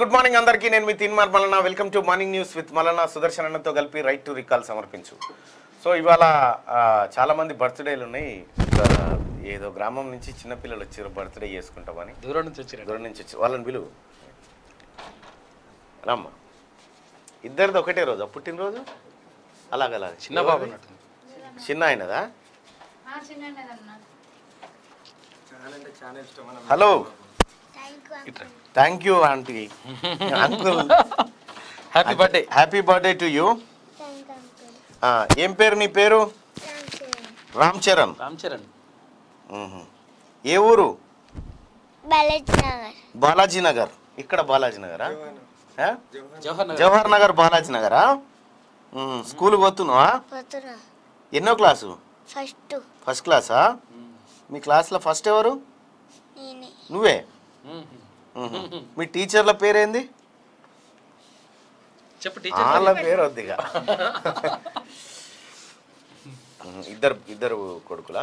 Good morning అందరికీ. నేను మీ Teenmar Mallanna welcome to morning news with Mallanna Sudarshan అన్నతో కలిపి రైట్ టు రికాల్ సమర్పించు. సో ఇవాళ ఆ, చాలా మంది బర్త్డేలు ఉన్నాయి. ఏదో గ్రామం నుంచి చిన్నపిల్లలు వచ్చారు బర్త్డే చేసుకుంటామని. దూరం నుంచి వచ్చిన దూరం నుంచి వచ్చి వాళ్ళని పిలువు. రమ్మ. ఇద్దరిది ఒకటే రోజు. పుట్టినరోజు? అలాగలా చిన్న బాబు చిన్న ఆయనదా? Hello thank you aunty uncle happy birthday happy birthday to you ఏం పేరు నీ పేరు? రామ్ చరణ్ రామ్ చరణ్. ఏ ఊరు? బాలాజీ నగర్ ఇక్కడ బాలాజీ నగరా? జవహర్ నగర్ బాలాజీ నగరా. స్కూల్ పోతున్నావా? పోతున్నా. ఎన్నో క్లాసు? ఫస్ట్. ఫస్ట్ క్లాసా? మీ క్లాస్లో ఫస్ట్ ఎవరు? నేనే. నువ్వే. మీ టీచర్ల పేరేంది? చెప్పు టీచర్ వాళ్ళ పేరు. వద్దిగా. ఇద్దరు ఇద్దరు కొడుకులా?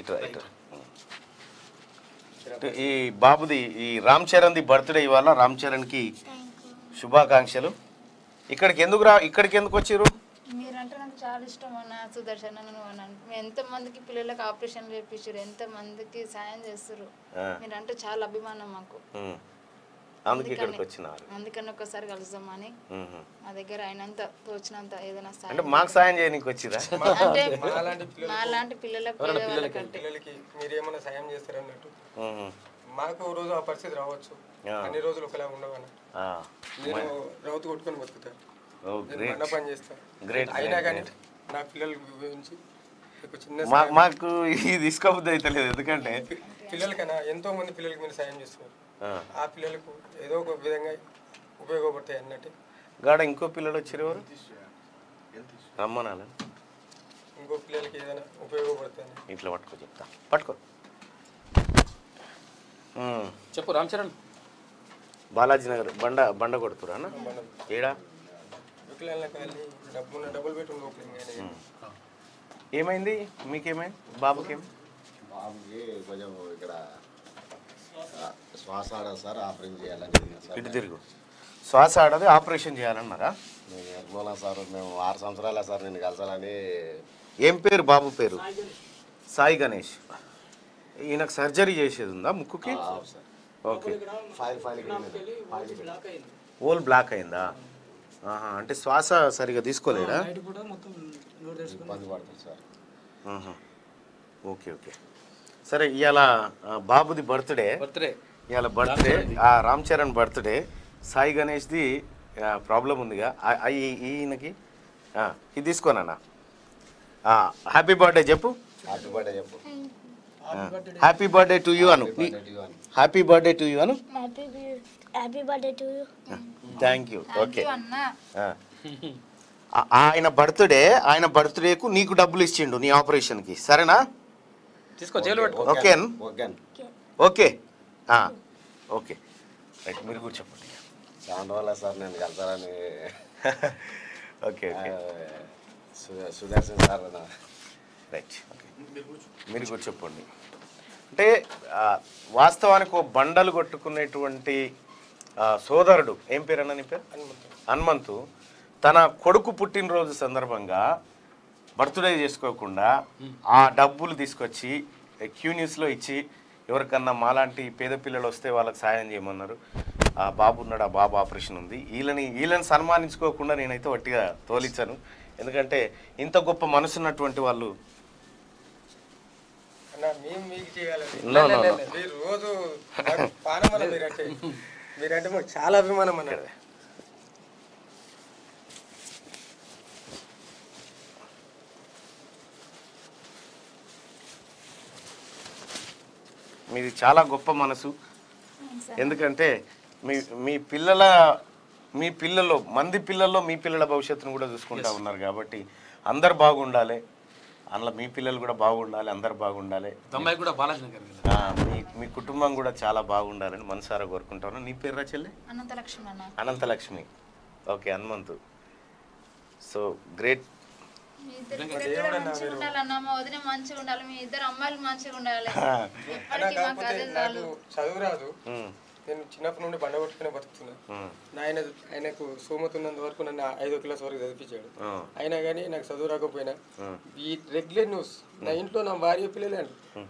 ఇట్రా ఇట్రా ఈ బాబుది ఈ రామ్ చరణ్ది బర్త్డే ఇవాళ. రామ్ చరణ్కి శుభాకాంక్షలు. ఇక్కడికి ఎందుకు రా ఇక్కడికి ఎందుకు వచ్చిర్రు? మీరంటే నాకు చాలా ఇష్టం అన్న సుదర్శన్ అన్న నువ్వు అన్న ఎంత మందికి పిల్లలకు ఆపరేషన్ చేపించారు ఎంత మందికి సాయం చేస్తారు మీరంటే చాలా అభిమానం మాకు. అందుకని ఒకసారి కలుద్దామని. మా దగ్గర అయినంత తోచినంత ఏదైనా అంటే సాయం మాకు సాయం చేయనీకి వచ్చిరా? అంటే మా లాంటి పిల్లలకు పిల్లలకి మీరేమైనా సాయం చేస్తారన్నట్టు? ఉహు. మాకు రోజు ఆ పరిస్థితి రావచ్చు. అన్ని రోజులు ఒకలా ఉండవన్న ఆ. నేను రౌతు కొట్టుకొని నేను గ్రేట్ చేస్తాను గ్రేట్ అయినా కానీ నా పిల్లల గురించి మాకు ఇది తీసుకోబుద్ది అయితే లేదు ఎందుకంటే పిల్లలకైనా ఎంతో మంది పిల్లలకి మీరు సాయం చేస్తున్నారు. ఆ. పిల్లలకు ఏదో ఒక విధంగా ఉపయోగపడతాయి అన్నట్టు. గాడ ఇంకో పిల్లలు వచ్చారు ఎవరు? రమ్మనాలి? ఇంకో పిల్లలకి ఏదైనా ఉపయోగపడతాయి? ఇంట్లో పట్టుకో చెప్తా. పట్టుకో. చెప్పు రామ్ చరణ్. బాలాజీ నగర్ బండ బండ కొడుతురా ఏడా? వెళ్ళి డబ్బులు ఏమైంది? మీకేమైంది? బాబుకేం? బాబుకి కొంచెం ఇక్కడ శ్వాస ఆడదు సార్ ఆపరేషన్ చేయాలని సార్. ఇటు తిరుగు. శ్వాస ఆడది ఆపరేషన్ చేయాలన్నారా? నేను సార్ మేము ఆరు సంవత్సరాలే సార్ నేను కలిసాలని. ఏం పేరు బాబు పేరు? సాయి గణేష్. ఈయనకు సర్జరీ చేసేది ఉందా ముక్కుకి? సార్. ఓకే. ఫైల్ ఫైల్ ఓల్ బ్లాక్ అయిందా? అంటే శ్వాస సరిగా తీసుకోలేడా ఆహా. Okay okay. సరే ఇవాళ బాబుది బర్త్డే. బర్త్డే. ఇవాళ బర్త్డే ఆ రామ్ చరణ్ బర్త్డే. సాయి గణేష్ది ప్రాబ్లం ఉందిగా. ఈయనకి? ఆ, ఇది తీసుకోనన్నా. హ్యాపీ బర్త్డే చెప్పు. హ్యాపీ బర్త్డే చెప్పు. హ్యాపీ బర్త్డే టు యూ అను. బర్త్డే టు అని. Happy birthday to you Anu. Happy birthday to you thank you okay ఆయన బర్త్డే ఆయన బర్త్డేకు నీకు డబ్బులు ఇచ్చిండు నీ ఆపరేషన్కి. సరేనా? తీసుకో జైలు పెట్టుకో. Okay okay. ఓకే. ఆ, ఓకే. రైట్ మీరు కూర్చోండి. చాలా రోజులే సార్ నేను కలిసాలని okay okay. Sudarshan sir right. Okay మీరు కూర్చోండి అంటే వాస్తవానికి ఓ బండలు కొట్టుకునేటువంటి సోదరుడు. ఏం పేరు అన్న నీ పేరు? హనుమంతు. తన కొడుకు పుట్టినరోజు సందర్భంగా బర్త్డే చేసుకోకుండా ఆ డబ్బులు తీసుకొచ్చి క్యూ న్యూస్లో ఇచ్చి ఎవరికన్నా మాలాంటి పేద పిల్లలు వస్తే వాళ్ళకి సాయం చేయమన్నారు. ఆ బాబు ఉన్నాడు ఆ బాబు ఆపరేషన్ ఉంది. వీళ్ళని వీళ్ళని సన్మానించుకోకుండా నేనైతే వట్టిగా తోలిచ్చాను. ఎందుకంటే ఇంత గొప్ప వాళ్ళు. no, no. మీరు రోజు మీరంటే మాకు చాలా అభిమానం అన్న మీది చాలా గొప్ప మనసు. ఎందుకంటే మీ మీ పిల్లల మీ పిల్లలు మంది పిల్లల్లో మీ పిల్లల భవిష్యత్తును కూడా చూసుకుంటా ఉన్నారు కాబట్టి అందరు బాగుండాలి. అందులో మీ పిల్లలు కూడా బాగుండాలి అందరు బాగుండాలి. తొంభై కూడా బాలాజీ మీ మీ కుటుంబం కూడా చాలా బాగుండాలని మనసారా కోరుకుంటాను. నీ పేరు చెల్లి? అనంత లక్ష్మణ్ అన్న Ananthalakshmi. Okay Hanumanthu. So great. మీ నేను చిన్నప్పటి నుండి బండ కొట్టుకునే బతుకుతున్నా నాయన ఆయనకు సోమత ఉన్నంత వరకు నన్ను ఐదో క్లాస్ వరకు చదివించాడు. అయినా కానీ నాకు చదువు రాకపోయినా ఈ రెగ్యులర్ న్యూస్ నా ఇంట్లో నా భార్య పిల్లలే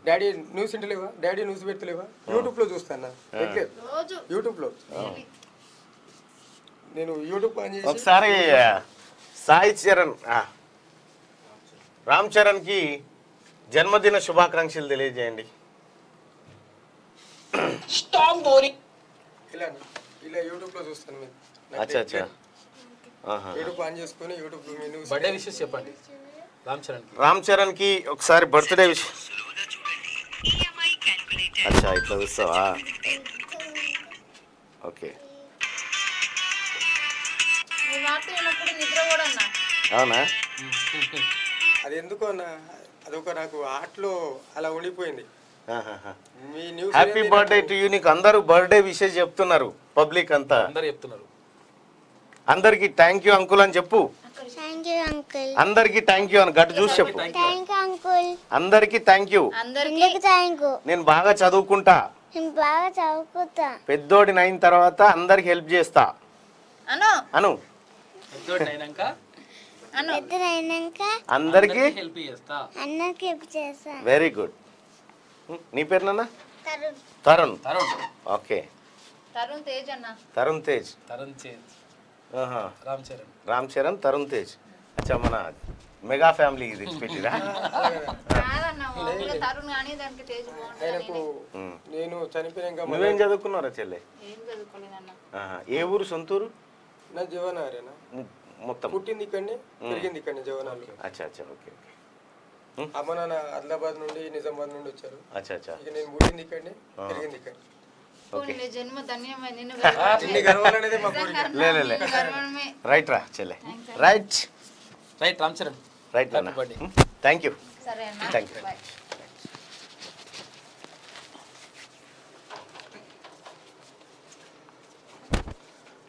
డాడీ న్యూస్ ఇంటలేవా డాడీ న్యూస్ పెడతలేవా? యూట్యూబ్లో చూస్తాను? రెగ్యులర్. రోజు. యూట్యూబ్లో నేను యూట్యూబ్ ఆన్ చేసి ఒకసారి సాయి చరణ్ ఆ, రామ్ చరణ్కి జన్మదిన శుభాకాంక్షలు తెలియజేయండి. ఇలా ఇలా యూట్యూబ్లో చూస్తాను అచ్చా అచ్చా. ఆహా. యూట్యూబ్ ఆన్ చేసుకొని యూట్యూబ్లో మీ న్యూస్ బర్త్డే విషెస్ చెప్పండి. రామ్ చరణ్కి. రామ్ చరణ్కి ఒకసారి బర్త్డే విషయం అచ్చా ఇట్లా చూస్తావా? ఓకే. అవునా? అది ఎందుకో అన్న అదొక నాకు ఆర్ట్లో అలా ఉండిపోయింది. హ్యాపీ బర్త్డే టు యూ నీకు అందరూ బర్త్డే విషెస్ చెప్తున్నారు పబ్లిక్ అంతా. అందరు చెప్తున్నారు. అందరికి థ్యాంక్ యూ అంకుల్ అని చెప్పు. అందరికి థ్యాంక్ యూ అని గట్టు చూసి చెప్పు. అందరికి థ్యాంక్ యూ నేను బాగా చదువుకుంటా. నేను బాగా చదువుకుంటా. పెద్దోడిని అయిన తర్వాత అందరికి హెల్ప్ చేస్తా. అను. అందరికి హెల్ప్ చేస్తా. అన్నకి హెల్ప్ చేస్తా. వెరీ గుడ్ నీ పేరు నాన్న? తరుణ్. తరుణ్. తరుణ్. ఓకే. తరుణ్ తేజ్ అన్న. తరుణ్ తేజ్. తరుణ్ ఆహా. రామ్ చరణ్. రామ్ చరణ్ తరుణ్ తేజ్. అచ్చా మన మెగా ఫ్యామిలీ ఇది పెట్టిరా. తేజ్. నేను చనిపోయినాక మళ్ళీ నువ్వేం చదువుకున్నారా చెల్లె? ఏం ఊరు సొంతూరు? నా జవనారేనా? మొత్తం. పుట్టింది ఇక్కడనే పెరిగింది ఇక్కడనే జవనాలు. అచ్చా అచ్చా. Okay okay. అమ్మ నాన్న ఆదిలాబాద్ నుండి నిజామాబాద్ నుండి వచ్చారు. అచ్చా అచ్చా. ఇక నేను పుట్టింది ఇక్కడనే పెరిగింది ఇక్కడ. రైట్ రా చెల్లె. Right right Ram Charan right birthday. Thank you సరే అన్న. Thank you. బాయ్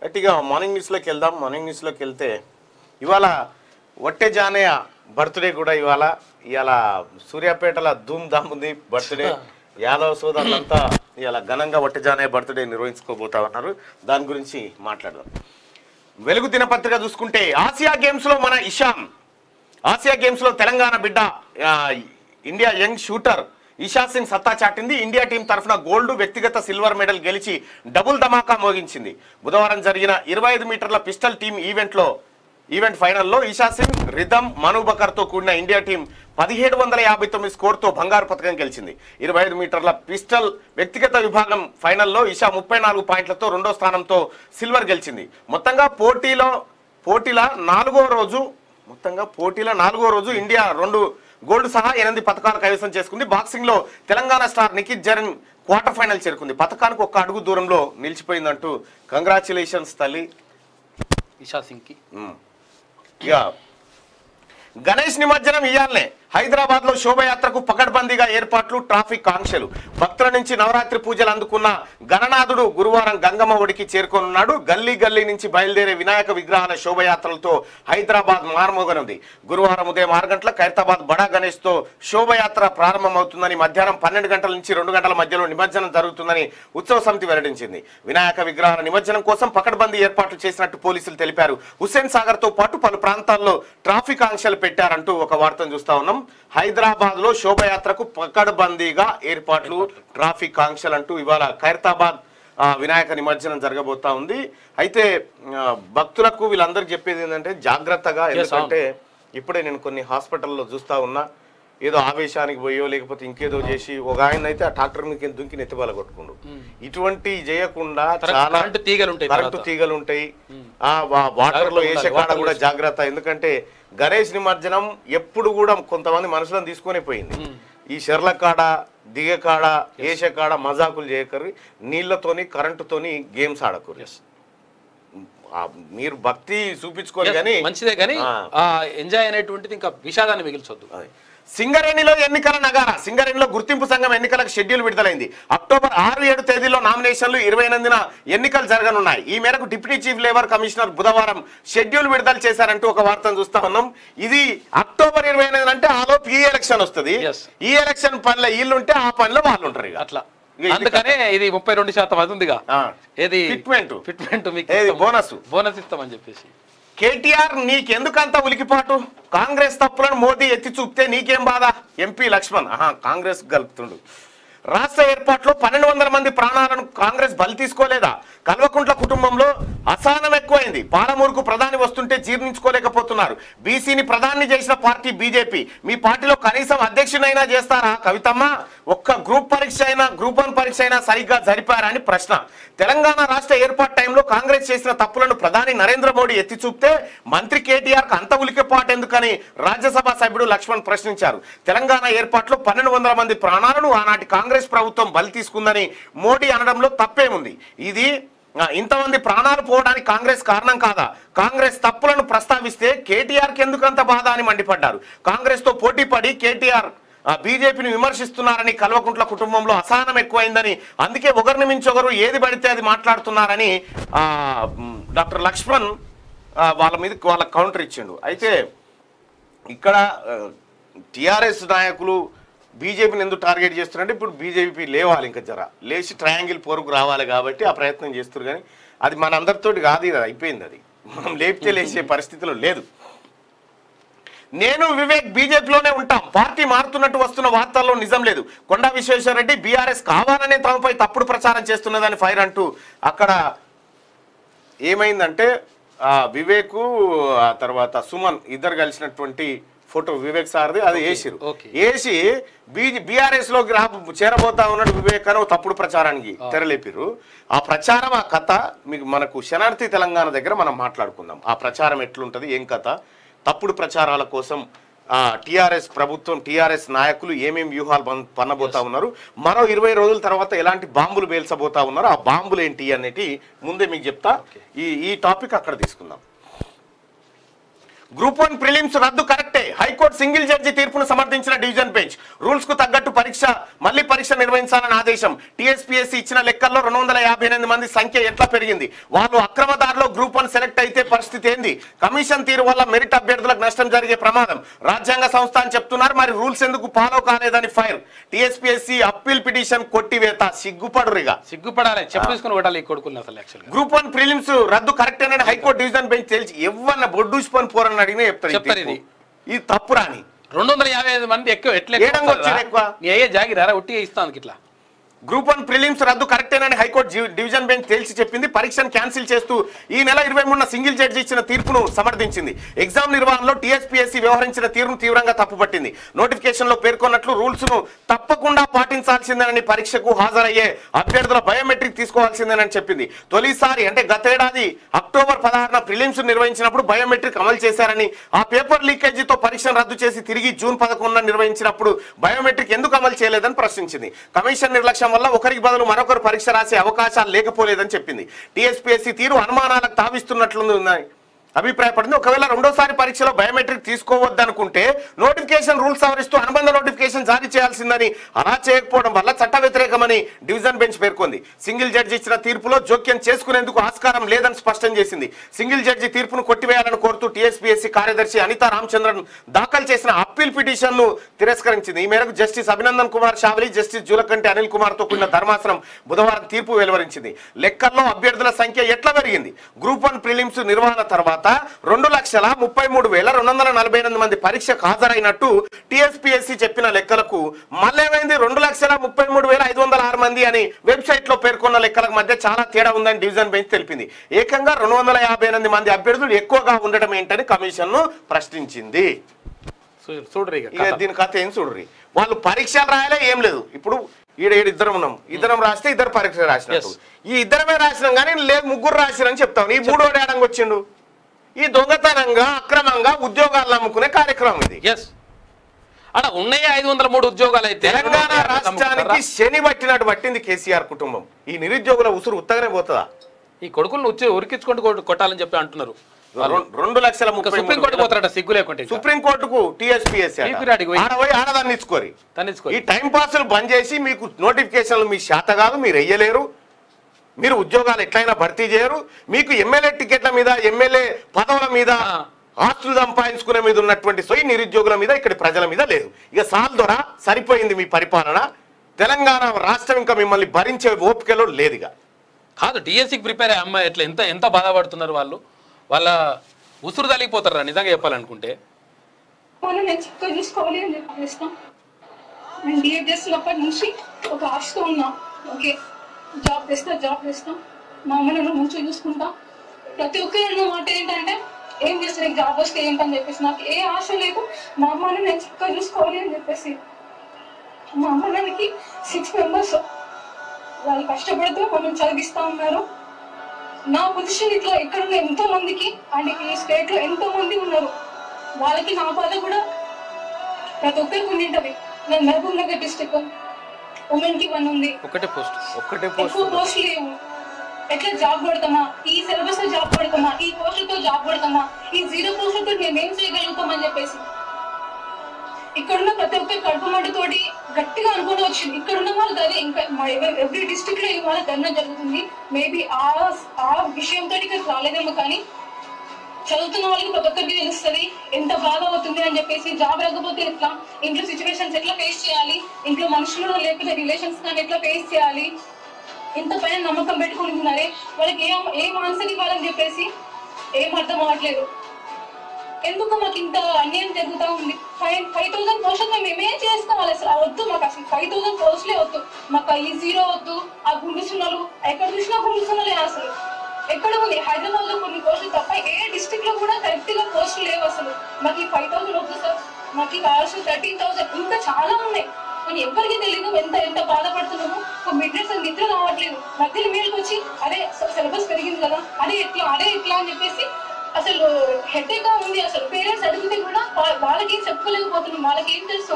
గట్టిగా మార్నింగ్ న్యూస్లోకి వెళ్దాం. మార్నింగ్ న్యూస్లోకి వెళ్తే ఇవాళ వట్టె జానయ్య బర్త్డే కూడా ఇవాళ. ఇవాళ సూర్యాపేటల ధూమ్ ధామ్ ఉంది బర్త్డే యాదవ్ సోదరులంతా ఇవాళ ఘనంగా వట్టె జానయ్య బర్త్డే నిర్వహించుకోబోతా ఉన్నారు. దాని గురించి మాట్లాడదాం. వెలుగు దినపత్రిక చూసుకుంటే ఆసియా గేమ్స్లో మన ఇషాన్ ఆసియా గేమ్స్లో తెలంగాణ బిడ్డ India young shooter Isha Singh సత్తా చాటింది. ఇండియా టీం తరఫున గోల్డ్ వ్యక్తిగత సిల్వర్ మెడల్ గెలిచి డబుల్ ధమాకా మోగించింది. బుధవారం జరిగిన ఇరవై ఐదు మీటర్ల పిస్టల్ టీం ఈవెంట్లో ఈవెంట్ ఫైనల్లో ఇషా సింగ్ రిధమ్ మను బకర్తో కూడిన ఇండియా టీం పదిహేడు వందల యాభై తొమ్మిది స్కోర్తో బంగారు పథకం గెలిచింది. ఇరవై ఐదు మీటర్ల పిస్టల్ వ్యక్తిగత విభాగం ఫైనల్లో ఇషా ముప్పై నాలుగు పాయింట్లతో రెండో స్థానంతో సిల్వర్ గెలిచింది. మొత్తంగా పోటీలో పోటీల నాలుగో రోజు మొత్తంగా పోటీల నాలుగో రోజు ఇండియా రెండు గోల్డ్ సహా ఎనిమిది పథకాలు కైవసం చేసుకుంది. బాక్సింగ్లో Telangana star Nikhat Zareen quarter final చేరుకుంది. పథకానికి ఒక్క అడుగు దూరంలో నిలిచిపోయిందంటూ కంగ్రాచులేషన్స్ తల్లి. ఇషా సింగ్కి. ఇక గణేష్ నిమజ్జనం ఇయాలనే హైదరాబాద్లో శోభయాత్రకు పకడ్బందీగా ఏర్పాట్లు ట్రాఫిక్ ఆంక్షలు. భక్తుల నుంచి నవరాత్రి పూజలు అందుకున్న గణనాథుడు గురువారం గంగమ్మ ఒడికి చేరుకోనున్నాడు. గల్లీ గల్లీ నుంచి బయలుదేరే వినాయక విగ్రహాల శోభయాత్రలతో హైదరాబాద్ మారుమోగనుంది. గురువారం ఉదయం ఆరు గంటల ఖైరతాబాద్ బడా గణేష్తో శోభయాత్ర ప్రారంభమవుతుందని మధ్యాహ్నం పన్నెండు గంటల నుంచి రెండు గంటల మధ్యలో నిమజ్జనం జరుగుతుందని ఉత్సవ సమితి వెల్లడించింది. వినాయక విగ్రహాల నిమజ్జనం కోసం పకడ్బందీ ఏర్పాట్లు చేసినట్టు పోలీసులు తెలిపారు. హుస్సేన్ సాగర్తో పాటు పలు ప్రాంతాల్లో ట్రాఫిక్ ఆంక్షలు పెట్టారంటూ ఒక వార్తను చూస్తా ఉన్నాం. హైదరాబాద్లో శోభయాత్రకు పకడ్బందీగా ఏర్పాట్లు ట్రాఫిక్ ఆంక్షలు అంటూ ఇవాళ ఖైరతాబాద్ వినాయక నిమజ్జనం జరగబోతా ఉంది. అయితే భక్తులకు వీళ్ళందరికీ చెప్పేది ఏంటంటే జాగ్రత్తగా ఎందుకంటే ఇప్పుడే నేను కొన్ని హాస్పిటల్లో చూస్తా ఉన్నా. ఏదో ఆవేశానికి పోయో లేకపోతే ఇంకేదో చేసి ఒక ఆయన అయితే ఆ ట్రాక్టర్ మీద దుంకి నెత్తిబాల కొట్టుకుండు. ఇటువంటి చేయకుండా చాలా తీగలు ఉంటాయి కరెంటు. తీగలు ఉంటాయి. ఆ వాటర్లో వేసే. కాడ కూడా జాగ్రత్త. ఎందుకంటే గణేష్ నిమజ్జనం ఎప్పుడు కూడా కొంతమంది మనుషులను తీసుకొని పోయింది. ఈ షెర్ల కాడ దిగే కాడ వేసే కాడ మజాకులు చేయకరు నీళ్ళతోని కరెంటుతోని గేమ్స్ ఆడకూరు మీరు భక్తి చూపించుకోరు Yes, కానీ మంచిదే కానీ. ఎంజాయ్ అనేటువంటిది ఇంకా విషాదాన్ని మిగిల్చొద్దు. సింగరేణిలో ఎన్నికల నగార సింగరేణిలో గుర్తింపు సంఘం ఎన్నికలకు షెడ్యూల్ విడుదలైంది. అక్టోబర్ ఆరు ఏడు తేదీలో నామినేషన్లు ఇరవై ఎనిమిదిన ఎన్నికలు జరగనున్నాయి. ఈ మేరకు డిప్యూటీ చీఫ్ లేబర్ కమిషనర్ బుధవారం షెడ్యూల్ విడుదల చేశారంటూ ఒక వార్తను చూస్తా ఉన్నాం. ఇది అక్టోబర్ ఇరవై ఎనిమిది అంటే ఆలోపు ఈ ఎలక్షన్ వస్తుంది. ఈ ఎలక్షన్ పనిలో వీళ్ళు ఉంటే ఆ పనిలో వాళ్ళు ఉంటారు అట్లా. అందుకనే ఇది ముప్పై రెండు శాతం అది ఉందిగా. ఏది? ఫిట్మెంట్. ఫిట్మెంట్ మీకు. బోనస్? బోనస్ ఇస్తామని చెప్పేసి. కేటీఆర్ నీకెందుకంత ఉలికిపాటు? కాంగ్రెస్ తప్పులను మోదీ ఎత్తి చూపితే నీకేం బాధ? ఎంపీ లక్ష్మణ్. ఆహా కాంగ్రెస్ గలుపుతుండు. రాష్ట్ర ఏర్పాట్లో పన్నెండు వందల మంది ప్రాణాలను కాంగ్రెస్ బలి తీసుకోలేదా? కల్వకుంట్ల కుటుంబంలో అసహనం ఎక్కువైంది. పాలమూరుకు ప్రధాని వస్తుంటే జీర్ణించుకోలేకపోతున్నారు. బీసీని ప్రధాని చేసిన పార్టీ బీజేపీ. మీ పార్టీలో కనీసం అధ్యక్షునైనా చేస్తారా? కవితమ్మ ఒక్క గ్రూప్ పరీక్ష అయినా గ్రూప్ వన్ పరీక్ష అయినా సరిగ్గా జరిపారా అని ప్రశ్న. తెలంగాణ రాష్ట్ర ఏర్పాటు టైంలో కాంగ్రెస్ చేసిన తప్పులను ప్రధాని నరేంద్ర మోడీ ఎత్తి చూపితే మంత్రి కేటీఆర్కు అంత ఉలికిపాటు ఎందుకని రాజ్యసభ సభ్యుడు లక్ష్మణ్ ప్రశ్నించారు. తెలంగాణ ఏర్పాట్లో పన్నెండు వందల మంది ప్రాణాలను ఆనాటి కాంగ్రెస్ ప్రభుత్వం బలి తీసుకుందని మోడీ అనడంలో తప్పేముంది? ఇది ఇంతమంది ప్రాణాలు పోవడానికి కాంగ్రెస్ కారణం కాదా? కాంగ్రెస్ తప్పులను ప్రస్తావిస్తే కేటీఆర్కి ఎందుకంత బాధ అని మండిపడ్డారు? కాంగ్రెస్తో పోటీ పడి కేటీఆర్ బీజేపీని విమర్శిస్తున్నారని కల్వకుంట్ల కుటుంబంలో అసహనం ఎక్కువైందని అందుకే ఒకరిని మించి ఒకరు ఏది పడితే అది మాట్లాడుతున్నారని డాక్టర్ లక్ష్మణ్ వాళ్ళ మీద వాళ్ళ కౌంటర్ ఇచ్చిండు. అయితే ఇక్కడ టిఆర్ఎస్ నాయకులు బీజేపీని ఎందుకు టార్గెట్ చేస్తున్నారంటే ఇప్పుడు బీజేపీ లేవాలి ఇంకా జర. లేచి ట్రయాంగిల్ పోరుకు రావాలి కాబట్టి ఆ ప్రయత్నం చేస్తారు కానీ అది మన అందరితోటి కాదు ఇది అయిపోయింది అది. మనం లేపితే లేచే పరిస్థితిలో లేదు. నేను వివేక్ బీజేపీలోనే ఉంటాం. పార్టీ మారుతున్నట్టు వస్తున్న వార్తల్లో నిజం లేదు. కొండా విశ్వేశ్వరరెడ్డి బీఆర్ఎస్ కావాలనే తమపై తప్పుడు ప్రచారం చేస్తున్నదని ఫైర్ అంటూ అక్కడ ఏమైందంటే వివేకు ఆ తర్వాత సుమన్ ఇద్దరు కలిసినటువంటి ఫోటో వివేక్ సార్ది అది వేసిరు. వేసి బీజీ బీఆర్ఎస్లోకి రా చేరబోతా ఉన్నాడు వివేక్ అని తప్పుడు ప్రచారానికి తెరలేపిరు. ఆ ప్రచారం ఆ కథ మీకు మనకు శనార్థి తెలంగాణ దగ్గర మనం మాట్లాడుకుందాం. ఆ ప్రచారం ఎట్లుంటది ఏం కథ? తప్పుడు ప్రచారాల కోసం ఆ టిఆర్ఎస్ ప్రభుత్వం టిఆర్ఎస్ నాయకులు ఏమేం వ్యూహాలు పన్- పన్నబోతా ఉన్నారు? మరో ఇరవై రోజుల తర్వాత ఎలాంటి బాంబులు పేల్చబోతా ఉన్నారు ఆ బాంబులు ఏంటి అనేటి ముందే మీకు చెప్తా. ఈ ఈ టాపిక్ అక్కడ తీసుకుందాం. గ్రూప్ వన్ ప్రిలిమ్స్ రద్దు కరెక్టే. హైకోర్టు సింగిల్ జడ్జి తీర్పును సమర్థించిన డివిజన్ బెంచ్. రూల్స్కు తగ్గట్టు పరీక్ష మళ్ళీ పరీక్ష నిర్వహించాలని ఆదేశం. టీఎస్పీఎస్సీ ఇచ్చిన లెక్కల్లో రెండు వందల యాభై ఎనిమిది మంది సంఖ్య ఎట్లా పెరిగింది? వాళ్ళు అక్రమదారిలో గ్రూప్ వన్ సెలెక్ట్ అయితే పరిస్థితి ఏంది? కమిషన్ తీరు వల్ల మెరిట్ అభ్యర్థులకు నష్టం జరిగే ప్రమాదం. రాజ్యాంగ సంస్థ అని చెప్తున్నారు మరి రూల్స్ ఎందుకు ఫాలో కాలేదని ఫైర్. టీఎస్పీఎస్సీ అప్పీల్ పిటిషన్ కొట్టివేత. సిగ్గుపడురిగా సిగ్గుపడాలి. చెప్పు తీసుకుని కొట్టాలి కొడుకులు అసలు గ్రూప్ వన్ ప్రిలిమ్స్ రద్దు కరెక్టేనని హైకోర్టు డివిజన్ బెంచ్ తెలిసి ఎవరిన బొడ్డూసిపోని పోరని అడిగినా చెప్తారు చెప్తారు. ఇది. ఇది తప్పురాని రెండు వందల యాభై ఐదు మంది ఎక్కువ ఎట్లా ఎక్కువ? నీ అయ్యే జాగిరారా ఉట్టిగా ఇస్తాను ఇట్లా గ్రూప్ వన్ ప్రిలిమ్స్ రద్దు కరెక్టేనని హైకోర్టు డివిజన్ బెంచ్ తేల్చి చెప్పింది. పరీక్షను క్యాన్సిల్ చేస్తూ ఈ నెల ఇరవై మూడున సింగిల్ జడ్జి ఇచ్చిన తీర్పును సమర్థించింది. ఎగ్జామ్ నిర్వహణలో టీఎస్పీఎస్సీ వ్యవహరించిన తీరును తీవ్రంగా తప్పుపట్టింది. నోటిఫికేషన్లో పేర్కొన్నట్లు రూల్స్ను తప్పకుండా పాటించాల్సిందేనని పరీక్షకు హాజరయ్యే అభ్యర్థుల బయోమెట్రిక్ తీసుకోవాల్సిందేనని చెప్పింది. తొలిసారి అంటే గతేడాది అక్టోబర్ పదహారున ప్రిలిమ్స్ నిర్వహించినప్పుడు బయోమెట్రిక్ అమలు చేశారని ఆ పేపర్ లీకేజీతో పరీక్షను రద్దు చేసి తిరిగి జూన్ పదకొండున నిర్వహించినప్పుడు బయోమెట్రిక్ ఎందుకు అమలు చేయలేదని ప్రశ్నించింది. కమిషన్ నిర్లక్ష్యం వల్ల ఒకరికి బదులు మరొకరు పరీక్ష రాసే అవకాశాలు లేకపోలేదని చెప్పింది. టీఎస్పీఎస్సీ తీరు అనుమానాలకు తావిస్తున్నట్లుంది. అభిప్రాయపడింది. ఒకవేళ రెండోసారి పరీక్షలో బయోమెట్రిక్ తీసుకోవద్దనుకుంటే నోటిఫికేషన్ రూల్స్ సవరిస్తూ అనుబంధ నోటిఫికేషన్ జారీ చేయాల్సిందని అలా చేయకపోవడం వల్ల చట్ట వ్యతిరేకమని డివిజన్ బెంచ్ పేర్కొంది. సింగిల్ జడ్జి ఇచ్చిన తీర్పులో జోక్యం చేసుకునేందుకు ఆస్కారం లేదని స్పష్టం చేసింది. సింగిల్ జడ్జి తీర్పును కొట్టివేయాలని కోరుతూ టీఎస్పీఎస్సీ కార్యదర్శి అనితా రామచంద్రన్ దాఖలు చేసిన అప్పీల్ పిటిషన్ను తిరస్కరించింది. ఈ మేరకు జస్టిస్ అభినందన్ కుమార్ షావలి జస్టిస్ జూలకంటి అనిల్ కుమార్తో కూడిన ధర్మాసనం బుధవారం తీర్పు వెలువరించింది. లెక్కల్లో అభ్యర్థుల సంఖ్య ఎట్లా పెరిగింది? గ్రూప్ వన్ ప్రిలిమ్స్ నిర్వహణ తర్వాత రెండు లక్షల ముప్పై మూడు వేల రెండు వందల నలభై ఎనిమిది మంది పరీక్షకు హాజరైనట్టు టీఎస్పీఎస్సీ చెప్పిన లెక్కలకు మళ్ళేమైంది? రెండు లక్షల ముప్పై మూడు వేల ఐదు వందల ఆరు మంది అని వెబ్సైట్లో పేర్కొన్న లెక్కలకు మధ్య చాలా తేడా ఉందని డివిజన్ బెంచ్ తెలిపింది. ఏకంగా రెండు వందల యాభై ఎనిమిది మంది అభ్యర్థులు ఎక్కువగా ఉండటం ఏంటని కమిషన్ను ప్రశ్నించింది చూడరు ఇక. దీని కథ ఏం చూడరి. వాళ్ళు పరీక్షలు రాయాలే ఏం లేదు. ఇప్పుడు ఈడ ఈడ ఇద్దరం ఉన్నాం. ఇద్దరం రాస్తే ఇద్దరు పరీక్ష రాసినట్టు. Yes. ఈ ఇద్దరమే రాసినాం కానీ లేదు ముగ్గురు రాసిరని చెప్తాం. ఈ మూడో ఏడంగా వచ్చిండు? ఈ దొంగతనంగా అక్రమంగా ఉద్యోగాలు నమ్ముకునే కార్యక్రమం ఇది. ఎస్ అక్కడ ఉన్నాయి ఐదు వందల మూడు ఉద్యోగాలు అయితే తెలంగాణ రాష్ట్రానికి శని పట్టినట్టు పట్టింది కేసీఆర్ కుటుంబం. ఈ నిరుద్యోగుల ఉసురు ఉత్తగానే పోతుందా? ఈ కొడుకులను వచ్చి ఉరికించుకుంటూ కొట్టు- కొట్టాలని చెప్పి అంటున్నారు. రెండు లక్షల ఇంకా ముప్పై సుప్రీం మూడు కోర్టు వేల- పోతారట సిగ్గు లేకుంటే ఇంకా. సుప్రీం కోర్టుకు టీఎస్పీఎస్ ఇచ్చుకోరి ఈ టైం పాస్లు బంద్ చేసి మీకు నోటిఫికేషన్లు మీ శాత కాదు మీరు వెయ్యలేరు మీరు ఉద్యోగాలు ఎట్లయినా భర్తీ చేయరు. మీకు ఎమ్మెల్యే టికెట్ల మీద ఎమ్మెల్యే పదవుల మీద. ఆస్తులు సంపాదించుకునే మీద ఉన్నటువంటి సొయ్యి నిరుద్యోగుల మీద ఇక్కడ ప్రజల మీద లేదు. ఇక సాల్ దొర సరిపోయింది మీ పరిపాలన. తెలంగాణ రాష్ట్రం ఇంకా మిమ్మల్ని భరించే ఓపికలో లేదుగా కాదు డిఎస్సికి ప్రిపేర్ అయ్యే అమ్మాయి ఎట్లా ఎంత ఎంత బాధపడుతున్నారు వాళ్ళు? వాళ్ళ ఉసురు తలిగిపోతారా నిజంగా చెప్పాలనుకుంటే? నేను అని నేను నుంచి ఒక ఆశతో ఉన్నా. ఓకే. జాబ్ చేస్తా జాబ్ చేస్తా. మా అమ్మ నన్ను మంచిగా చూసుకుంటా. ప్రతి ఒక్కరి మాట ఏంటంటే ఏం చేస్తే నీకు జాబ్ వస్తే ఏంటని చెప్పేసి. నాకు ఏ ఆశ లేదు. మా అమ్మని నేను చక్కగా చూసుకోవాలి అని చెప్పేసి. మా అమ్మ నాన్నకి సిక్స్ మెంబర్స్ వాళ్ళు కష్టపడుతూ మమ్మల్ని చదివిస్తా ఉన్నారు. నా పొజిషన్ ఇట్లా ఇక్కడ ఉన్న ఎంతో మందికి అండ్ ఈ స్టేట్లో ఎంతో మంది ఉన్నారు. వాళ్ళకి నా బాధ కూడా ప్రతి ఒక్కరికి ఉండింటది. నేను మహబూబ్ నగర్ డిస్టిక్ ఉమెన్కి వన్ ఉంది. ఒకటే పోస్ట్ ఒక్కటే ఎక్కువ పోస్ట్. పోస్ట్ లేవు. ఎట్లా జాబ్ కొడతామా ఈ సిలబస్తో జాబ్ కొడతామా ఈ పోస్టులతో జాబ్ కొడతామా ఈ జీరో పోస్టులతో మేము చేయగలుగుతామని చెప్పేసి. ఇక్కడున్న ప్రతి ఒక్కరి కడుపు మడ్డుతోటి గట్టిగా అనుకుని వచ్చింది. ఇక్కడ ఉన్న వాళ్ళు అదే ఇంకా ఎవ్రీ డిస్ట్రిక్ట్లో ఇవాళ ధర్నా జరుగుతుంది. మేబీ ఆ ఆ విషయంతో ఇక్కడ రాలేదేమో కానీ చదువుతున్న వాళ్ళకి ప్రతి ఒక్కరికి తెలుస్తుంది ఎంత బాధ అవుతుంది అని చెప్పేసి జాబ్ రాకపోతే ఎట్లా? ఇంట్లో సిచ్యువేషన్స్ ఎట్లా ఫేస్ చేయాలి? ఇంట్లో మనుషులు లేకపోతే రిలేషన్స్ కానీ ఎట్లా ఫేస్ చేయాలి? ఇంత పైన నమ్మకం పెట్టుకుని ఉన్నారే వాళ్ళకి ఏం ఏం ఆన్సర్ ఇవ్వాలని చెప్పేసి ఏం అర్థం అవ్వట్లేదు. ఎందుకు మాకు ఇంత అన్యాయం జరుగుతూ ఉంది? ఫైవ్ ఫైవ్ థౌసండ్ పోస్టులు మేము ఏమేం చేసుకోవాలి అసలు? ఆ వద్దు మాకు అసలు ఫైవ్ థౌసండ్ పోస్ట్లే వద్దు. మాకు ఈ జీరో వద్దు. ఆ గుండు ఎక్కడ చూసినా గుండు అసలు. ఎక్కడ ఉంది? హైదరాబాద్లో కొన్ని పోస్టులు తప్ప ఏ డిస్ట్రిక్ట్లో కూడా కరెక్ట్గా పోస్టులు లేవు అసలు. మాకు ఫైవ్ థౌసండ్ వద్దు సార్. మాకు కావాల్సిన థర్టీన్ థౌసండ్ ఇంకా చాలా ఉన్నాయి. కానీ ఎవరికి తెలియదు ఎంత ఎంత బాధపడుతున్నామో. మిడ్ నైట్స్ నిద్ర రావట్లేదు. మధ్యలో మేలుకు వచ్చి అదే సిలబస్ పెరిగింది కదా. అదే ఎట్లా అదే ఎట్లా అని చెప్పేసి అసలు హెడ్గా ఉంది అసలు. పేరెంట్స్ అడిగితే కూడా వాళ్ళకి ఏం చెప్పుకోలేకపోతున్నాం. వాళ్ళకి ఏం తెలుసు?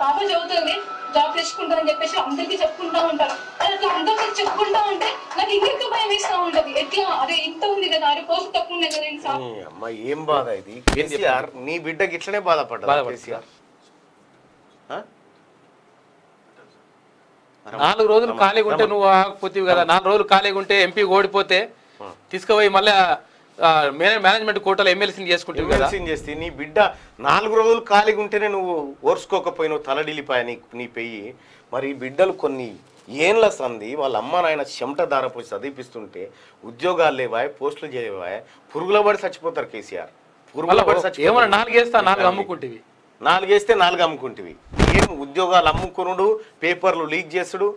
పాప చదువుతుంది. జాబ్ తెచ్చుకుంటా అని చెప్పేసి అందరికీ చెప్పుకుంటా ఉంటారు. అది అట్లా అందరికీ చెప్పుకుంటా ఉంటే నాకు ఇంకెక్కువ భయం వేస్తా ఉంటది. ఎట్లా? అదే ఇంత ఉంది కదా అరే పోస్ట్ తక్కువ ఉన్నాయి కదా ఇంకా ఈ అమ్మ ఏం బాధ ఇది? కేసీఆర్ నీ బిడ్డకి ఇట్లనే బాధపడ్డా. కేసీఆర్. ఆ? నాలుగు రోజులు ఖాళీగా ఉంటే నువ్వు ఆగకపోతేవి కదా. నాలుగు రోజులు ఖాళీగా ఉంటే ఎంపీ ఓడిపోతే తీసుకుపోయి మళ్ళీ మేనేజ్మెంట్ కోటలో ఎమ్మెల్సీని చేసుకుంటుంది కదా. ఎమ్మెల్సీని చేస్తే నీ బిడ్డ నాలుగు రోజులు ఖాళీగా ఉంటేనే నువ్వు ఓర్చుకోకపోయినావు తలడిల్లిపాయ నీ నీ పెయ్యి. మరి బిడ్డలు కొన్ని ఏండ్ల సంది వాళ్ళ అమ్మ నాయన చెమట దారపోయి చదివిపిస్తుంటే ఉద్యోగాలు లేవాయ్ పోస్టులు చేయవాయ్ పురుగుల పడి చచ్చిపోతారు కేసీఆర్. పురుగుల పడి చచ్చిపోతారు. నాలుగేస్తా నాలుగు అమ్ముకుంటేవి? నాలుగేస్తే నాలుగు అమ్ముకుంటివి. ఏం ఉద్యోగాలు అమ్ముకునుడు పేపర్లు లీక్ చేసుడు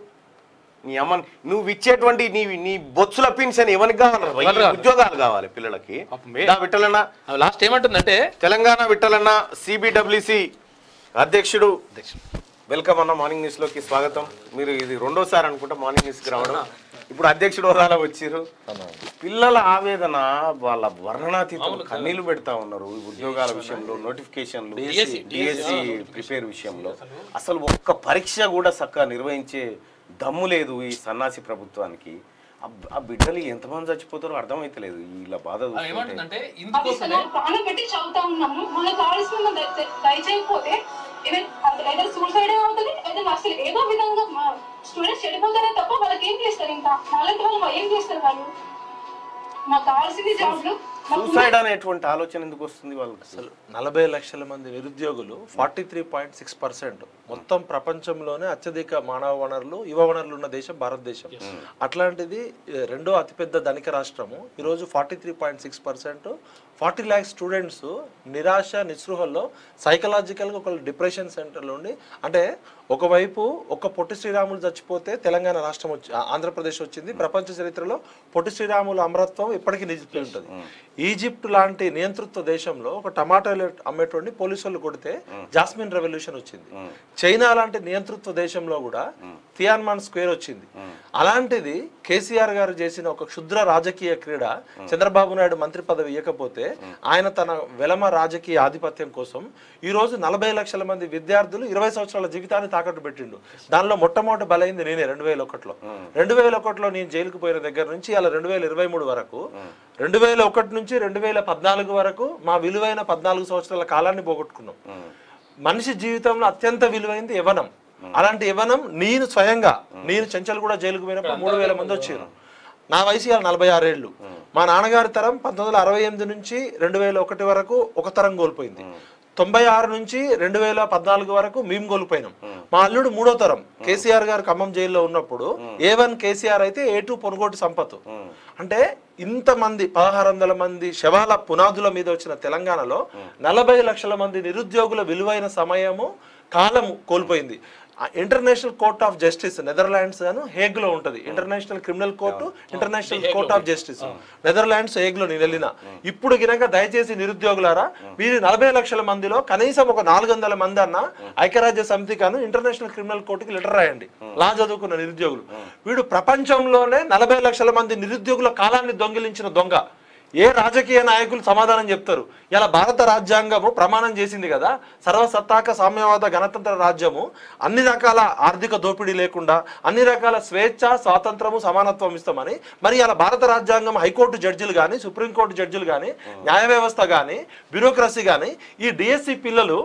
నీ అమ్మ నువ్వు ఇచ్చేటువంటి నీ నీ బొత్సుల పిన్షన్ ఎవరికి కావాలి? ఉద్యోగాలు కావాలి పిల్లలకి. విఠలన్న. లాస్ట్ ఏమంటుందంటే తెలంగాణ విఠలన్న సిబిడబ్ల్యూసి అధ్యక్షుడు. వెల్కమ్ అన్న మార్నింగ్ న్యూస్లోకి స్వాగతం. మీరు ఇది రెండోసారి అనుకుంటా మార్నింగ్ న్యూస్కి రావడం. ఇప్పుడు అధ్యక్షుడు హోదాలో వచ్చారు పిల్లల ఆవేదన వాళ్ళ వర్ణనాతీతం కన్నీళ్ళు పెడతా ఉన్నారు ఉద్యోగాల విషయంలో నోటిఫికేషన్లు డిఎస్సి ప్రిపేర్ విషయంలో. అసలు ఒక్క పరీక్ష కూడా చక్కగా నిర్వహించే దమ్ము లేదు ఈ సన్నాసి ప్రభుత్వానికి. ఆ బిడ్డలు ఎంతమంది చచ్చిపోతారో అర్థమైతలేదు. వీళ్ళ బాధ. ఏమంటుందంటే ఇందుకోసమే ప్రాణం పెట్టి చదువుతా ఉన్నాము. మనకు కావాల్సిన దయచేయకపోతే ఈవెన్ ఏదో సూసైడ్ అవుతుంది ఏదైనా అసలు ఏదో విధంగా మా స్టూడెంట్స్ చెడిపోతారే తప్ప వాళ్ళకి ఏం చేస్తారు ఇంకా? వాళ్ళకి వాళ్ళు ఏం చేస్తారు వాళ్ళు? మాకు కావాల్సింది జాబ్లు. సూసైడ్ అనేటువంటి ఆలోచన ఎందుకు వస్తుంది వాళ్ళకి? అసలు నలభై లక్షల మంది నిరుద్యోగులు forty three point six percent మొత్తం ప్రపంచంలోనే అత్యధిక మానవ వనరులు యువ వనరులు ఉన్న దేశం భారతదేశం. అట్లాంటిది ఏ, రెండో అతిపెద్ద ధనిక రాష్ట్రము. ఈరోజు forty three point six percent forty lakhs students నిరాశ నిస్పృహల్లో సైకలాజికల్గా ఒక డిప్రెషన్ సెంటర్లో ఉండి అంటే ఒకవైపు ఒక పొట్టి శ్రీరాములు చచ్చిపోతే తెలంగాణ రాష్ట్రం వచ్చి ఆ- ఆంధ్రప్రదేశ్ వచ్చింది. ప్రపంచ చరిత్రలో పొట్టి శ్రీరాముల అమరత్వం ఇప్పటికీ నిలిచిపోయి ఉంటుంది. ఈజిప్ట్ లాంటి నియంతృత్వ దేశంలో ఒక టమాటాలు అమ్మేటువంటి పోలీసులు కొడితే జాస్మిన్ రెవల్యూషన్ వచ్చింది. చైనా లాంటి నియంతృత్వ దేశంలో కూడా తియాన్మాన్ స్క్వేర్ వచ్చింది. అలాంటిది కేసీఆర్ గారు చేసిన ఒక క్షుద్ర రాజకీయ క్రీడ చంద్రబాబు నాయుడు మంత్రి పదవి ఇవ్వకపోతే ఆయన తన వెలమ రాజకీయ ఆధిపత్యం కోసం ఈ రోజు నలభై లక్షల మంది విద్యార్థులు ఇరవై సంవత్సరాల జీవితాన్ని తాకట్టు పెట్టిండు. దానిలో మొట్టమొదటి బలైంది నేనే రెండు వేల ఒకటిలో. రెండు వేల ఒకటిలో నేను జైలుకు పోయిన దగ్గర నుంచి అలా రెండు వేల ఇరవై మూడు వరకు రెండు వేల ఒకటి నుంచి రెండు వేల పద్నాలుగు వరకు మా విలువైన పద్నాలుగు సంవత్సరాల కాలాన్ని పోగొట్టుకున్నాం. మనిషి జీవితంలో అత్యంత విలువైంది యవనం. అలాంటి యవనం నేను స్వయంగా నేను చెంచల్ కూడా జైలుకు పోయినప్పుడు మూడు వేల మంది వచ్చారు. నా వయసు ఇవాళ నలభై ఆరేళ్ళు. మా నాన్నగారి తరం పంతొమ్మిది వందల అరవై ఎనిమిది నుంచి రెండు వేల ఒకటి వరకు ఒక తరం కోల్పోయింది. తొంభై ఆరు నుంచి రెండు వేల పద్నాలుగు వరకు మేము కోల్పోయినాం. మా అల్లుడు మూడో తరం. కేసీఆర్ గారు ఖమ్మం జైల్లో ఉన్నప్పుడు ఏ వన్ కేసీఆర్ అయితే ఏ టూ పొనుగోటి సంపత్ అంటే ఇంతమంది పదహారు వందల మంది శవాల పునాదుల మీద వచ్చిన తెలంగాణలో నలభై లక్షల మంది నిరుద్యోగుల విలువైన సమయము కాలము కోల్పోయింది. International court of justice Netherlands అను హేగ్లో ఉంటది international criminal court international court of justice Netherlands హేగ్లో నేను వెళ్ళిన. ఇప్పుడు గినక దయచేసి నిరుద్యోగులారా మీరు నలభై లక్షల మందిలో కనీసం ఒక నాలుగు వందల మంది అన్న ఐక్యరాజ్య సమితి కాను ఇంటర్నేషనల్ క్రిమినల్ కోర్టుకి లెటర్ రాయండి. లా చదువుకున్న నిరుద్యోగులు. వీడు ప్రపంచంలోనే నలభై లక్షల మంది నిరుద్యోగుల కాలాన్ని దొంగిలించిన దొంగ. ఏ రాజకీయ నాయకులు సమాధానం చెప్తారు? ఇలా భారత రాజ్యాంగము ప్రమాణం చేసింది కదా సర్వసత్తాక సామ్యవాద గణతంత్ర రాజ్యము అన్ని రకాల ఆర్థిక దోపిడీ లేకుండా అన్ని రకాల స్వేచ్ఛ స్వాతంత్రము సమానత్వం ఇస్తామని మరి ఇలా భారత రాజ్యాంగం హైకోర్టు జడ్జిలు కానీ సుప్రీంకోర్టు జడ్జిలు కానీ న్యాయ వ్యవస్థ కానీ బ్యూరోక్రసీ కానీ ఈ డిఎస్సి పిల్లలు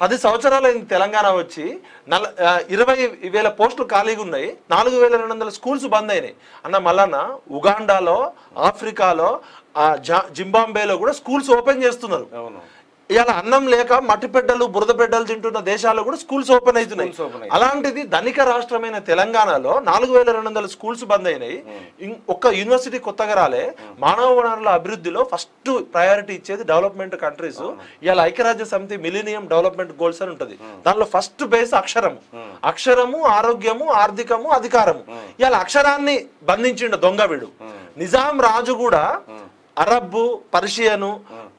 పది సంవత్సరాలు తెలంగాణ వచ్చి నల ఇరవై వేల పోస్టులు ఖాళీగా ఉన్నాయి నాలుగు వేల రెండు వందల స్కూల్స్ బంద్ అయినాయి. అన్న మళ్ళా ఉగాండాలో ఆఫ్రికాలో జింబాంబేలో కూడా స్కూల్స్ ఓపెన్ చేస్తున్నారు. ఇవాళ అన్నం లేక మట్టి బిడ్డలు బురద బిడ్డలు తింటున్న దేశాల్లో కూడా స్కూల్స్ ఓపెన్ అవుతున్నాయి. అలాంటిది ధనిక రాష్ట్రమైన తెలంగాణలో నాలుగు వేల రెండు వందల స్కూల్స్ బంద్ అయినాయి. ఒక్క యూనివర్సిటీ కొత్తగా రాలే. మానవ వనరుల అభివృద్ధిలో ఫస్ట్ ప్రయారిటీ ఇచ్చేది డెవలప్మెంట్ కంట్రీస్. ఇవాళ ఐక్యరాజ్య సమితి మిలీనియం డెవలప్మెంట్ గోల్స్ అని ఉంటది. దానిలో ఫస్ట్ బేస్ అక్షరము. అక్షరము ఆరోగ్యము ఆర్థికము అధికారము. ఇవాళ అక్షరాన్ని బంధించిండు దొంగ వీడు. నిజాం రాజు కూడా అరబ్బు పర్షియను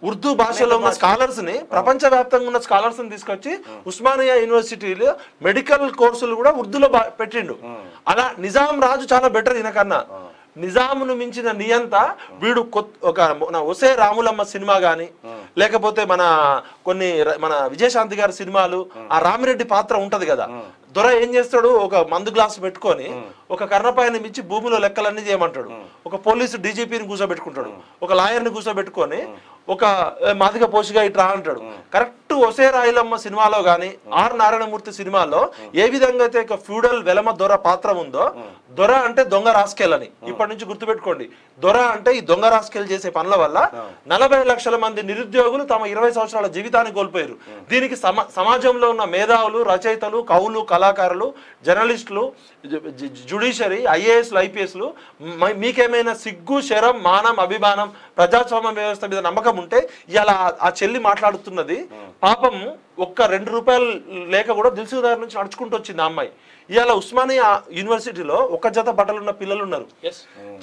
ఉర్దూ భాషలో ఉన్న స్కాలర్స్ని ప్రపంచవ్యాప్తంగా ఉన్న స్కాలర్స్ని తీసుకొచ్చి ఉస్మానియా యూనివర్సిటీలో మెడికల్ కోర్సులు కూడా ఉర్దూలో పెట్టిండు. అలా నిజాం రాజు చాలా బెటర్ ఈయనకన్నా. నిజామును మించిన నియంత వీడు ఒక ఒసే రాములమ్మ సినిమా గాని లేకపోతే మన కొన్ని మన విజయశాంతి గారి సినిమాలు ఆ. రామిరెడ్డి పాత్ర ఉంటది కదా. దొర ఏం చేస్తాడు? ఒక మందు గ్లాస్ పెట్టుకొని ఒక కర్రపాయని మించి భూమిలో లెక్కలన్నీ చేయమంటాడు. ఒక పోలీసు డీజీపీని కూర్చోబెట్టుకుంటాడు. ఒక లాయర్ని కూర్చోబెట్టుకొని ఒక ఏ, మాదిగ పోషిగా ఇట్రా అంటాడు. కరెక్ట్ ఒసే రాయిలమ్మ సినిమాలో గాని ఆర్ నారాయణమూర్తి సినిమాలో ఏ విధంగా అయితే ఒక ఫ్యూడల్ వెలమ దొర పాత్ర ఉందో దొర అంటే దొంగ రాసుకెళ్ళని. ఇప్పటి నుంచి గుర్తుపెట్టుకోండి. దొర అంటే ఈ దొంగ రాసుకెళ్ళి చేసే పనుల వల్ల నలభై లక్షల మంది నిరుద్యోగులు తమ ఇరవై సంవత్సరాల జీవితాన్ని కోల్పోయారు. దీనికి సమా సమాజంలో ఉన్న మేధావులు రచయితలు కవులు కళాకారులు జర్నలిస్టులు జుడిషియరీ ఐఏఎస్లు ఐపీఎస్లు మీకేమైనా సిగ్గు శరం మానం అభిమానం ప్రజాస్వామ్య వ్యవస్థ మీద నమ్మకం ఉంటే ఇలా ఆ చెల్లి మాట్లాడుతున్నది పాపం ఒక్క రెండు రూపాయలు లేక కూడా దిల్సుదార్ నుంచి నడుచుకుంటూ వచ్చింది ఆ అమ్మాయి. ఇవాళ ఉస్మానియా యూనివర్సిటీలో ఒక జత బట్టలు ఉన్న పిల్లలు ఉన్నారు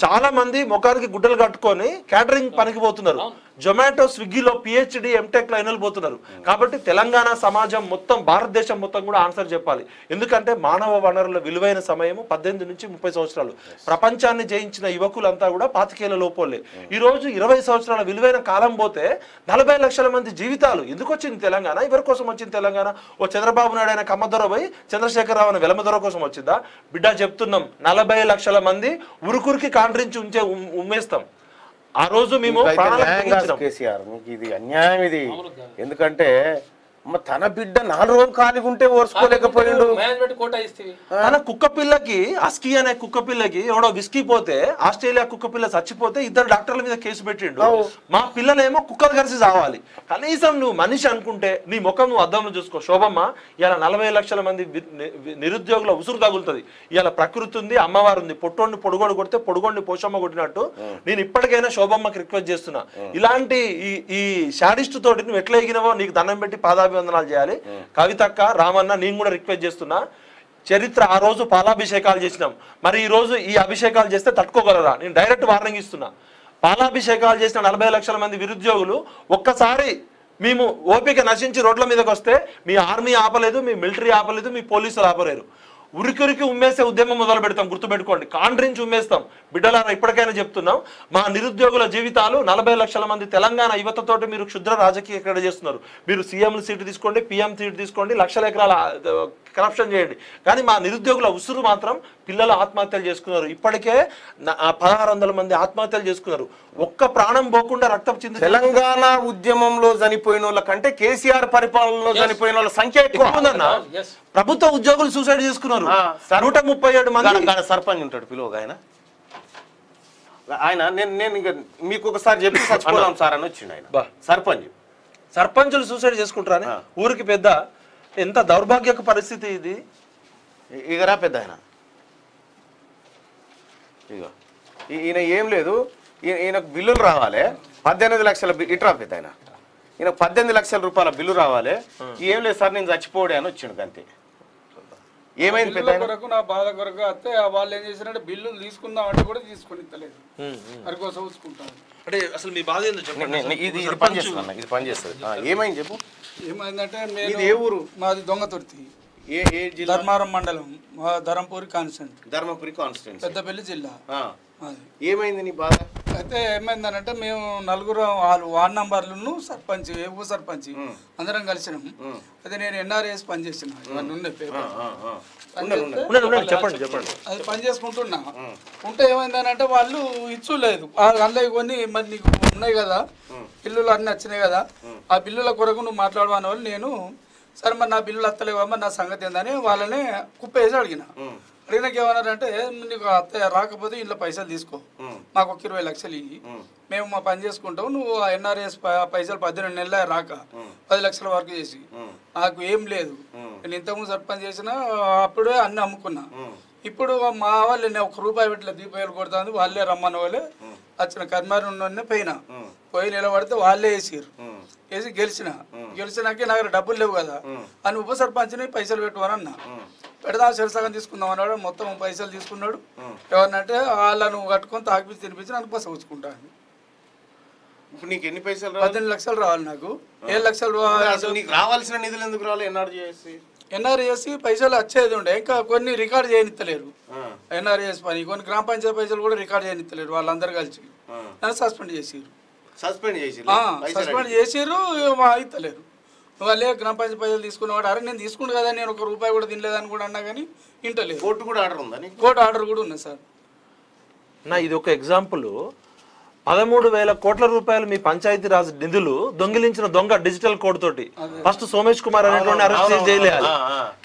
చాలా మంది ముఖానికి గుడ్డలు కట్టుకొని క్యాటరింగ్ పనికి పోతున్నారు. జొమాటో స్విగ్గీలో పిహెచ్డి ఎంటెక్ లైనలు పోతున్నారు. కాబట్టి తెలంగాణ సమాజం మొత్తం భారతదేశం మొత్తం కూడా ఆన్సర్ చెప్పాలి. ఎందుకంటే మానవ వనరుల విలువైన సమయం పద్దెనిమిది నుంచి ముప్పై సంవత్సరాలు. ప్రపంచాన్ని జయించిన యువకులంతా కూడా పాతికేళ్ళ లోపోలే. ఈ రోజు ఇరవై సంవత్సరాల విలువైన కాలం పోతే నలభై లక్షల మంది జీవితాలు. ఎందుకు వచ్చింది తెలంగాణ? ఎవరి కోసం వచ్చింది తెలంగాణ? ఓ చంద్రబాబు నాయుడు ఆయన కమ్మదొర పోయి చంద్రశేఖరరావు అనే వెలమదొర కోసం వచ్చిందా? బిడ్డ చెప్తున్నాం నలభై లక్షల మంది ఉరుకురికి కాండ్రించి ఉంచే ఉమ్- ఉమ్మేస్తాం. ఆ రోజు మేము. కేసీఆర్ మీకు ఇది అన్యాయం ఇది. ఎందుకంటే తన బిడ్డ నాలుగు రోజులు ఖాళీగా ఉంటే ఓర్చుకోలేకపోయిండు. తన కుక్క పిల్లకి అస్కీ అనే కుక్క పిల్లకి ఎవడో విస్కీ పోతే ఆస్ట్రేలియా కుక్క పిల్ల చచ్చిపోతే ఇద్దరు డాక్టర్ల మీద కేసు పెట్టిండు. మా పిల్లలేమో కుక్కలు కలిసి చావాలి. కనీసం నువ్వు మనిషి అనుకుంటే నీ ముఖం నువ్వు అద్దంలో చూసుకో. శోభమ్మ ఇలా నలభై లక్షల మంది నిరుద్యోగుల ఉసురు తగులుతుంది. ఇలా ప్రకృతి ఉంది అమ్మవారు ఉంది. పొట్టోడిని పొడుగోడు కొడితే పొడుగోడిని పోషమ్మ కొట్టినట్టు నేను ఇప్పటికైనా శోభమ్మకి రిక్వెస్ట్ చేస్తున్నా. ఇలాంటి ఈ ఈ షాడిస్ట్ తోటి నువ్వు ఎట్లా ఎగినవో నీకు దండం పెట్టి పాదాభివందనాలు చేయాలి. కవితక్క రామన్న నేను కూడా రిక్వెస్ట్ చేస్తున్నా. చరిత్ర ఆ రోజు పాలాభిషేకాలు చేసినాం. మరి ఈ రోజు ఈ అభిషేకాలు చేస్తే తట్టుకోగలరా? నేను డైరెక్ట్ వార్నింగ్ ఇస్తున్నా. పాలాభిషేకాలు చేసిన నలభై లక్షల మంది నిరుద్యోగులు ఒక్కసారి మేము ఓపిక నశించి రోడ్ల మీదకి వస్తే మీ ఆర్మీ ఆపలేదు మీ మిలిటరీ ఆపలేదు మీ పోలీసులు ఆపలేరు. ఉరికిరికి ఉమ్మేసే ఉద్యమం మొదలు పెడతాం. గుర్తుపెట్టుకోండి. కాండ్రించి ఉమ్మేస్తాం. బిడ్డలారా ఇప్పటికైనా చెప్తున్నాం. మా నిరుద్యోగుల జీవితాలు నలభై లక్షల మంది తెలంగాణ యువతతోటి మీరు క్షుద్ర రాజకీయ క్రీడ చేస్తున్నారు. మీరు సీఎంలు సీటు తీసుకోండి పిఎం సీట్ తీసుకోండి లక్షల ఎకరాల కరప్షన్ చేయండి. కానీ మా నిరుద్యోగుల ఉసురు మాత్రం పిల్లలు ఆత్మహత్యలు చేసుకున్నారు. ఇప్పటికే పదహారు వందల మంది ఆత్మహత్యలు చేసుకున్నారు. ఒక్క ప్రాణం పోకుండా రక్తం చింది తెలంగాణ ఉద్యమంలో చనిపోయిన వాళ్ళ కంటే కేసీఆర్ పరిపాలనలో చనిపోయిన వాళ్ళ సంఖ్య ఎక్కువ. ఉందన్న ప్రభుత్వ ఉద్యోగులు సూసైడ్ చేసుకున్నారు. నూట ముప్పై ఏడు మంది సర్పంచ్ ఉంటాడు పిలువగా ఆయన. ఆయన నేను నేను ఇంకా మీకు ఒకసారి చెప్పి చచ్చిపోదాం సార్ అని వచ్చిండు ఆయన. సర్పంచ్. సర్పంచులు సూసైడ్ చేసుకుంటారని ఊరికి పెద్ద ఎంత దౌర్భాగ్యక పరిస్థితి ఇది? ఇగరా పెద్ద ఆయన. ఇగో. ఈయన ఏం లేదు. ఈయనకు బిల్లులు రావాలి. పద్దెనిమిది లక్షల ఇట్రా పెద్ద ఆయన. ఈయన పద్దెనిమిది లక్షల రూపాయల బిల్లు రావాలి. ఏం లేదు సార్ నేను చచ్చిపోడే అని వచ్చిండు అంతే ఏమైంది పెద్ద ఆయన? కొరకు నా బాధ కొరకు వస్తే వాళ్ళు ఏం చేసినట్టే బిల్లులు తీసుకుందాం అంటే కూడా తీసుకొని ఇస్తలేదు మరి కోసం చూసుకుంటాను అంటే అసలు మీ బాధ ఏందో చెప్పండి ఇది ఇది పని చేస్తుంది అన్న ఇది పని చేస్తుంది. ఆ, ఏమైంది చెప్పు? ఏమైందంటే ఇది నేను ఏ ఊరు? మాది దొంగతుర్తి. ఏ ఏ జిల్లా? ధర్మారం మండలం మా ధరంపూరి కాన్స్టెంట్. ధర్మపురి కాన్స్టిట్యున్సీ పెద్దపల్లి జిల్లా. ఏమైంది నీ బాధ? అయితే ఏమైందనంటే మేము నలుగురు వాళ్ళు వార్డ్ నంబర్లను సర్పంచ్ ఉప సర్పంచ్ అందరం కలిసినాం అయితే నేను ఎన్ఆర్ఎస్ పనిచేసిన ఇవన్నీ ఉన్నాయి పేపర్ అది పని చేసుకుంటున్నా. ఉంటే ఏమైందనంటే వాళ్ళు ఇచ్చులేదు. అందులో కొన్ని మరి నీకు ఉన్నాయి కదా బిల్లులు అన్నీ వచ్చినాయి కదా ఆ బిల్లుల కొరకు నువ్వు మాట్లాడమని వాళ్ళు నేను సరే మరి నా బిల్లులు వస్తలేవా నా సంగతి ఏందని వాళ్ళని కుప్పేసి అడిగిన. అడిగినాక ఏమన్నారంటే నీకు అత్త రాకపోతే ఇంట్లో పైసలు తీసుకో. మాకు ఒక ఇరవై లక్షలు ఇవి మేము. మా పని చేసుకుంటాం నువ్వు ఎన్ఆర్ఎస్ పైసలు పద్దెనిమిది నెలల రాక పది లక్షల వరకు చేసి. నాకు ఏం లేదు. నేను ఇంతకుముందు సర్పంచ్ చేసిన అప్పుడే అన్ని అమ్ముకున్నా. ఇప్పుడు మా వాళ్ళు నేను ఒక రూపాయి పెట్టలే దీపావళి కొడుతుంది వాళ్ళే రమ్మన్న వాళ్ళే. వచ్చిన కర్మారి ఉన్న పోయినా. పోయి నిలబడితే వాళ్ళే వేసిరు వేసి గెలిచిన. గెలిచినాక నాకు డబ్బులు లేవు కదా. అని ఉప సర్పంచ్ని పైసలు పెట్టుకోని అన్న. పెడదాం సరిసగం తీసుకుందాం అన్నాడు మొత్తం పైసలు తీసుకున్నాడు. ఎవరినంటే వాళ్ళను కట్టుకొని తాగిపించి తినిపించి నన్ను ఉంచుకుంటాను ఇప్పుడు నీకు ఎన్ని పైసలు పద్దెనిమిది లక్షలు రావాలి నాకు. ఏడు లక్షలు నీకు రావాల్సిన నిధులు ఎందుకు రావాలి ఎన్ఆర్జీ చేసి ఎన్ఆర్ఎస్ పైసలు వచ్చేది ఉండే ఇంకా కొన్ని రికార్డ్ చేయనిత్తలేరు. ఎన్ఆర్ఎస్ పని కొన్ని గ్రామ పంచాయతీ పైసలు కూడా రికార్డ్ చేయనిత్తలేరు వాళ్ళందరూ కలిసి. నన్ను సస్పెండ్ చేసిర్రు. సస్పెండ్ చేసి సస్పెండ్ చేసిర్రు మా ఇత్తలేరు వాళ్ళే గ్రామ పంచాయతీ పైసలు తీసుకున్నవాడు అరే నేను తీసుకుంటు కదా నేను ఒక రూపాయి కూడా తినలేదని కూడా అన్నా కానీ ఇంటలేదు కోర్టు కూడా ఆర్డర్ ఉందా నీకు? కోర్టు ఆర్డర్ కూడా ఉంది సార్. నా ఇది ఒక ఎగ్జాంపుల్ పదమూడు వేల కోట్ల రూపాయలు మీ పంచాయతీరాజ్ నిధులు దొంగిలించిన దొంగ డిజిటల్ కోడ్ తోటి. ఫస్ట్ సోమేష్ కుమార్ అనేటువంటి అరెస్ట్ జైలేయాలి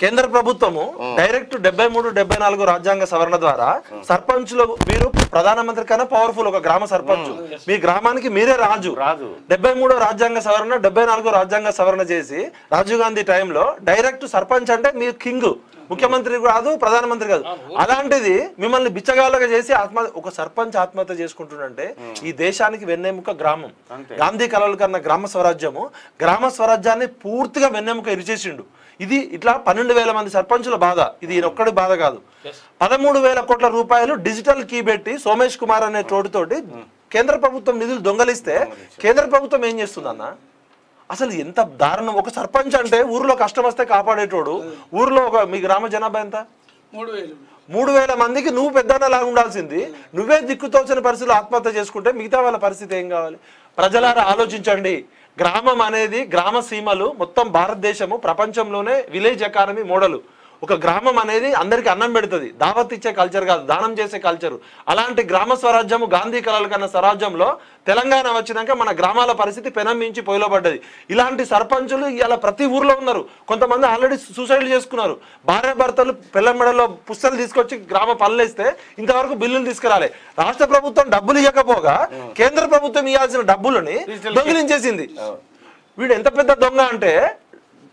కేంద్ర ప్రభుత్వము డైరెక్ట్ డెబ్బై మూడు డెబ్బై నాలుగు రాజ్యాంగ సవరణ ద్వారా సర్పంచులు మీరు ప్రధానమంత్రి కన్నా పవర్ఫుల్ ఒక గ్రామ సర్పంచ్. మీ గ్రామానికి మీరే రాజు. రాజు. డెబ్బై మూడో రాజ్యాంగ సవరణ డెబ్బై నాలుగో రాజ్యాంగ సవరణ చేసి రాజీవ్ గాంధీ టైంలో డైరెక్ట్ సర్పంచ్ అంటే మీరు కింగ్ ముఖ్యమంత్రి కాదు ప్రధానమంత్రి కాదు. అలాంటిది మిమ్మల్ని బిచ్చగాళ్ళగా చేసి ఆత్మ ఒక సర్పంచ్ ఆత్మహత్య చేసుకుంటుండంటే ఈ దేశానికి వెన్నెముక గ్రామం. గాంధీ కలలు కన్నా గ్రామ స్వరాజ్యము గ్రామ స్వరాజ్యాన్ని పూర్తిగా వెన్నెముక ఇరిచేసిండు. ఇది ఇట్లా పన్నెండు వేల మంది సర్పంచుల బాధ. ఇది ఒక్కడి బాధ కాదు. పదమూడు వేల కోట్ల రూపాయలు డిజిటల్ కీ పెట్టి సోమేష్ కుమార్ అనే తోటితోటి కేంద్ర ప్రభుత్వం నిధులు దొంగలిస్తే కేంద్ర ప్రభుత్వం ఏం చేస్తుందన్న? అసలు ఎంత దారుణం. ఒక సర్పంచ్ అంటే ఊర్లో కష్టం వస్తే కాపాడేటోడు. ఊర్లో ఒక మీ గ్రామ జనాభా ఎంత? మూడు వేలు మూడు వేల మందికి నువ్వు పెద్దన్నలాగా ఉండాల్సింది. నువ్వే దిక్కుతోచని పరిస్థితులు ఆత్మహత్య చేసుకుంటే మిగతా వాళ్ళ పరిస్థితి ఏం కావాలి? ప్రజలారా ఆలోచించండి. గ్రామం అనేది గ్రామ సీమలు మొత్తం భారతదేశము ప్రపంచంలోనే విలేజ్ ఎకానమీ మోడల్. ఒక గ్రామం అనేది అందరికి అన్నం పెడుతుంది. దావత్ ఇచ్చే కల్చర్ కాదు దానం చేసే కల్చర్ అలాంటి గ్రామ స్వరాజ్యము గాంధీ కళల కన్నా స్వరాజ్యంలో తెలంగాణ వచ్చినాక మన గ్రామాల పరిస్థితి పెనమించి పొయ్యిలో పడ్డది. ఇలాంటి సర్పంచులు ఇలా ప్రతి ఊర్లో ఉన్నారు. కొంతమంది ఆల్రెడీ సూసైడ్ చేసుకున్నారు. భార్య భర్తలు పిల్ల మెడలో పుస్తకాలు తీసుకొచ్చి గ్రామ పనులు ఇస్తే ఇంతవరకు బిల్లులు తీసుకురాలే. రాష్ట్ర ప్రభుత్వం డబ్బులు ఇవ్వకపోగా కేంద్ర ప్రభుత్వం ఇవ్వాల్సిన డబ్బులని దొంగిలించేసింది. వీడు ఎంత పెద్ద దొంగ అంటే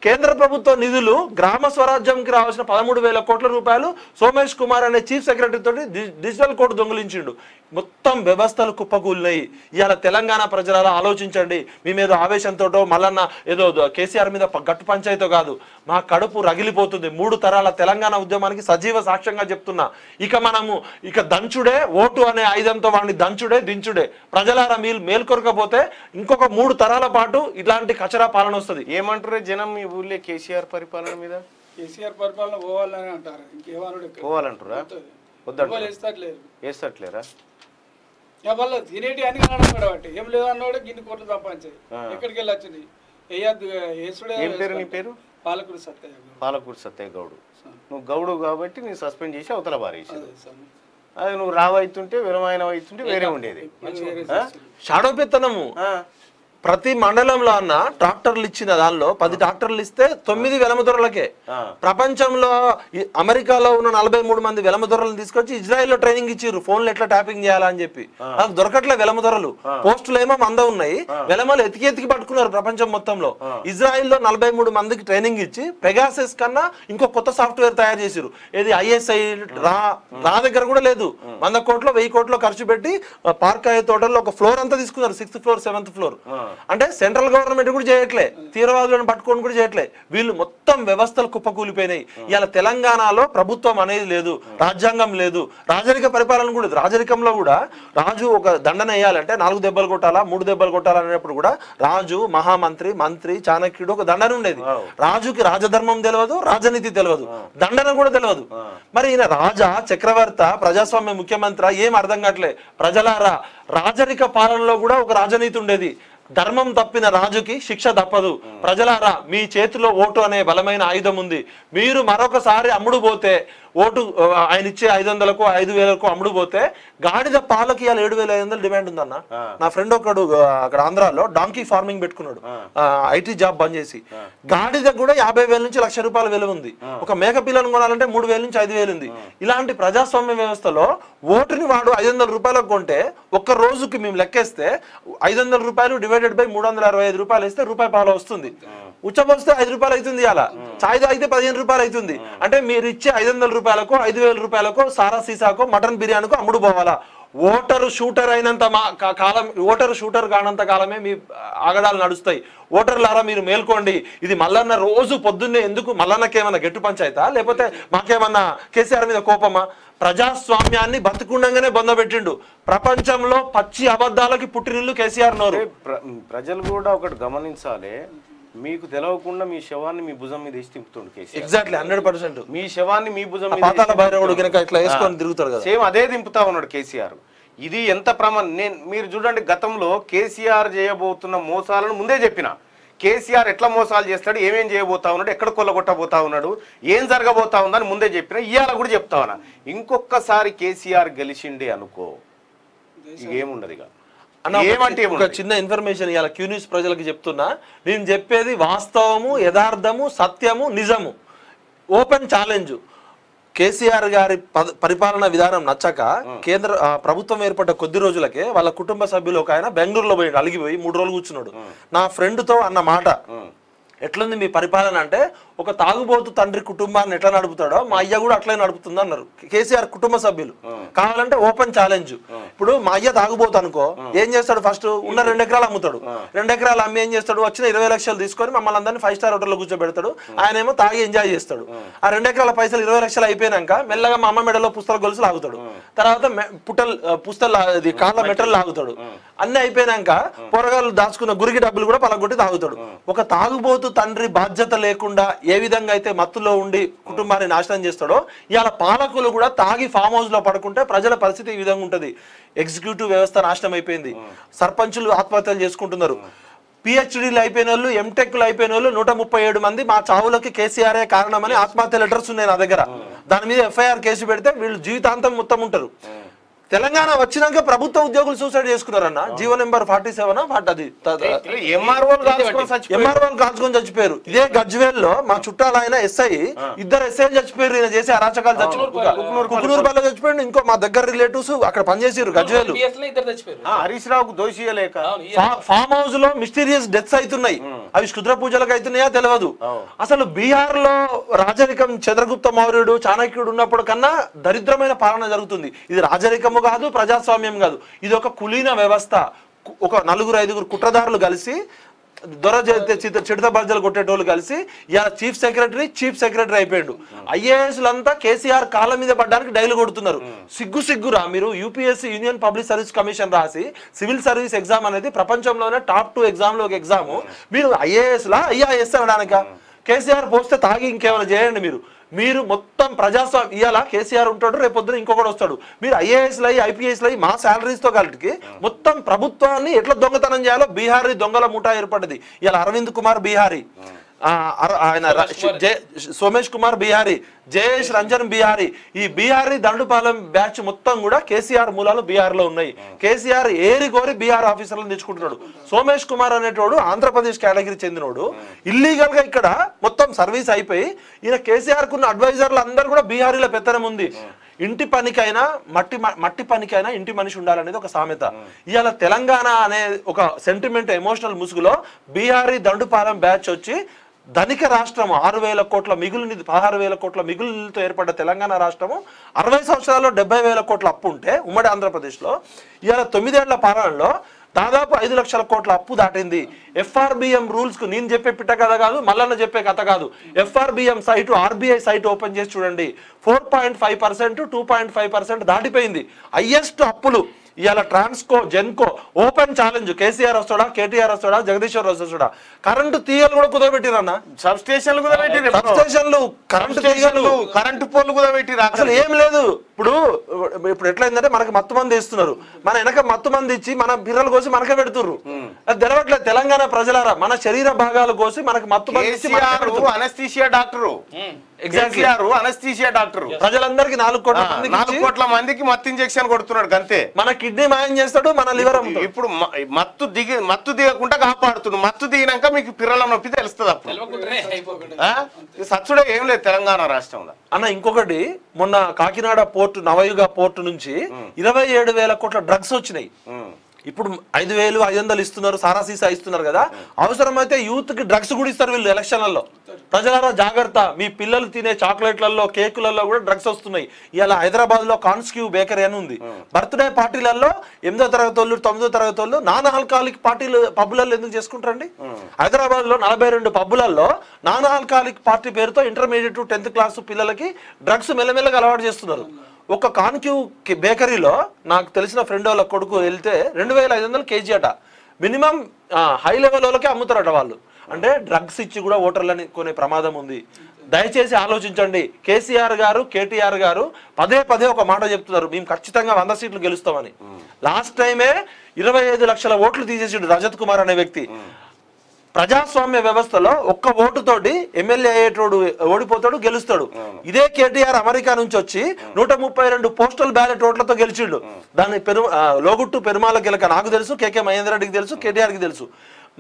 కేంద్ర ప్రభుత్వ నిధులు గ్రామ స్వరాజ్యంకి రావాల్సిన పదమూడు వేల కోట్ల రూపాయలు సోమేష్ కుమార్ అనే చీఫ్ సెక్రటరీ తోటి డి- డిజిటల్ కోడ్ దొంగిలించిండు. మొత్తం వ్యవస్థలు కుప్పకూలినాయి. ఇవాళ తెలంగాణ ప్రజల ఆలోచించండి. మీ మీద ఆవేశంతోటో మళ్ళన్న ఏదో కేసీఆర్ మీద గట్టు పంచాయతో కాదు. మా కడుపు రగిలిపోతుంది. మూడు తరాల తెలంగాణ ఉద్యమానికి సజీవ సాక్ష్యంగా చెప్తున్నా. ఇక మనము ఇక దంచుడే ఓటు అనే ఆయుధంతో వాడిని దంచుడే దించుడే. ప్రజలారా మీరు మేల్కొరకపోతే ఇంకొక మూడు తరాల పాటు ఇలాంటి కచరా పాలన వస్తుంది. ఏమంటారు జనం మీ ఊళ్ళో కేసీఆర్ పరిపాలన మీద? కేసీఆర్ పరిపాలన పోవాలని అంటారు. ఇంకేమన్నాడు ఇక్కడ పోవాలంటారా వేస్తట్లేరా? వాళ్ళ తినేటి అని అన్నాడు ఏం లేదు అన్నాడు గిన్ని కోట్లు సంపాదించాయి ఎక్కడికి వెళ్ళి వచ్చింది? వేసుడే ఏం పేరు నీ పేరు? పాలకుడు సత్తయ్య పాలకూరు సత్య గౌడు. నువ్వు గౌడు కాబట్టి నేను సస్పెండ్ చేసి అవతల బారేసాను అదే నువ్వు రావైతుంటే విరమైన అవుతుంటే వేరే ఉండేది? షాడో పెత్తనము ఆ. ప్రతి మండలంలో అన్న ట్రాక్టర్లు ఇచ్చిన దానిలో పది ట్రాక్టర్లు ఇస్తే తొమ్మిది వెలమదొరలకే. ప్రపంచంలో అమెరికాలో ఉన్న నలభై మూడు మంది వెలమదొరలను తీసుకొచ్చి ఇజ్రాయెల్లో ట్రైనింగ్ ఇచ్చిర్రు. ఫోన్లు ఎట్లా ట్యాపింగ్ చేయాలా అని చెప్పి. నాకు దొరకట్లే వెలమదొరలు. పోస్టులు ఏమో మంద ఉన్నాయి. వెలమలు ఎతికి ఎతికి పట్టుకున్నారు ప్రపంచం మొత్తంలో. ఇజ్రాయెల్లో నలభై మూడు మందికి ట్రైనింగ్ ఇచ్చి పెగాసెస్ కన్నా ఇంకో కొత్త సాఫ్ట్వేర్ తయారు చేసిరు ఏది ఐఎస్ఐ రా రా దగ్గర కూడా లేదు. వంద కోట్లు వెయ్యి కోట్లు ఖర్చు పెట్టి పార్క్ అయ్యే తోటల్లో ఒక ఫ్లోర్ అంతా తీసుకున్నారు. Sixth floor seventh floor. అంటే సెంట్రల్ గవర్నమెంట్ కూడా చేయట్లే తీవ్రవాదులను పట్టుకొని కూడా చేయట్లే. వీళ్ళు మొత్తం వ్యవస్థలు కుప్పకూలిపోయినాయి. ఇవాళ తెలంగాణలో ప్రభుత్వం అనేది లేదు రాజ్యాంగం లేదు రాజరిక పరిపాలన కూడా లేదు. రాజరికంలో కూడా రాజు ఒక దండన వేయాలంటే నాలుగు దెబ్బలు కొట్టాలా మూడు దెబ్బలు కొట్టాలా అనేప్పుడు కూడా రాజు మహామంత్రి మంత్రి చాణక్యుడు ఒక దండన ఉండేది. రాజుకి రాజధర్మం తెలియదు రాజనీతి తెలియదు దండన కూడా తెలియదు. మరి ఈయన రాజా చక్రవర్త ప్రజాస్వామ్య ముఖ్యమంత్రి ఏం అర్థం కావట్లే. ప్రజలారా రాజరిక పాలనలో కూడా ఒక రాజనీతి ఉండేది. ధర్మం తప్పిన రాజుకి శిక్ష తప్పదు. ప్రజలారా మీ చేతిలో ఓటు అనే బలమైన ఆయుధం ఉంది. మీరు మరొకసారి అమ్ముడు పోతే ఓటు ఆయన ఇచ్చే ఐదు వందలకు ఐదు వేలకు అమ్ముడు పోతే గాడిద పాలకి ఇవాళ ఏడు వేల ఐదు వందలు డిమాండ్ ఉందన్న. నా ఫ్రెండ్ ఒకడు అక్కడ ఆంధ్రాలో డాంకీ ఫార్మింగ్ పెట్టుకున్నాడు. ఐటీ జాబ్ బంద్ చేసి. గాడిద కూడా యాభై వేల నుంచి లక్ష రూపాయల విలువ ఉంది. ఒక మేక పిల్లను కొనాలంటే మూడు వేల నుంచి ఐదు వేలు ఉంది. ఇలాంటి ప్రజాస్వామ్య వ్యవస్థలో ఓటుని వాడు ఐదు వందల రూపాయలకు కొంటే ఒక్క రోజుకి మేము లెక్కేస్తే ఐదు వందల రూపాయలు డివైడెడ్ బై మూడు వందల అరవై ఐదు రూపాయలు ఇస్తే రూపాయి పాలు వస్తుంది. ఉచ్చపోస్తే ఐదు రూపాయలు అవుతుంది అలా చాయ్ తాగితే పదిహేను రూపాయలు అవుతుంది. అంటే మీరు ఇచ్చే ఐదు వందల రూపాయలకు ఐదు వేల రూపాయలకు సారా సీసాకు మటన్ బిర్యానీకు అమ్ముడు పోవాలా? ఓటరు షూటర్ అయినంత మా కాలం ఓటరు షూటర్ కానంత కాలమే మీ ఆగడాలు నడుస్తాయి. ఓటర్లారా మీరు మేల్కోండి. ఇది మల్లన్న రోజు పొద్దున్నే ఎందుకు మల్లన్నకి ఏమన్నా గెట్టు పంచాయతా? లేకపోతే మాకేమన్నా కేసీఆర్ మీద కోపమా? ప్రజాస్వామ్యాన్ని బతుకుండగానే బొందబెట్టిండు ప్రపంచంలో పచ్చి అబద్ధాలకి పుట్టినిల్లు కేసీఆర్ నోరు. ప్ర- ప్రజలు కూడా ఒకటి గమనించాలి. మీకు తెలవకుండా మీ శవాన్ని మీ భుజం మీద వేసి తిప్పుతుండు కేసీఆర్. ఎగ్జాక్ట్లీ హండ్రెడ్ పర్సెంట్ మీ శవాన్ని మీ భుజం మీద భైరవుడు ఇట్లా వేసుకొని. తిరుగుతాడు కదా. సేమ్ అదే దింపుతా ఉన్నాడు కేసీఆర్. ఇది ఎంత ప్రమా నేను మీరు చూడండి గతంలో కేసీఆర్ చేయబోతున్న మోసాలను ముందే చెప్పిన. కేసీఆర్ ఎట్లా మోసాలు చేస్తాడు ఏమేం చేయబోతా ఉన్నాడు ఎక్కడ కొల్లగొట్టబోతా ఉన్నాడు ఏం జరగబోతా ఉందని ముందే చెప్పిన. ఇవాళ కూడా చెప్తా ఉన్నా. ఇంకొకసారి కేసీఆర్ గెలిచిండే అనుకో ఇక ఏముండదు ఇక. ఏమంటే ఒక. చిన్న ఇన్ఫర్మేషన్ ఇవాళ క్యూ న్యూస్ ప్రజలకు చెప్తున్నా. నేను చెప్పేది వాస్తవము యథార్థము సత్యము నిజము. ఓపెన్ ఛాలెంజ్ కేసీఆర్ గారి పరిపాలన విధానం నచ్చక కేంద్ర ప్రభుత్వం ఏర్పడ్డ కొద్ది రోజులకే వాళ్ళ కుటుంబ సభ్యులు ఒక ఆయన బెంగళూరులో పోయి అలిగిపోయి మూడు రోజులు కూర్చున్నాడు. నా friend తో అన్న మాట. ఎట్లుంది మీ పరిపాలన అంటే ఒక తాగుబోతు తండ్రి కుటుంబాన్ని ఎట్లా నడుపుతాడో మా అయ్య కూడా అట్లే నడుపుతుంది అన్నారు. కేసీఆర్ కుటుంబ సభ్యులు. కావాలంటే ఓపెన్ ఛాలెంజ్. ఇప్పుడు మా అయ్య తాగుబోతు అనుకో ఏం చేస్తాడు ఫస్ట్ ఉన్న రెండు ఎకరాలు అమ్ముతాడు. రెండు ఎకరాలు అమ్మి ఏం చేస్తాడు? వచ్చిన ఇరవై లక్షలు తీసుకొని మమ్మల్ని అందరినీ ఫైవ్ స్టార్ హోటల్లో కూర్చోబెడతాడు. ఆయన ఏమో తాగి ఎంజాయ్ చేస్తాడు. ఆ. రెండు ఎకరాల పైసలు ఇరవై లక్షలు అయిపోయినాక మెల్లగా మా అమ్మ మెడలో పుస్తల గొలుసు లాగుతాడు. తర్వాత పుట్టల్ పుస్తలు ఇది కాళ్ళ మెటల్ లాగుతాడు. అన్ని అయిపోయినాక పొరగాలు దాచుకున్న గురికి డబ్బులు కూడా పలగొట్టి తాగుతాడు. ఒక తాగుబోతు తండ్రి బాధ్యత లేకుండా ఏ విధంగా అయితే మత్తులో ఉండి కుటుంబాన్ని నాశనం చేస్తాడో ఇవాళ పాలకులు కూడా తాగి ఫామ్ హౌస్లో పడుకుంటే ప్రజల పరిస్థితి ఈ విధంగా ఉంటది. ఎగ్జిక్యూటివ్ వ్యవస్థ నాశనం అయిపోయింది సర్పంచులు ఆత్మహత్యలు చేసుకుంటున్నారు. పిహెచ్డీలు అయిపోయిన వాళ్ళు ఎంటెక్లు అయిపోయిన వాళ్ళు నూట ముప్పై ఏడు మంది మా చావులకి కేసీఆర్ఏ కారణమని ఆత్మహత్య లెటర్స్ ఉన్నాయి నా దగ్గర. దాని మీద ఎఫ్ఐఆర్ కేసు పెడితే వీళ్ళు జీవితాంతం మొత్తం ఉంటారు. తెలంగాణ వచ్చినాక ప్రభుత్వ ఉద్యోగులు సూసైడ్ చేసుకున్నారన్న. జీవో నెంబర్ ఫార్టీ సెవెన్ అది ఎంఆర్ఓ కాల్చుకొని చచ్చిపోయారు. ఇదే గజ్వేల్లో మా చుట్టాలు ఆయన ఎస్ఐ ఇద్దరు ఎస్ఐలు చచ్చిపోయారు. ఈయన చేసే అరాచకాలు చచ్చిపోయారు. కుకునూరుపల్లి చచ్చిపోయాడు. ఇంకో మా దగ్గర రిలేటివ్స్ అక్కడ పనిచేసారు గజ్వేలు. లో హరీష్ రావుకు దోషియలేక ఫామ్ హౌస్లో మిస్టీరియస్ డెత్స్ అవుతున్నాయి అవి క్షుద్ర పూజలకు అవుతున్నాయా తెలియదు అసలు బీహార్లో రాజరికం చంద్రగుప్త మౌర్యుడు చాణక్యుడు ఉన్నప్పుడు కన్నా దరిద్రమైన పాలన జరుగుతుంది. ఇది రాజరికము కాదు ప్రజాస్వామ్యం కాదు. ఇది ఒక కులీన వ్యవస్థ. ఒక నలుగురు ఐదుగురు కుట్రదారులు కలిసి దొర చిడత బర్జలు కొట్టేటోళ్ళు కలిసి ఇలా చీఫ్ సెక్రటరీ చీఫ్ సెక్రటరీ అయిపోయాడు. ఐఏఎస్లంతా కేసీఆర్ కాళ్ళ మీద పడ్డానికి డైలు కొడుతున్నారు. సిగ్గు సిగ్గురా. మీరు UPSC union public service commission రాసి సివిల్ సర్వీస్ ఎగ్జామ్ అనేది ప్రపంచంలోనే టాప్ టూ ఎగ్జామ్లో ఒక ఎగ్జామ్. మీరు ఐఏఎస్ లా ఐఆర్ఎస్ అనడానిక కేసీఆర్ పోస్తే తాగి ఇంకేమైనా చేయండి మీరు. మీరు మొత్తం ప్రజాస్వామ్యం ఇవాళ కేసీఆర్ ఉంటాడు రేపు పొద్దున ఇంకొకటి వస్తాడు. మీరు ఐఏఎస్లు లై ఐపీఎస్లు లై మా శాలరీస్తో తో కలిపి మొత్తం ప్రభుత్వాన్ని ఎట్లా దొంగతనం చేయాలో బీహారీ దొంగల ముఠా ఏర్పడింది ఇలా అరవింద్ కుమార్ బీహారీ. ఆయన సోమేష్ కుమార్. బిహారీ జయేష్ రంజన్ బిహారీ. ఈ బీహారీ దండుపాలెం బ్యాచ్ మొత్తం కూడా కేసీఆర్ మూలాలు బీహార్లో ఉన్నాయి కేసీఆర్ ఏరి కోరి బీహార్ ఆఫీసర్లను తెచ్చుకుంటున్నాడు. సోమేష్ కుమార్ అనేటోడు ఆంధ్రప్రదేశ్ కేటగిరీ చెందినోడు. ఇల్లీగల్గా ఇక్కడ మొత్తం సర్వీస్ అయిపోయి ఈయన కేసీఆర్ కున్న అడ్వైజర్లు అందరూ కూడా బీహారీలో పెత్తనం ఉంది. ఇంటి పనికైనా మట్టి మట్టి పనికైనా ఇంటి మనిషి ఉండాలనేది ఒక సామెత. ఇవాళ తెలంగాణ అనే ఒక సెంటిమెంట్ ఎమోషనల్ ముసుగులో బీహారీ దండుపాలెం బ్యాచ్ వచ్చి ధనిక రాష్ట్రం ఆరు వేల కోట్ల మిగులు పదహారు వేల కోట్ల మిగులుతో ఏర్పడ్డ తెలంగాణ రాష్ట్రము. అరవై సంవత్సరాల్లో డెబ్బై వేల కోట్ల అప్పు ఉంటే ఉమ్మడి ఆంధ్రప్రదేశ్లో ఇవాళ తొమ్మిదేళ్ళ పాలనలో దాదాపు ఐదు లక్షల కోట్ల అప్పు దాటింది. ఎఫ్ఆర్బిఎం రూల్స్కు నేను చెప్పే పిట్ట కథ కాదు మల్లన్న చెప్పే కథ కాదు. FRBM site RBI site open చేసి చూడండి. Four point five percent two point five percent దాటిపోయింది. హయ్యెస్ట్ అప్పులు ఇవాళ ట్రాన్స్కో జెన్కో ఓపెన్ ఛాలెంజ్ కేసీఆర్ వస్తాడా కేటీఆర్ వస్తాడా జగదీశ్వర్ వస్తాడా? కరెంటు తీగలు కూడా కుదరబెట్టిరన్న? సబ్ స్టేషన్లు కూడా పెట్టిరు సబ్ స్టేషన్లు కరెంటు తీగలు కరెంటు పోల్లు కూడా పెట్టిరు అసలు ఏం లేదు. ఇప్పుడు ఇప్పుడు ఎట్లయిందంటే మనకి మత్తు మంది ఇస్తున్నారు మన వెనక మత్తు మంది ఇచ్చి మన బిర్రలు కోసి మనకే పెడుతుర్రు. అది తెలవట్లేదు తెలంగాణ ప్రజలారా. మన శరీర భాగాలు కోసి మనకి మత్తు మంది మనకే. Anaesthesia doctor. Anaesthesia doctor. ప్రజలందరికీ నాలుగు కోట్ల మందికి నాలుగు కోట్ల మందికి మత్తు ఇంజెక్షన్ కొడుతున్నాడు అంతే మన కిడ్నీ మాయం చేస్తాడు మన లివర్ ఇప్పుడు మత్తు దిగి మత్తు దిగకుండా కాపాడుతుడు. మత్తు దిగినాక మీకు పిల్లల నొప్పి తెలుస్తుంది అప్పుడు. సచ్చుడే ఏం లేదు తెలంగాణ రాష్ట్రంలో. అన్న ఇంకొకటి మొన్న కాకినాడ పోర్టు నవయుగ పోర్టు నుంచి ఇరవై ఏడు వేల కోట్ల డ్రగ్స్ వచ్చినాయి. ఇప్పుడు ఐదు వేలు ఐదు వందలు ఇస్తున్నారు సారా సీసా ఇస్తున్నారు కదా. అవసరమైతే యూత్కి డ్రగ్స్ కూడా ఇస్తారు వీళ్ళు ఎలక్షన్లలో. ప్రజలారా జాగ్రత్త. మీ పిల్లలు తినే చాక్లెట్లలో కేకులలో కూడా డ్రగ్స్ వస్తున్నాయి. ఇలా హైదరాబాద్లో కాన్స్క్యూ బేకరీ అని ఉంది. బర్త్డే పార్టీలలో ఎనిమిదో తరగతి వాళ్ళు తొమ్మిదో తరగతి వాళ్ళు నాన్ ఆల్కహాలిక్ పార్టీలు పబ్బులలో ఎందుకు చేసుకుంటారండి? హైదరాబాద్లో నలభై రెండు పబ్బులలో నాన్ ఆల్కహాలిక్ పార్టీ పేరుతో ఇంటర్మీడియట్ టెన్త్ క్లాస్ పిల్లలకి డ్రగ్స్ మెల్లమెల్లగా అలవాటు చేస్తున్నారు. ఒక కాన్క్యూ బేకరీలో నాకు తెలిసిన ఫ్రెండ్ వాళ్ళ కొడుకు వెళ్తే రెండు వేల ఐదు వందలు కేజీ అట. మినిమం హై లెవెల్ వాళ్ళకే అమ్ముతారట వాళ్ళు. అంటే డ్రగ్స్ ఇచ్చి కూడా ఓటర్లని కొనే ప్రమాదం ఉంది. దయచేసి ఆలోచించండి. కేసీఆర్ గారు కేటీఆర్ గారు పదే పదే ఒక మాట చెప్తున్నారు. మేము ఖచ్చితంగా వంద సీట్లు గెలుస్తామని. లాస్ట్ టైమే ఇరవై ఐదు లక్షల ఓట్లు తీసేసిండు రజత్ కుమార్ అనే వ్యక్తి. ప్రజాస్వామ్య వ్యవస్థలో ఒక్క ఓటుతోటి ఎమ్మెల్యే అయ్యేటోడు ఓడిపోతాడు గెలుస్తాడు. ఇదే కేటీఆర్ అమెరికా నుంచి వచ్చి నూట ముప్పై రెండు పోస్టల్ బ్యాలెట్ ఓట్లతో గెలిచిండు. దాని పెరు లోగుట్టు పెరుమాల గెలక నాకు తెలుసు కేకే మహేందర్ రెడ్డికి తెలుసు కేటీఆర్కి తెలుసు.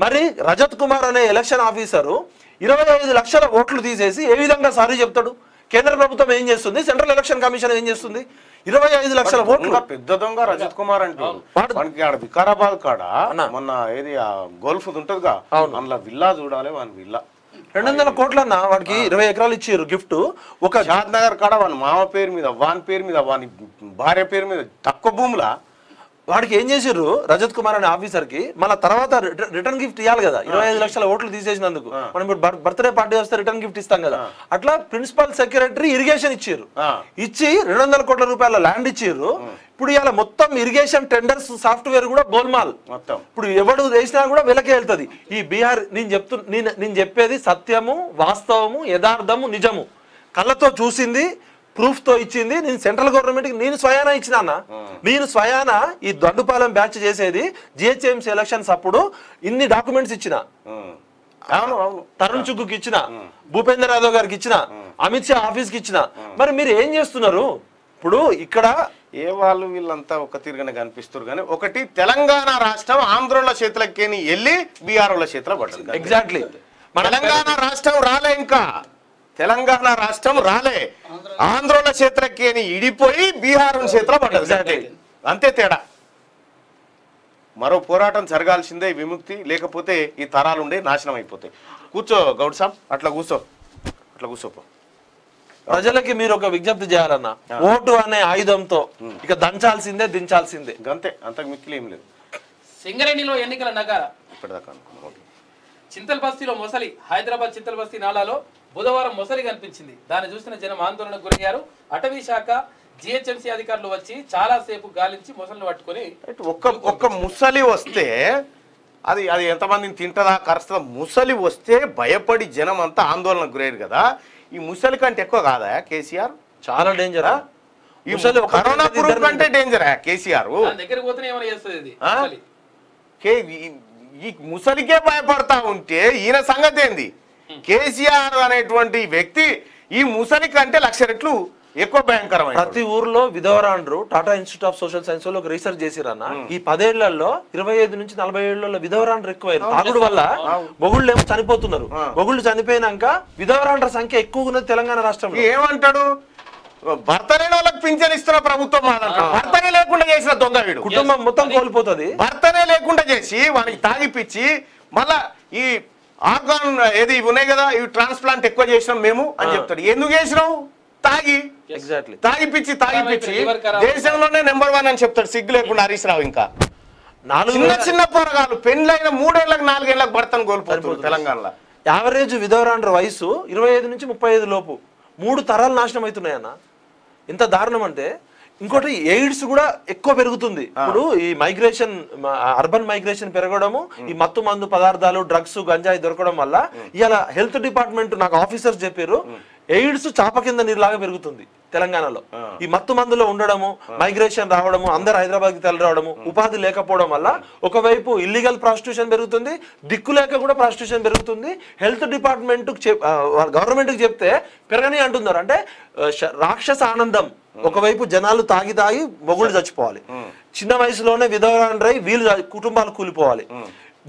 మరి రజత్ కుమార్ అనే ఎలక్షన్ ఆఫీసరు ఇరవై ఐదు లక్షల ఓట్లు తీసేసి ఏ విధంగా సారీ చెప్తాడు? కేంద్ర ప్రభుత్వం ఏం చేస్తుంది? సెంట్రల్ ఎలక్షన్ కమిషన్ ఏం చేస్తుంది? ఇరవై ఐదు లక్షల ఓట్లు పెద్ద దొంగ రజత్ కుమార్ అంటే. వానికి ఆడ వికారాబాద్ కాడ మొన్న ఏది ఆ గోల్ఫ్ ఉంటదిగా అందులో విల్లా చూడాలి వాని విల్లా. రెండు వందల కోట్లన్న వాడికి ఇరవై ఎకరాలు ఇచ్చారు గిఫ్ట్. ఒక షాద్ నగర్ కాడ వాని మామ పేరు మీద వాని పేరు మీద వాని భార్య పేరు మీద తక్కువ భూములా? వాడికి ఏం చేసిర్రు? రజత్ కుమార్ అనే ఆఫీసర్కి మన తర్వాత రిట- రిటర్న్ గిఫ్ట్ ఇవ్వాలి కదా. ఇరవై ఐదు లక్షల ఓట్లు తీసేసినందుకు. మనం ఇప్పుడు బర్- బర్త్డే పార్టీ వస్తే రిటర్న్ గిఫ్ట్ ఇస్తాం కదా. అట్లా ప్రిన్సిపల్ సెక్రటరీ ఇరిగేషన్ ఇచ్చారు. ఇచ్చి రెండు వందల కోట్ల రూపాయల ల్యాండ్ ఇచ్చారు ఇప్పుడు ఇవాళ మొత్తం ఇరిగేషన్ టెండర్స్ సాఫ్ట్వేర్ కూడా గోల్మాల్. మొత్తం. ఇప్పుడు ఎవడు వేసినా కూడా వెలకే వెళ్తుంది. ఈ బీహార్ నేను చెప్తు నేను నేను చెప్పేది సత్యము వాస్తవము యథార్థము నిజము. కళ్ళతో చూసింది ప్రూఫ్తో ఇచ్చింది నేను సెంట్రల్ గవర్నమెంట్కి నేను స్వయానా ఇచ్చిన అన్న. నేను స్వయానా ఈ దొడ్డుపాలెం బ్యాచ్ చేసేది జిహెచ్ఎంసీ ఎలక్షన్స్ అప్పుడు ఇన్ని డాక్యుమెంట్స్ ఇచ్చిన. అవును అవును. తరుణ్ చుక్కుకి ఇచ్చిన భూపేందర్ యాదవ్ గారికి ఇచ్చిన అమిత్ షా ఆఫీస్కి ఇచ్చిన మరి మీరు ఏం చేస్తున్నారు? ఇప్పుడు ఇక్కడ ఏ వాళ్ళు వీళ్ళంతా ఒక తీరుగానే కనిపిస్తారు కానీ ఒకటి తెలంగాణ రాష్ట్రం ఆంధ్రోళ్ళ చేతులకి వెళ్ళి బీఆర్ వాళ్ళ చేతిలో పడ్డది. ఎగ్జాక్ట్లీ తెలంగాణ రాష్ట్రం రాలే ఇంకా. తెలంగాణ రాష్ట్రం రాలే. ఆంధ్రోళ్ళ చేతులకి ఇడిపోయి బీహార్ చేతిలో పడ్డది. అంతే తేడా. మరో పోరాటం జరగాల్సిందే విముక్తి లేకపోతే ఈ తరాలు ఉండే నాశనం అయిపోతాయి. కూర్చో గౌడ్ సాబ్ అట్లా కూర్చో. అట్లా కూర్చోపో ప్రజలకి మీరు ఒక విజ్ఞప్తి చేయాలన్న ఓటు అనే ఆయుధంతో ఇక దంచాల్సిందే దించాల్సిందే. అంతే అంతకు మిక్కిలి ఏం లేదు. సింగరేణిలో ఎన్నికల నగార? ఇప్పటిదాకా అనుకున్నాం. చింతల్ బస్తీలో మొసలి హైదరాబాద్ చింతల్ బస్తీ నాలాలో బుధవారం మొసలి కనిపించింది. దాన్ని చూసిన జనం ఆందోళనకు గురయ్యారు. అటవీ శాఖ జిహెచ్ఎంసీ అధికారులు వచ్చి చాలా సేపు గాలించి మొసలిని పట్టుకొని. ఒక్క ఒక్క ముసలి వస్తే అది అది ఎంతమందిని తింటదా కరుస్తుందా? ముసలి వస్తే భయపడి జనం అంతా ఆందోళనకు గురయ్యారు కదా. ఈ ముసలి కంటే ఎక్కువ కాదా కేసీఆర్? చాలా డేంజర్ ఈ కరోనా పురుగు కంటే డేంజరా కేసీఆర్? దాని దగ్గరికి పోతేనే ఏమైనా చేస్తుంది ఇది ఆ? మొసలి. కే ఈ- ఈ ముసలికే భయపడతా ఉంటే ఈయన సంగతి ఏంది? కేసీఆర్ అనేటువంటి వ్యక్తి ఈ ముసలి కంటే లక్ష రెట్లు ఎక్కువ భయంకరమైన ప్రతి ఊర్లో విధవరాండ్రు టాటా ఇన్స్టిట్యూట్ ఆఫ్ సోషల్ సైన్స్లో ఒక రీసెర్చ్ చేసిరన్న ఈ పదేళ్ళలో ఇరవై ఐదు నుంచి నలభై ఏళ్ళలో విధవరాండ్రు ఎక్కువైన తాగుడు వల్ల మొగుళ్ళు ఏమో చనిపోతున్నారు. మొగుళ్ళు చనిపోయినాక విధవరాండ్ర సంఖ్య ఎక్కువ ఉన్నది తెలంగాణ రాష్ట్రంలో. ఏమంటాడు? భర్త లేని వాళ్ళకి పింఛన్ ఇస్తున్న ప్రభుత్వం భర్తనే లేకుండా చేసిన దొంగ వీడు. కుటుంబం మొత్తం కోల్పోతుంది. భర్తనే లేకుండా చేసి వానికి తాగిపిచ్చి మళ్ళా ఈ ఆర్గాన్ ఏది ఇవి ఉన్నాయి కదా ఇవి ట్రాన్స్ప్లాంట్ ఎక్కువ చేసినాం మేము అని చెప్తాడు. ఎందుకు చేసినావు? తాగి. ఎగ్జాక్ట్లీ తాగిపిచ్చి తాగిపిచ్చి దేశంలోనే నెంబర్ వన్ అని చెప్తాడు. సిగ్గు లేకుండా హరీష్ రావు ఇంకా. నాలుగు చిన్న చిన్న పోరగాలు పెళ్ళైన మూడేళ్ళకు నాలుగేళ్ళకు భర్తను కోల్పోతుంది తెలంగాణలో. యావరేజ్ విధవరాండ్ర వయసు ఇరవై ఐదు నుంచి ముప్పై ఐదు లోపు. మూడు తరాలు నాశనం అవుతున్నాయి అన్న ఇంత దారుణం అంటే ఇంకోటి ఎయిడ్స్ కూడా ఎక్కువ పెరుగుతుంది. ఇప్పుడు ఈ మైగ్రేషన్ అర్బన్ మైగ్రేషన్ పెరగడము ఈ మత్తు మందు పదార్థాలు డ్రగ్స్ గంజాయి దొరకడం వల్ల ఇవాళ హెల్త్ డిపార్ట్మెంట్ నాకు ఆఫీసర్స్ చెప్పారు ఎయిడ్స్ చాప కింద నీరులాగా పెరుగుతుంది తెలంగాణలో. ఈ మత్తు మందులో ఉండడము మైగ్రేషన్ రావడము అందరు హైదరాబాద్కి తరలి రావడము ఉపాధి లేకపోవడం వల్ల ఒకవైపు ఇల్లీగల్ ప్రాస్టిట్యూషన్ పెరుగుతుంది దిక్కు లేక కూడా ప్రాస్టిట్యూషన్ పెరుగుతుంది. హెల్త్ డిపార్ట్మెంట్ గవర్నమెంట్కి చెప్తే పెరగని అంటున్నారు. అంటే రాక్షస ఆనందం ఒకవైపు జనాలు తాగి తాగి మొగుళ్ళు చచ్చిపోవాలి. చిన్న వయసులోనే విధవరాండ్రై వీళ్ళు కుటుంబాలు కూలిపోవాలి.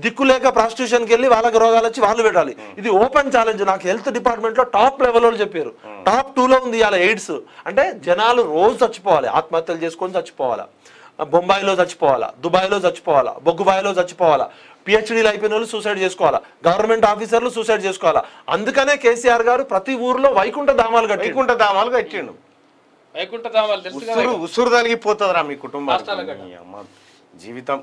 దిక్కు లేక ప్రాస్టిట్యూషన్కి వెళ్ళి వాళ్ళకి రోగాలు వచ్చి వాళ్ళు పెట్టాలి. ఇది ఓపెన్ ఛాలెంజ్ నాకు హెల్త్ డిపార్ట్మెంట్లో టాప్ లెవెల్ వాళ్ళు చెప్పారు. టాప్ టూ లో ఉంది ఇవాళ ఎయిడ్స్ అంటే జనాలు రోజు చచ్చిపోవాలి. ఆత్మహత్యలు చేసుకొని చచ్చిపోవాలా. బొంబాయిలో చచ్చిపోవాలా. దుబాయ్లో చచ్చిపోవాలా. బొగ్గుబాయిలో చచ్చిపోవాలా. పిహెచ్డీలు అయిపోయిన వాళ్ళు సూసైడ్ చేసుకోవాలా. గవర్నమెంట్ ఆఫీసర్లు సూసైడ్ చేసుకోవాలా. అందుకనే కేసీఆర్ గారు ప్రతి ఊర్లో వైకుంఠ ధామాలు కట్టి వైకుంఠ ధామాలు కట్టిండు. వైకుంఠ ధామాలు ఉసురు ఉసురు తలిగిపోతుందిరా మీ అమ్మ జీవితం.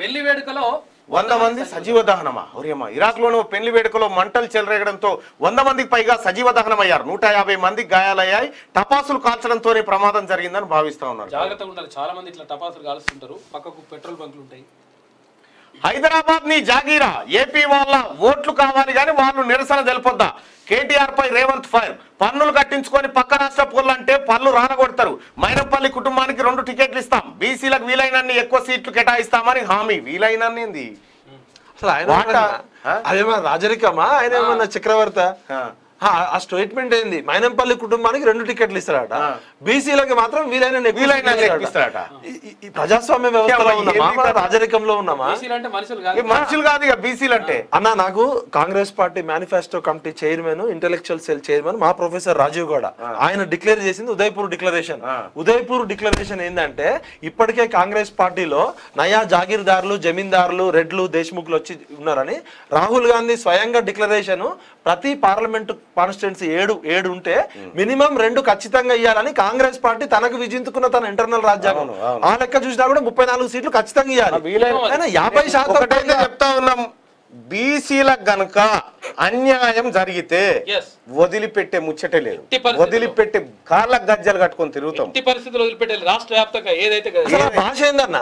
పెళ్ళి వేడుకలో వంద మంది సజీవ దహనమా ఒరేమా ఇరాక్లోని పెళ్ళి వేడుకలో మంటలు చెలరేగడంతో వంద మందికి పైగా సజీవ దహనం అయ్యారు నూట యాభై మందికి గాయాలయ్యాయి. టపాసులు కాల్చడంతోనే ప్రమాదం జరిగిందని భావిస్తా ఉన్నారు. జాగ్రత్తగా ఉండాలి. చాలా మంది ఇట్లా టపాసులు కాలుస్తుంటారు. పక్కకు పెట్రోల్ బంకులు ఉంటాయి. హైదరాబాద్ని జాగీరా. ఏపీ వాళ్ళ ఓట్లు కావాలి కానీ వాళ్ళు నిరసన తెలిపొద్దా? కేటీఆర్ పై రేవంత్ ఫైర్. పన్నులు కట్టించుకొని పక్క రాష్ట్ర అంటే పళ్ళు రానగొడతారు మైనపల్లి కుటుంబానికి రెండు టికెట్లు ఇస్తాం. బీసీలకు వీలైనన్ని ఎక్కువ సీట్లు కేటాయిస్తామని హామీ. వీలైనన్ని ఏంది అసలు ఆయన వాటా? ఏమన్నా- అదేమన్నా రాజరికమా? ఆయన ఏమన్నా చక్రవర్త? ఆ. స్టేట్మెంట్ ఏంది? మైనంపల్లి కుటుంబానికి రెండు టికెట్లు ఇస్తారట బీసీలకి మాత్రం వీలైన. ఈ- ప్రజాస్వామ్య వ్యవస్థలో ఉన్నామా మన? రాజరికంలో ఉన్నామా? మనుషులు కాదు ఇక బీసీలు అంటే అన్న నాకు Congress party manifesto committee chairman intellectual cell chairman మా ప్రొఫెసర్ రాజీవ్ గౌడ. ఆయన డిక్లేర్ చేసింది ఉదయపూర్ డిక్లరేషన్. ఉదయపూర్ డిక్లరేషన్ ఏంటంటే ఇప్పటికే కాంగ్రెస్ పార్టీలో నయా జాగీర్దారులు జమీందారులు రెడ్లు దేశ్ముఖ్లు వచ్చి ఉన్నారని రాహుల్ గాంధీ స్వయంగా డిక్లరేషన్ ప్రతి పార్లమెంట్ కాన్స్టిట్యున్సీ ఏడు ఏడు ఉంటే మినిమం రెండు ఖచ్చితంగా ఇవ్వాలని కాంగ్రెస్ పార్టీ తనకు విజించుకున్న తన ఇంటర్నల్ రాజ్యాంగం. ఆ లెక్క చూసినా కూడా ముప్పై నాలుగు సీట్లు ఖచ్చితంగా ఇవ్వాలి. యాభై శాతం చెప్తా ఉన్నాం. బీసీలకు గనుక అన్యాయం జరిగితే. వదిలిపెట్టే ముచ్చటే లేదు. వదిలిపెట్టే కాళ్ళ గజ్జలు కట్టుకొని తిరుగుతాం. ఎట్టి పరిస్థితులు వదిలిపెట్టాలి రాష్ట్ర వ్యాప్తంగా ఏదైతే భాష ఏందన్న?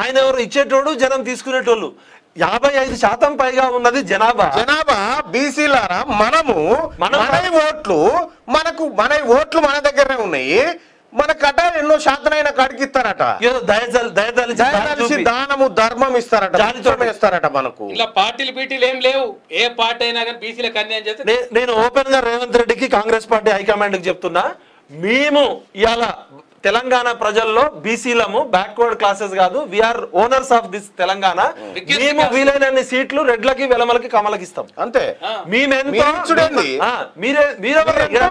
ఆయన ఎవరు ఇచ్చేటోడు జనం తీసుకునేటోళ్ళు. యాభై ఐదు శాతం పైగా ఉన్నది జనాభా. జనాభా బీసీలారా మనము మనం- ఓట్లు మనకు మన ఓట్లు మన దగ్గరనే ఉన్నాయి. మన కట ఎన్నో శాతనైన కాడికి ఇస్తారట ఏదో దయజల్ దయదలిచి. దానము ధర్మం ఇస్తారట ఇస్తారట మనకు. ఇలా పార్టీలు పీటీలు ఏం లేవు. ఏ పార్టీ అయినా కానీ బీసీలకు అన్యాయం చేస్తే నేను ఓపెన్గా రేవంత్ రెడ్డికి కాంగ్రెస్ పార్టీ హైకమాండ్కి చెప్తున్నా. మేము ఇవాళ తెలంగాణ ప్రజల్లో బీసీలము బ్యాక్వర్డ్ క్లాసెస్ కాదు. We are owners of this Telangana. మేము. వీలైనన్ని సీట్లు రెడ్లకి వెలమలకి కమలకి ఇస్తాం అంతే మేమెంతో మీరు మీరే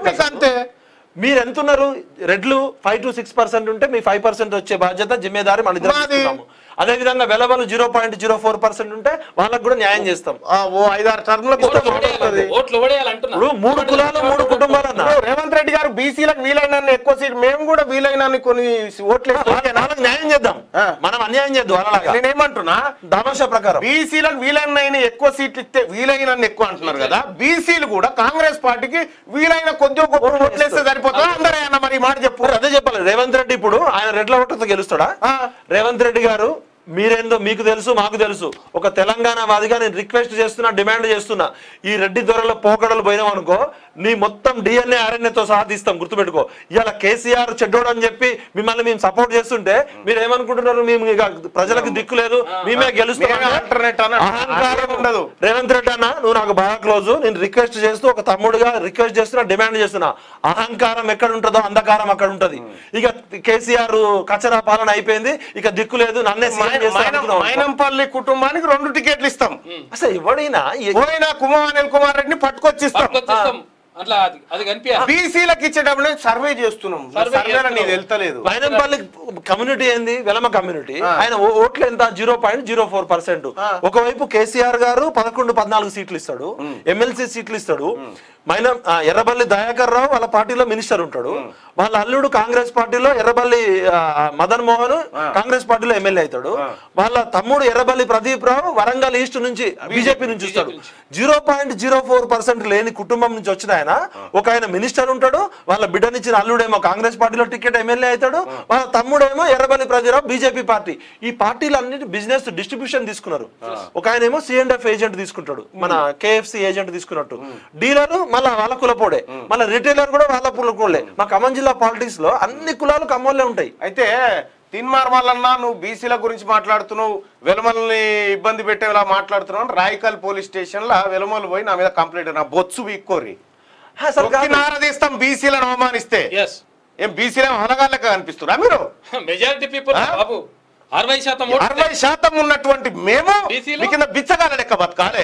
మీరు ఎంత ఉన్నారు రెడ్లు ఫైవ్ టు సిక్స్ పర్సెంట్ ఉంటే మీ ఫైవ్ పర్సెంట్ వచ్చే బాధ్యత జిమ్మేదారి మన ఇద్దరం మాది. తీసుకున్నాము. అదే విధంగా వెలవలు zero point zero four percent ఉంటే వాళ్ళకు కూడా న్యాయం చేస్తాం. ఆ, ఓ ఐదారు ఓడేయాలంటున్నా ఇప్పుడు మూడు కులాలు మూడు కుటుంబాలు అన్న రేవంత్ రెడ్డి గారు బీసీలకు వీలైనన్ని ఎక్కువ సీట్ మేము కూడా వీలైనన్ని కొన్ని ఓట్లు. వాళ్ళకి న్యాయం చేద్దాం. మనం అన్యాయం చేద్దాం అలాగా. నేనేమంటున్నా దామాషా ప్రకారం. బీసీలకు వీలైన ఎక్కువ సీట్లు ఇస్తే వీలైనన్ని ఎక్కువ అంటున్నారు కదా బీసీలు కూడా కాంగ్రెస్ పార్టీకి వీలైన కొద్దిగా గొప్ప ఓట్లు వేస్తే సరిపోతుందా? అందరే అన్న మరి మాట చెప్పు. అదే చెప్పాలి. రేవంత్ రెడ్డి ఇప్పుడు ఆయన రెడ్ల ఓట్లతో గెలుస్తాడా? ఆ. రేవంత్ రెడ్డి గారు మీరేందో మీకు తెలుసు మాకు తెలుసు. ఒక తెలంగాణ వాదిగా నేను రిక్వెస్ట్ చేస్తున్నా డిమాండ్ చేస్తున్నా. ఈ రెడ్డి దొరల పోకడలు పోయినాం అనుకో నీ మొత్తం డిఎన్ఏ ఆర్ఎన్ఏతో సహా తీస్తాం గుర్తుపెట్టుకో. ఇవాళ కేసీఆర్ చెడ్డోడు అని చెప్పి మిమ్మల్ని మేము సపోర్ట్ చేస్తుంటే మీరు ఏమనుకుంటున్నారు మేము ఇక ప్రజలకు దిక్కు లేదు మేమే గెలుస్తాం మేమే alternate అన్న. అహంకారం ఉండదు. రేవంత్ రెడ్డి అన్న నువ్వు నాకు బాగా క్లోజ్ నేను రిక్వెస్ట్ చేస్తూ ఒక తమ్ముడుగా రిక్వెస్ట్ చేస్తున్నా డిమాండ్ చేస్తున్నా. అహంకారం ఎక్కడ ఉంటుందో అంధకారం అక్కడ ఉంటది ఇక కేసీఆర్ కచరా పాలన అయిపోయింది ఇక దిక్కు లేదు నన్నే మైనంపల్లి కుటుంబానికి రెండు టికెట్లు ఇస్తాం. అసలు ఎవడైనా కుమార్ అనిల్ కుమార్ రెడ్డిని పట్టుకొచ్చేస్తాం అట్లా అది అది కనిపించాలి బీసీలకు ఇచ్చేటప్పుడు సర్వే చేస్తున్నాం. సర్వే. వెళ్తలేదు కమ్యూనిటీ ఏంది? వెలమ కమ్యూనిటీ. ఆయన ఓ- ఓట్లు ఎంత? Zero point zero four percent. ఒకవైపు కేసీఆర్ గారు పదకొండు పద్నాలుగు సీట్లు ఇస్తాడు. ఎమ్మెల్సీ సీట్లు ఇస్తాడు. మైనం ఆ, ఎర్రబల్లి దయాకర్ రావు వాళ్ళ పార్టీలో మినిస్టర్ ఉంటాడు. వాళ్ళ అల్లుడు కాంగ్రెస్ పార్టీలో ఎర్రబల్లి మదన్ మోహన్ కాంగ్రెస్ పార్టీలో ఎమ్మెల్యే అవుతాడు. వాళ్ళ తమ్ముడు ఎర్రబల్లి ప్రదీప్ రావు వరంగల్ ఈస్ట్ నుంచి బీజేపీ నుంచి వస్తాడు. Zero point zero four percent లేని కుటుంబం నుంచి వచ్చిన ఆయన ఒక ఆయన మినిస్టర్ ఉంటాడు వాళ్ళ బిడ్డనిచ్చిన అల్లుడేమో కాంగ్రెస్ పార్టీలో టికెట్ ఎమ్మెల్యే అవుతాడు వాళ్ళ తమ్ముడేమో ఎర్రబల్లి ప్రజరావు బీజేపీ పార్టీ. ఈ పార్టీలు అన్నిటి బిజినెస్ డిస్ట్రిబ్యూషన్ తీసుకున్నారు ఒక ఆయన ఏమో సిఎండ్ఎఫ్ ఏజెంట్ తీసుకుంటాడు మన కేఎఫ్సి ఏజెంట్ తీసుకున్నట్టు. డీలర్ మళ్ళా వాళ్ళ కులపోడే మళ్ళీ రిటైలర్ కూడా వాళ్ళ కులపోలే మా ఖమ్మం జిల్లా పాలిటిక్స్లో అన్ని కులాలు ఖమ్మంలో ఉంటాయి. అయితే తిన్మార్ మల్లన్న నువ్వు బీసీల గురించి మాట్లాడుతున్నావు వెలమల్ని ఇబ్బంది పెట్టేలా మాట్లాడుతున్నావు రాయకల్ పోలీస్ స్టేషన్లో వెలమలు పోయి నా మీద కంప్లైంట్ నా బొత్సు వీక్కోరి. నారదీస్తాం బీసీలను అవమానిస్తే. ఏం బీసీల అనగాళ్ళక కనిపిస్తురా మీరు. Majority people? బాబు. అరవై శాతం ఓట్లు అరవై శాతం ఉన్నటువంటి మేము కింద బిచ్చగాల లెక్క బతకాలి.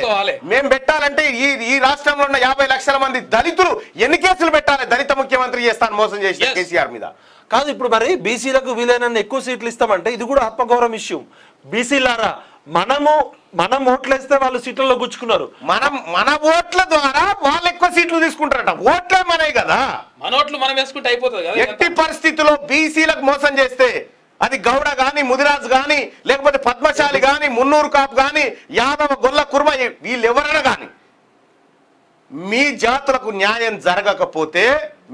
మేము పెట్టాలంటే ఈ ఈ రాష్ట్రంలో ఉన్న యాభై లక్షల మంది దళితులు ఎన్ని కేసులు పెట్టాలి? దళిత ముఖ్యమంత్రి చేస్తాను మోసం చేసిన Yes. కేసీఆర్ మీద. కాదు ఇప్పుడు మరి బీసీలకు వీలైనన్ని ఎక్కువ సీట్లు ఇస్తామంటే ఇది కూడా ఆత్మగౌరవం ఇష్యూ. బీసీలారా మనము మనం ఓట్లేస్తే వాళ్ళు సీట్లలో గుచ్చుకున్నారు. మనం మన ఓట్ల ద్వారా వాళ్ళు ఎక్కువ సీట్లు తీసుకుంటారట. ఓట్లే మనవి కదా. మన ఓట్లు మనం వేసుకుంటే అయిపోతుంది కదా. ఎట్టి. పరిస్థితుల్లో బీసీలకు మోసం చేస్తే అది గౌడ గాని ముదిరాజ్ గాని లేకపోతే పద్మశాలి గాని మున్నూరు కాపు గాని యాదవ గొల్ల కుర్మ వీళ్ళు ఎవరైనా గాని మీ జాతులకు న్యాయం జరగకపోతే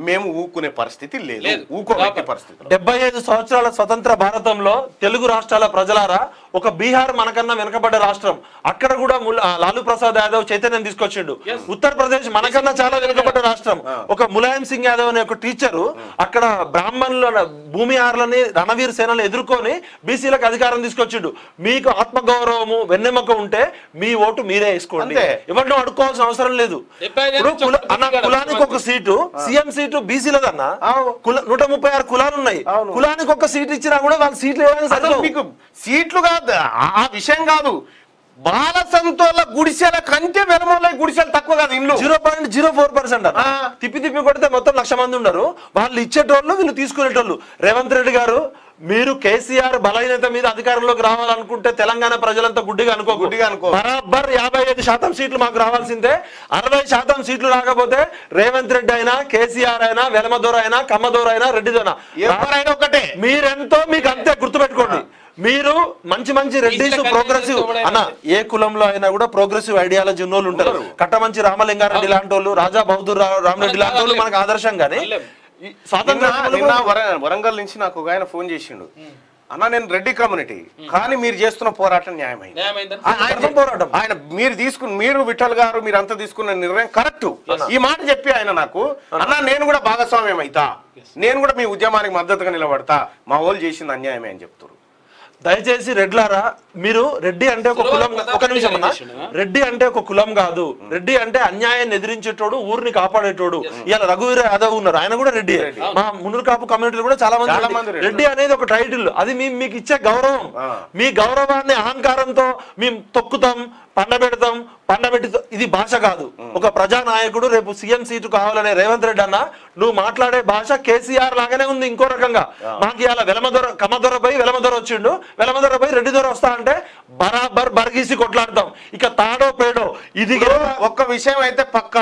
మేము ఊకునే పరిస్థితి లేదు. ఊకోబెట్టే పరిస్థితి డెబ్బై ఐదు సంవత్సరాల స్వతంత్ర భారతంలో తెలుగు రాష్ట్రాల ప్రజలారా ఒక బీహార్ మనకన్నా వెనకబడ్డ రాష్ట్రం అక్కడ కూడా లాలూ ప్రసాద్ యాదవ్ చైతన్యం తీసుకొచ్చిండు. ఉత్తరప్రదేశ్ మనకన్నా చాలా వెనుకబడ్డ రాష్ట్రం. ఒక ములాయం సింగ్ యాదవ్ అనే ఒక టీచరు అక్కడ బ్రాహ్మణుల భూమి ఆర్లని రణవీర్ సేనలు ఎదుర్కొని బీసీలకు అధికారం తీసుకొచ్చిండు. మీకు ఆత్మగౌరవము వెన్నెమ్మక ఉంటే మీ ఓటు మీరే వేసుకోండి. ఎవరినో అడుక్కోవాల్సిన అవసరం లేదు. ఇప్పుడు కులానికి ఒక సీటు సీఎం సీటు బీసీలదన్నా కుల నూట ముప్పై ఆరు కులాలు ఉన్నాయి కులానికి ఒక సీట్ ఇచ్చినా కూడా వాళ్ళ సీట్లు సరిపోవు. మీకు సీట్లు కాదు. ఆ- విషయం కాదు. బాల సంతోల గుడిసెల కంటే వెలమల్ల గుడిసెలు తక్కువ కాదు ఇల్లు zero point zero four percent. తిప్పి తిప్పి కొడితే మొత్తం లక్ష మంది ఉన్నారు వాళ్ళు ఇచ్చేటోళ్ళు వీళ్ళు తీసుకునేటోళ్ళు. రేవంత్ రెడ్డి గారు మీరు కేసీఆర్ బలహీనత మీద అధికారంలోకి రావాలనుకుంటే తెలంగాణ ప్రజలంతా గుడ్డిగా అనుకో గుడ్డిగా అనుకో. బరాబర్ యాభై ఐదు శాతం సీట్లు మాకు రావాల్సిందే. అరవై శాతం సీట్లు రాకపోతే రేవంత్ రెడ్డి అయినా కేసీఆర్ అయినా వెలమదోర అయినా కమ్మదోర అయినా రెడ్డిదోన? ఎవరైనా ఒకటే. మీరెంతో మీకు అంతే గుర్తుపెట్టుకోండి. మీరు మంచి మంచి రెడ్డిస్ ప్రోగ్రెసివ్ అన్న ఏ కులంలో అయినా కూడా ప్రోగ్రెసివ్ ఐడియాలజీ ఉన్న వాళ్ళు ఉంటారు కట్టమంచి రామలింగారెడ్డి లాంటి వాళ్ళు రాజా బహదూర్ రా- రామరెడ్డి లాంటి వాళ్ళు మనకు ఆదర్శం కానీ నిన్న నిన్న వర- వరంగల్ నుంచి నాకు ఒక ఆయన ఫోన్ చేసిండు. అన్న నేను రెడ్డి కమ్యూనిటీ. కానీ మీరు చేస్తున్న పోరాటం న్యాయమైంది. పోరాటం. ఆయన మీరు తీసుకున్న మీరు విఠల్ గారు మీరు అంతా తీసుకున్న నిర్ణయం కరెక్ట్. ఈ మాట చెప్పి ఆయన నాకు అన్న నేను కూడా భాగస్వామ్యం అయితా నేను కూడా మీ ఉద్యమానికి మద్దతుగా నిలబడతా. మా వాళ్ళు చేసింది అన్యాయమే అని చెప్తారు దయచేసి రెడ్లారా మీరు రెడ్డి అంటే ఒక కులం ఒక నిమిషం అన్న. రెడ్డి అంటే ఒక కులం కాదు. రెడ్డి అంటే అన్యాయాన్ని ఎదిరించేటోడు ఊరిని కాపాడేటోడు. ఇవాళ రఘువీర యాదవ్ ఉన్నారు. ఆయన కూడా రెడ్డి. మా మునురు కాపు కమ్యూనిటీలో కూడా చాలా మంది రెడ్డి. అనేది ఒక టైటిల్. అది మీ మీకు ఇచ్చే గౌరవం. మీ గౌరవాన్ని అహంకారంతో మేము తొక్కుతాం. పండబెడతాం పండబెట్టి ఇది భాష కాదు. ఒక ప్రజానాయకుడు రేపు సీఎం సీటు కావాలనే రేవంత్ రెడ్డి అన్న నువ్వు మాట్లాడే భాష కేసీఆర్ లాగానే ఉంది ఇంకో రకంగా. మాకు ఇవాళ వెలమదొర కమ్మదొర పోయి వెలమదొర వచ్చిండు. వెలమదొర పోయి రెడ్డి దొర వస్తా అంటే బరాబర్ బర్గీసి కొట్లాడతాం. ఇక తాడో పేడో ఇది ఒక్క విషయం అయితే పక్క.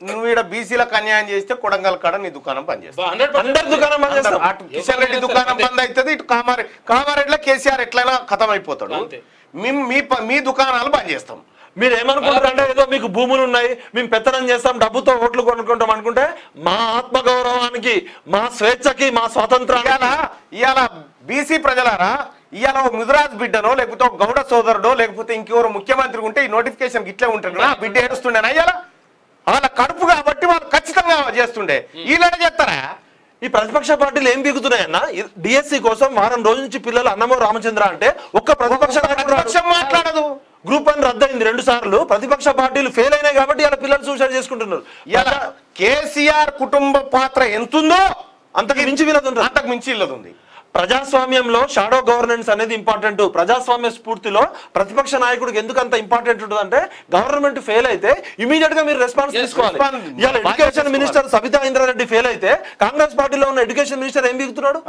నువ్వు ఈడ బీసీలకు అన్యాయం చేస్తే కొడంగల్ కాడ నీ దుకాణం పనిచేస్తా హండ్రెడ్ అందరి దుకాణం బంద్ చేస్తాం. అటు కిషన్ రెడ్డి దుకాణం బంద్ అవుతుంది ఇటు కామారె కామారెడ్డిలో కేసీఆర్ ఎట్లయినా ఖతం అయిపోతాడు. అంతే. మేము మీ మీ దుకాణాలు బంద్ చేస్తాం. మీరు ఏమనుకుంటారు అంటే ఏదో మీకు భూములు ఉన్నాయి మేము పెత్తనం చేస్తాం డబ్బుతో ఓట్లు కొనుక్కుంటాం అనుకుంటే మా ఆత్మగౌరవానికి మా స్వేచ్ఛకి మా స్వాతంత్రానికి ఇవాళ ఇవాళ బీసీ ప్రజలారా ఇవాళ ఒక ముదిరాజ్ బిడ్డనో లేకపోతే ఒక గౌడ సోదరుడో లేకపోతే ఇంకెవరో ముఖ్యమంత్రి ఉంటే ఈ నోటిఫికేషన్ ఇట్లే ఉంటుంది నా బిడ్డ ఏడుస్తుండేనా ఇవాళ వాళ్ళ కడుపు కాబట్టి వాళ్ళు ఖచ్చితంగా చేస్తుండే. వీళ్ళనే చేస్తారా? ఈ ప్రతిపక్ష పార్టీలు ఏం పీకుతున్నాయన్న? డిఎస్సి కోసం వారం రోజుల నుంచి పిల్లలు అన్నమో రామచంద్ర అంటే ఒక్క ప్రతిపక్ష మాట్లాడదు. గ్రూప్ వన్ రద్దయింది రెండు సార్లు. ప్రతిపక్ష పార్టీలు ఫెయిల్ అయినాయి కాబట్టి ఇలా పిల్లలు సూసైడ్ చేసుకుంటున్నారు. ఇలా కేసీఆర్ కుటుంబ పాత్ర ఎంతుందో అంతకు మించి వీళ్ళది అంతకు మించి ఇల్లది ఉంది. ప్రజాస్వామ్యంలో షాడో గవర్నెన్స్ అనేది ఇంపార్టెంట్ ప్రజాస్వామ్య స్ఫూర్తిలో ప్రతిపక్ష నాయకుడికి ఎందుకు అంత ఇంపార్టెంట్ ఉంటుంది అంటే గవర్నమెంట్ ఫెయిల్ అయితే ఇమీడియట్గా మీరు రెస్పాన్స్ తీసుకోవాలి. ఇవాళ education. Minister Sabitha Indra Reddy fail అయితే కాంగ్రెస్ పార్టీలో ఉన్న ఎడ్యుకేషన్ మినిస్టర్ ఏం బిగుతున్నాడు?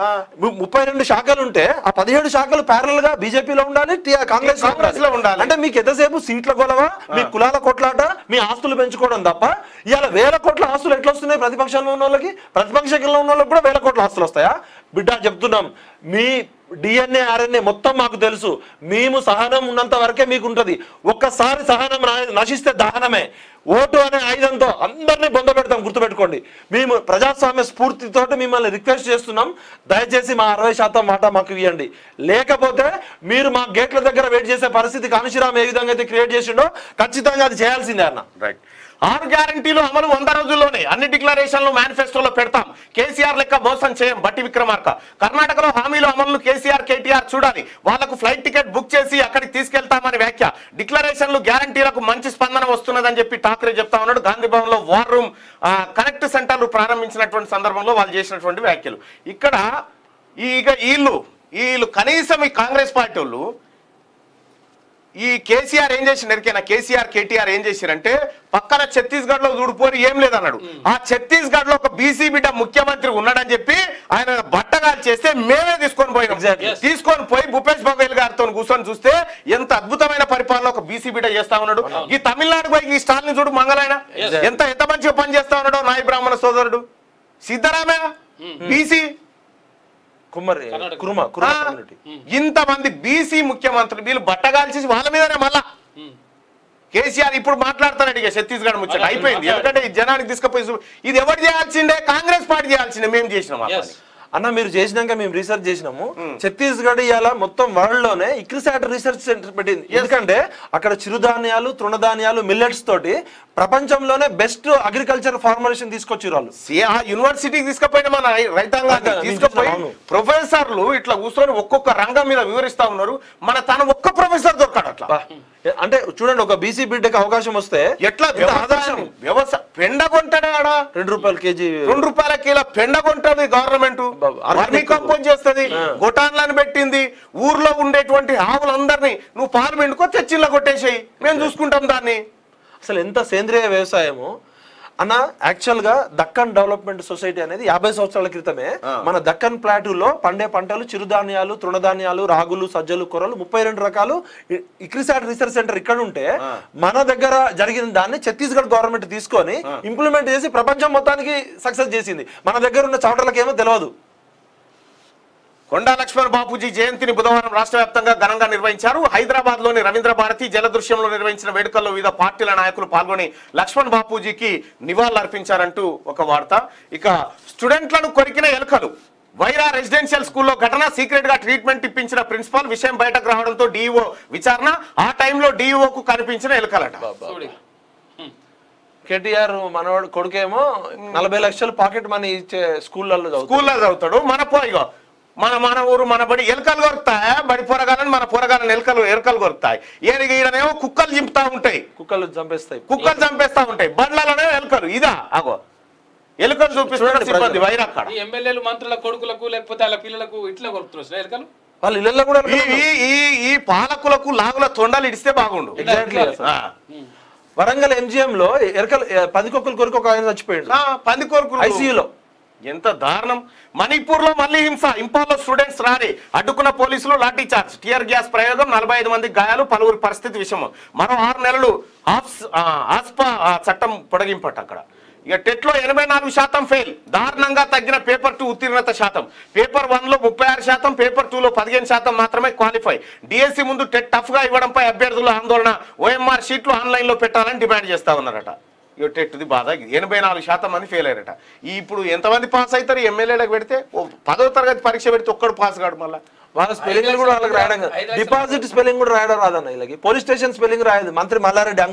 ముప్పై రెండు శాఖలు ఉంటే ఆ పదిహేడు శాఖలు ప్యారల్గా బీజేపీలో ఉండాలి కాంగ్రెస్ కాంగ్రెస్లో ఉండాలి. అంటే మీకు ఎంతసేపు సీట్ల గొలవ మీ కులాల కొట్లాట మీ ఆస్తులు పెంచుకోవడం తప్ప ఇవాళ వేల కోట్ల ఆస్తులు ఎట్లా వస్తున్నాయి ప్రతిపక్షంలో ఉన్న వాళ్ళకి? ప్రతిపక్షంలో ఉన్న వాళ్ళకి కూడా వేల కోట్ల ఆస్తులు వస్తాయా? బిడ్డ చెప్తున్నాం. మీ డిఎన్ఏ ఆర్ఎన్ఏ మొత్తం మాకు తెలుసు. మేము సహనం ఉన్నంత వరకే మీకు ఉంటుంది ఒక్కసారి సహనం నశిస్తే దహనమే. ఓటు అనే ఆయుధంతో అందరినీ బొంద పెడతాం గుర్తుపెట్టుకోండి. మేము ప్రజాస్వామ్య స్ఫూర్తితో మిమ్మల్ని రిక్వెస్ట్ చేస్తున్నాం. దయచేసి మా అరవై శాతం మాట మాకు ఇవ్వండి. లేకపోతే మీరు మా గేట్ల దగ్గర వెయిట్ చేసే పరిస్థితి కానుషిరామ్ ఏ విధంగా అయితే క్రియేట్ చేసిండో ఖచ్చితంగా అది చేయాల్సిందే అన్న. రైట్ ఆరు గ్యారంటీలు అమలు వంద రోజుల్లోనే. అన్ని డిక్లరేషన్లు మేనిఫెస్టోలో పెడతాం. కేసీఆర్ లెక్క మోసం చేయం బట్టి విక్రమార్క. కర్ణాటకలో హామీలు అమలు కేసీఆర్ కేటీఆర్ చూడాలి. వాళ్ళకు ఫ్లైట్ టికెట్ బుక్ చేసి అక్కడికి తీసుకెళ్తామని వ్యాఖ్య. డిక్లరేషన్లు గ్యారంటీలకు మంచి స్పందన వస్తున్నదని చెప్పి ఠాక్రే చెప్తా ఉన్నాడు. గాంధీ భవన్లో వార్ రూమ్ కనెక్ట్ సెంటర్లు ప్రారంభించినటువంటి సందర్భంలో వాళ్ళు చేసినటువంటి వ్యాఖ్యలు. ఇక్కడ ఈ ఇక వీళ్ళు వీళ్ళు కనీసం ఈ కాంగ్రెస్ పార్టీ వాళ్ళు ఈ కేసీఆర్ ఏం చేసిండు? ఎరికైనా కేసీఆర్ కేటీఆర్ ఏం చేసిరంటే పక్కన ఛత్తీస్గఢ్లో దూడిపోయి ఏం లేదన్నాడు. ఆ ఛత్తీస్గఢ్లో ఒక బీసీ బిడ్డ ముఖ్యమంత్రి ఉన్నాడని చెప్పి ఆయన బట్టగాలు చేస్తే మేమే తీసుకొని పోయినాం. తీసుకొని పోయి భూపేష్ బఘేల్ గారితో కూర్చొని చూస్తే ఎంత అద్భుతమైన పరిపాలన ఒక బీసీ బిడ్డ చేస్తా ఉన్నాడు. ఈ తమిళనాడు పోయి ఈ స్టాలిన్ చూడు మంగళాయన. ఎంత ఎంత మంచిగా పని చేస్తా ఉన్నాడో నాయ బ్రాహ్మణ సోదరుడు. సిద్ధరామయ్య? బీసీ. కుమ్మరి కురుమ కురుమ కమ్యూనిటీ. ఇంతమంది బీసీ ముఖ్యమంత్రులు వీళ్ళు బట్టగాల్చేసి వాళ్ళ మీదనే మళ్ళా. కేసీఆర్ ఇప్పుడు మాట్లాడుతున్నాడు ఇక ఛత్తీస్గఢ్ ముచ్చట అయిపోయింది. ఎందుకంటే ఈ జనానికి తీసుకుపోయి ఇది ఎవరు చేయాల్సిందే? కాంగ్రెస్ పార్టీ చేయాల్సిందే. మేము చేసినాం. అన్న మీరు చేసినాక మేము రీసెర్చ్ చేసినాము. ఛత్తీస్గఢ్ ఇవాళ మొత్తం వరల్డ్లోనే ఇక్రిసాట్ రీసెర్చ్ సెంటర్ పెట్టింది. ఎందుకంటే అక్కడ చిరుధాన్యాలు తృణధాన్యాలు మిల్లెట్స్ తోటి ప్రపంచంలోనే బెస్ట్ అగ్రికల్చర్ వాళ్ళు. సి- ఆ యూనివర్సిటీకి తీసుకుపోయిన మన రైతాంగాన్ని నేను తీసుకుపోయి. ప్రొఫెసర్లు ఇట్లా కూర్చొని ఒక్కొక్క రంగం మీద వివరిస్తా ఉన్నారు. మన తన ఒక్క ప్రొఫెసర్ దొరకాడు అట్లా. అంటే చూడండి ఒక బీసీ బిడ్డకి అవకాశం వస్తే ఎట్లా ఆదర్శం? వ్యవసాయం పెండ కొంటాడే ఆడ? రెండు రూపాయలు కేజీ రెండు రూపాయల కిలో పెండ కొంటది గవర్నమెంట్ organic. కంపోజ్ చేస్తుంది. గొటాన్లను పెట్టింది. ఊర్లో ఉండేటువంటి ఆవులందరినీ నువ్వు పాలు పిండుకో తెచ్చిళ్ళ కొట్టేసేయి. మేము చూసుకుంటాం దాన్ని. అసలు ఎంత సేంద్రియ వ్యవసాయము అన్న యాక్చువల్గా దక్కన్ డెవలప్మెంట్ సొసైటీ అనేది యాభై సంవత్సరాల క్రితమే మన దక్కన్ ప్లాటూలో పండే పంటలు చిరుధాన్యాలు తృణధాన్యాలు రాగులు సజ్జలు కొర్రలు ముప్పై రెండు రకాలు ఇక్రిసాట్ రీసెర్చ్ సెంటర్ ఇక్కడ ఉంటే మన దగ్గర జరిగిన దాన్ని ఛత్తీస్గఢ్ గవర్నమెంట్ తీసుకొని ఇంప్లిమెంట్ చేసి ప్రపంచం మొత్తానికి సక్సెస్ చేసింది. మన దగ్గర ఉన్న ఏమో తెలియదు కొండా లక్ష్మణ్ బాపూజీ జయంతిని బుధవారం రాష్ట్ర వ్యాప్తంగా ఘనంగా నిర్వహించారు. హైదరాబాద్లోని రవీంద్ర భారతి జలదృశ్యంలో నిర్వహించిన వేడుకల్లో వివిధ పార్టీల నాయకులు పాల్గొని లక్ష్మణ్ బాపూజీకి నివాళులర్పించారంటూ ఒక వార్త. ఇక స్టూడెంట్లను కొరికిన ఎలుకలు. వైరా రెసిడెన్షియల్ స్కూల్లో ఘటన సీక్రెట్గా ట్రీట్మెంట్ ఇప్పించిన ప్రిన్సిపాల్ విషయం బయటకు రావడంతో డీఈఓ విచారణ. ఆ టైంలో డీఈఓకు కనిపించిన ఎలుకలట. కేటీఆర్ మనవాడు కొడుకేమో నలభై లక్షలు పాకెట్ మనీ ఇచ్చే స్కూళ్ళల్లో స్కూల్లో చదువుతాడు. మన పోయిగో మన మన ఊరు మన బడి ఎలుకలు కొరుకుతాయి? బడి పొరగాలని మన పొరగాలని ఎలుకలు ఎలుకలు కొరుకుతాయి. ఈయనకి ఈయననేమో కుక్కలు చింపుతా ఉంటాయి. కుక్కలు చంపేస్తాయి. కుక్కలు చంపేస్తా ఉంటాయి. బండ్లలోనే ఎలుకలు. ఇదా? అగో. ఎలుకలు చూపిస్తున్న చూడండి సిబ్బంది. వైరక్కడ. ఈ ఎమ్మెల్యేలు మంత్రుల కొడుకులకు లేకపోతే వాళ్ళ పిల్లలకు ఇట్లా కొడుతున్నారు ఎలుకలు? వాళ్ళ ఇళ్ళల్లో కూడా ఈ ఈ- ఈ ఈ పాలకులకు లాగుల తొండలు ఇడిస్తే బాగుండు. వరంగల్ ఎంజిఎం లో ఎరకలు పందికొక్కులు కొరకు ఒక ఆయన చచ్చిపోయాడు. ఆ, పంది కోరుకులు. ఐసీయూలో. ఎంత దారుణం. మణిపూర్లో మళ్ళీ హింస. ఇంపాల్లో స్టూడెంట్స్ రారి. అడ్డుకున్న పోలీసులు లాఠీ చార్జ్. టియర్ గ్యాస్ ప్రయోగం. నలభై ఐదు మంది గాయాలు. పలువురు పరిస్థితి విషయం మరో ఆరు నెలలు ఆస్పా చట్టం పొడగింపట అక్కడ. ఇక టెట్లో ఎనభై నాలుగు శాతం ఫెయిల్. దారుణంగా తగ్గిన పేపర్ టూ ఉత్తీర్ణత శాతం. పేపర్ వన్లో ముప్పై ఆరు శాతం పేపర్ టూలో పదిహేను శాతం మాత్రమే క్వాలిఫై. డిఎస్సి ముందు టెట్ టఫ్గా ఇవ్వడంపై అభ్యర్థుల ఆందోళన. ఓఎంఆర్ షీట్లు ఆన్లైన్లో పెట్టాలని డిమాండ్ చేస్తా ఉన్నారట. ఇక టెట్ది బాధ. ఎనభై నాలుగు శాతం మంది ఫెయిల్ అయ్యారట ఈ ఇప్పుడు ఎంతమంది పాస్ అవుతారు ఎమ్మెల్యేలకు పెడితే పదో తరగతి పరీక్ష పెడితే ఒక్కడు పాస్ కాడు మళ్ళా. వాళ్ళ స్పెల్లింగ్ కూడా వాళ్ళకి రాయడం డిపాజిట్ స్పెల్లింగ్ కూడా రాయడం రాదన్న వీళ్ళకి పోలీస్ స్టేషన్ స్పెల్లింగ్ రాయదు. మంత్రి మల్లారెడ్డి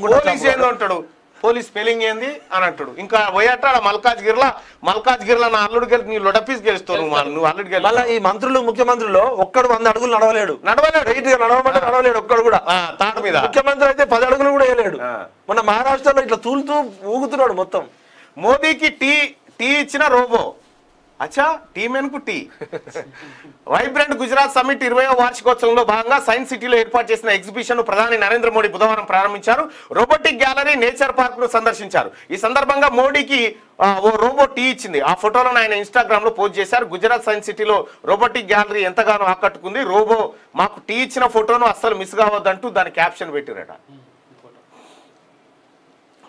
ఏందో అంటాడు. పోలీస్ స్పెల్లింగ్ ఏంది అని అంటాడు. ఇంకా పోయట మల్కాజ్ గిర్లా మల్కాజ్ గిర్లా నా అల్లుడు గెలి నీ లొడపీస్ గెలుస్తావు నువ్వు నువ్వు అల్లుడు మళ్ళీ గెలి ఈ మంత్రులు ముఖ్యమంత్రులు ఒక్కడు వంద అడుగులు నడవలేడు. నడవలేడు. రైట్గా నడవమంటే నడవలేడు ఒక్కడు కూడా. తాడు మీద. ముఖ్యమంత్రి అయితే పది అడుగులు కూడా వేయలేడు. ఆ. మొన్న మహారాష్ట్రలో ఇట్లా తూలుతూ ఊగుతున్నాడు మొత్తం. మోదీకి టీ టీ ఇచ్చిన రోబో. అచ్చా tea tea. Vibrant Gujarat summit ఇరవై వార్షికోత్సవంలో భాగంగా సైన్స్ సిటీలో ఏర్పాటు చేసిన ఎగ్జిబిషన్ ప్రధాని నరేంద్ర మోడీ బుధవారం ప్రారంభించారు. రోబోటిక్ గ్యాలరీ నేచర్ పార్క్ను సందర్శించారు. ఈ సందర్భంగా మోడీకి ఓ రోబో టీ ఇచ్చింది. ఆ ఫోటోలను ఆయన ఇన్స్టాగ్రామ్లో పోస్ట్ చేశారు. గుజరాత్ సైన్స్ సిటీలో రోబోటిక్ గ్యాలరీ ఎంతగానో ఆకట్టుకుంది. రోబో మాకు టీ ఇచ్చిన ఫోటోను అస్సలు మిస్ కావద్దంటూ దాని క్యాప్షన్ పెట్టిరట.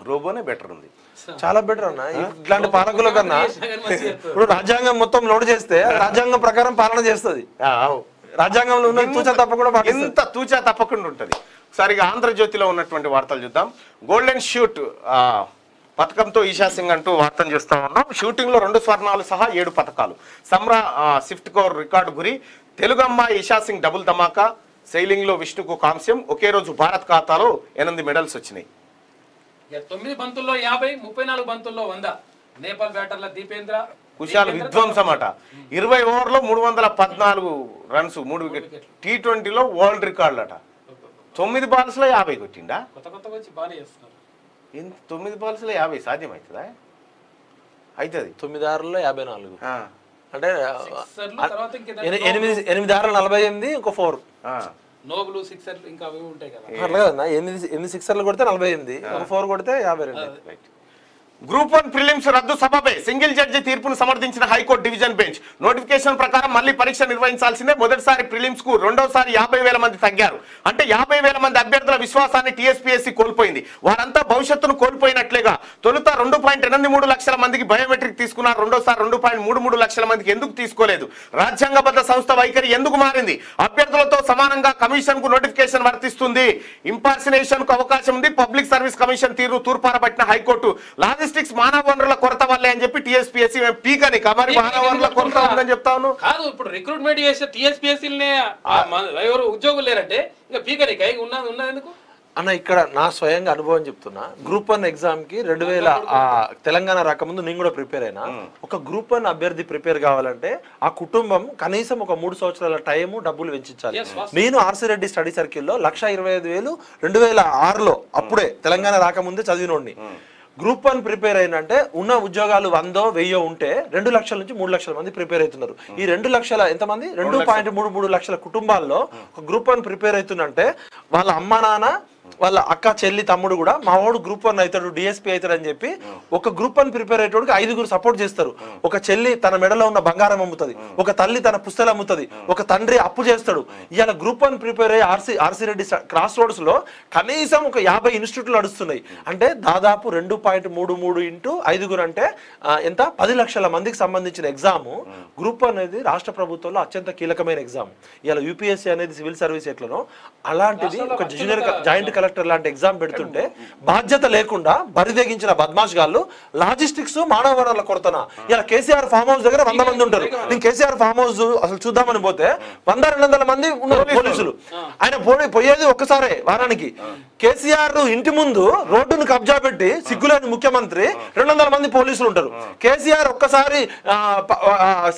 రోబోనే బెటర్ ఉంది. చాలా బెటర్ అన్న. ఇట్లాంటి పాలకుల కన్నా. ఇప్పుడు రాజ్యాంగం మొత్తం లోడ్ చేస్తే రాజ్యాంగం ప్రకారం పాలన చేస్తుంది. రాజ్యాంగంలో ఉన్న తూచా తప్పకుండా ఎంత తూచా తప్పకుండా ఉంటుంది. సరిగా ఆంధ్రజ్యోతిలో ఉన్నటువంటి వార్తలు చూద్దాం. గోల్డెన్ షూట్ ఆ, పథకంతో ఈషా సింగ్ అంటూ వార్తను చూస్తా ఉన్నాం. షూటింగ్లో రెండు స్వర్ణాలు సహా ఏడు పథకాలు. సమ్రా స్విఫ్ట్ కోర్ రికార్డు గురి. తెలుగు అమ్మాయి ఈషా సింగ్ డబుల్ ధమాకా. సెయిలింగ్లో విష్ణుకు కాంస్యం. ఒకే రోజు భారత్ ఖాతాలో ఎనిమిది మెడల్స్ వచ్చినాయి. తొమ్మిది బంతుల్లో యాభై ముప్పై నాలుగు బంతుల్లో వంద. నేపాల్ బ్యాటర్ల దీపేంద్ర. కుశాల్ విధ్వంసం అట ఇరవై ఓవర్లో మూడు వందల పద్నాలుగు రన్స్ మూడు వికెట్. టీ ట్వంటీలో వరల్డ్ రికార్డులు అట తొమ్మిది బాల్స్లో యాభై కొట్టిండా? కొత్త కొత్తగా వచ్చి బాగానే చేస్తున్నారు. తొమ్మిది బాల్స్లో యాభై సాధ్యమవుతుందా అవుతుంది తొమ్మిది ఆరులో యాభై నాలుగు. ఆ, అంటే ఎనిమిది ఎనిమిది ఆరులో నలభై ఎనిమిది ఇంకో ఫోర్ ఆ. నోబులు సిక్సర్లు ఇంకా అవి ఉంటాయి కదా. అట్లా ఎనిమిది ఎనిమిది సిక్సర్లు కొడితే నలభై ఎనిమిది ఒక ఫోర్ కొడితే యాభై రెండు. గ్రూప్ వన్ ప్రిలిమ్స్ రద్దు సభపై సింగిల్ జడ్జి తీర్పును సమర్థించిన high court division bench. Notification ప్రకారం మళ్ళీ పరీక్ష నిర్వహించాల్సిందే. మొదటిసారి ప్రిలిమ్స్కు రెండోసారి యాభై వేల మంది తగ్గారు. అంటే యాభై వేల మంది అభ్యర్థుల విశ్వాసాన్ని టీఎస్పీఎస్సీ కోల్పోయింది. వారంతా భవిష్యత్తును కోల్పోయినట్లేగా తొలుత రెండు పాయింట్ ఎనిమిది మూడు లక్షల మందికి బయోమెట్రిక్ తీసుకున్నారు. రెండోసారి రెండు పాయింట్ మూడు మూడు లక్షల మందికి ఎందుకు తీసుకోలేదు? రాజ్యాంగబద్ధ సంస్థ వైఖరి ఎందుకు మారింది? అభ్యర్థులతో సమానంగా కమిషన్కు నోటిఫికేషన్ వర్తిస్తుంది. ఇంపార్సినేషన్కు అవకాశం ఉంది. పబ్లిక్ సర్వీస్ కమిషన్ తీరు తూర్పారబట్టిన హైకోర్టు. లాజిస్టిక్స్ మానవ వనరుల కొరత వల్లే అని చెప్పి టీఎస్పీఎస్సీ మేము పీకని మరి మానవ వనరుల కొరత ఉందని చెప్తాను కాదు ఇప్పుడు రిక్రూట్మెంట్ చేసే టీఎస్పీఎస్సీలనే ఎవరు ఉద్యోగులు లేరంటే ఇక పీకని కై ఉన్నది ఉన్నది ఎందుకు? అన్న ఇక్కడ నా స్వయంగా అనుభవం చెప్తున్నా. గ్రూప్ వన్ ఎగ్జామ్కి రెండు వేల తెలంగాణ రాకముందు నేను కూడా ప్రిపేర్ అయినా. ఒక గ్రూప్ వన్ అభ్యర్థి ప్రిపేర్ కావాలంటే ఆ కుటుంబం కనీసం ఒక మూడు సంవత్సరాల టైం డబ్బులు వెచ్చించాలి. వాస్తవం. నేను ఆర్సీ రెడ్డి స్టడీ సర్కిల్లో లక్ష ఇరవై ఐదు వేలు రెండు వేల ఆరులో అప్పుడే తెలంగాణ రాకముందే చదివినోడిని. గ్రూప్ వన్ ప్రిపేర్ అయినంటే ఉన్న ఉద్యోగాలు వందో వెయ్యో ఉంటే రెండు లక్షల నుంచి మూడు లక్షల మంది ప్రిపేర్ అవుతున్నారు. ఈ రెండు లక్షల ఎంతమంది? రెండు పాయింట్ మూడు మూడు లక్షల కుటుంబాల్లో ఒక గ్రూప్ వన్ ప్రిపేర్ అవుతుందంటే వాళ్ళ అమ్మ నాన్న వాళ్ళ అక్క చెల్లి తమ్ముడు కూడా మా వాడు గ్రూప్ వన్ అవుతాడు డిఎస్పీ అవుతాడు అని చెప్పి ఒక గ్రూప్ వన్ ప్రిపేర్ అయ్యేటోడికి ఐదుగురు సపోర్ట్ చేస్తారు. ఒక చెల్లి తన మెడలో ఉన్న బంగారం అమ్ముతుంది ఒక తల్లి తన పుస్తలు అమ్ముతుంది ఒక తండ్రి అప్పు చేస్తాడు. ఇవాళ గ్రూప్ వన్ ప్రిపేర్ అయ్యి ఆర్సీ ఆర్సీ రెడ్డి క్రాస్ రోడ్స్లో కనీసం ఒక యాభై ఇన్స్టిట్యూట్లు నడుస్తున్నాయి. అంటే దాదాపు రెండు పాయింట్ మూడు మూడు ఇంటూ ఐదుగురు అంటే ఎంత? పది లక్షల మందికి సంబంధించిన ఎగ్జామ్ గ్రూప్ వన్ అనేది రాష్ట్ర ప్రభుత్వంలో అత్యంత కీలకమైన ఎగ్జామ్ ఇవాళ యూపీఎస్సీ అనేది సివిల్ సర్వీస్ ఎట్లనో అలాంటిది ఒక జూనియర్ జాయింట్ కలెక్టర్ లాంటి ఎగ్జామ్ పెడుతుంటే బాధ్యత లేకుండా బరిదెగించిన బద్మాష్ గాళ్ళు లాజిస్టిక్స్ మానవ వనరుల కొరతన. ఇలా కేసీఆర్ ఫామ్ హౌస్ దగ్గర వంద మంది ఉంటారు. నేను కేసీఆర్ ఫామ్ హౌస్ అసలు చూద్దామని పోతే వంద రెండు వందల మంది ఉన్నారు పోలీసులు. ఆయన పోయి పోయేది ఒక్కసారే వారానికి. కేసీఆర్ ఇంటి ముందు రోడ్డును కబ్జా పెట్టి సిగ్గులేని ముఖ్యమంత్రి రెండు వందల మంది పోలీసులు ఉంటారు. కేసీఆర్ ఒక్కసారి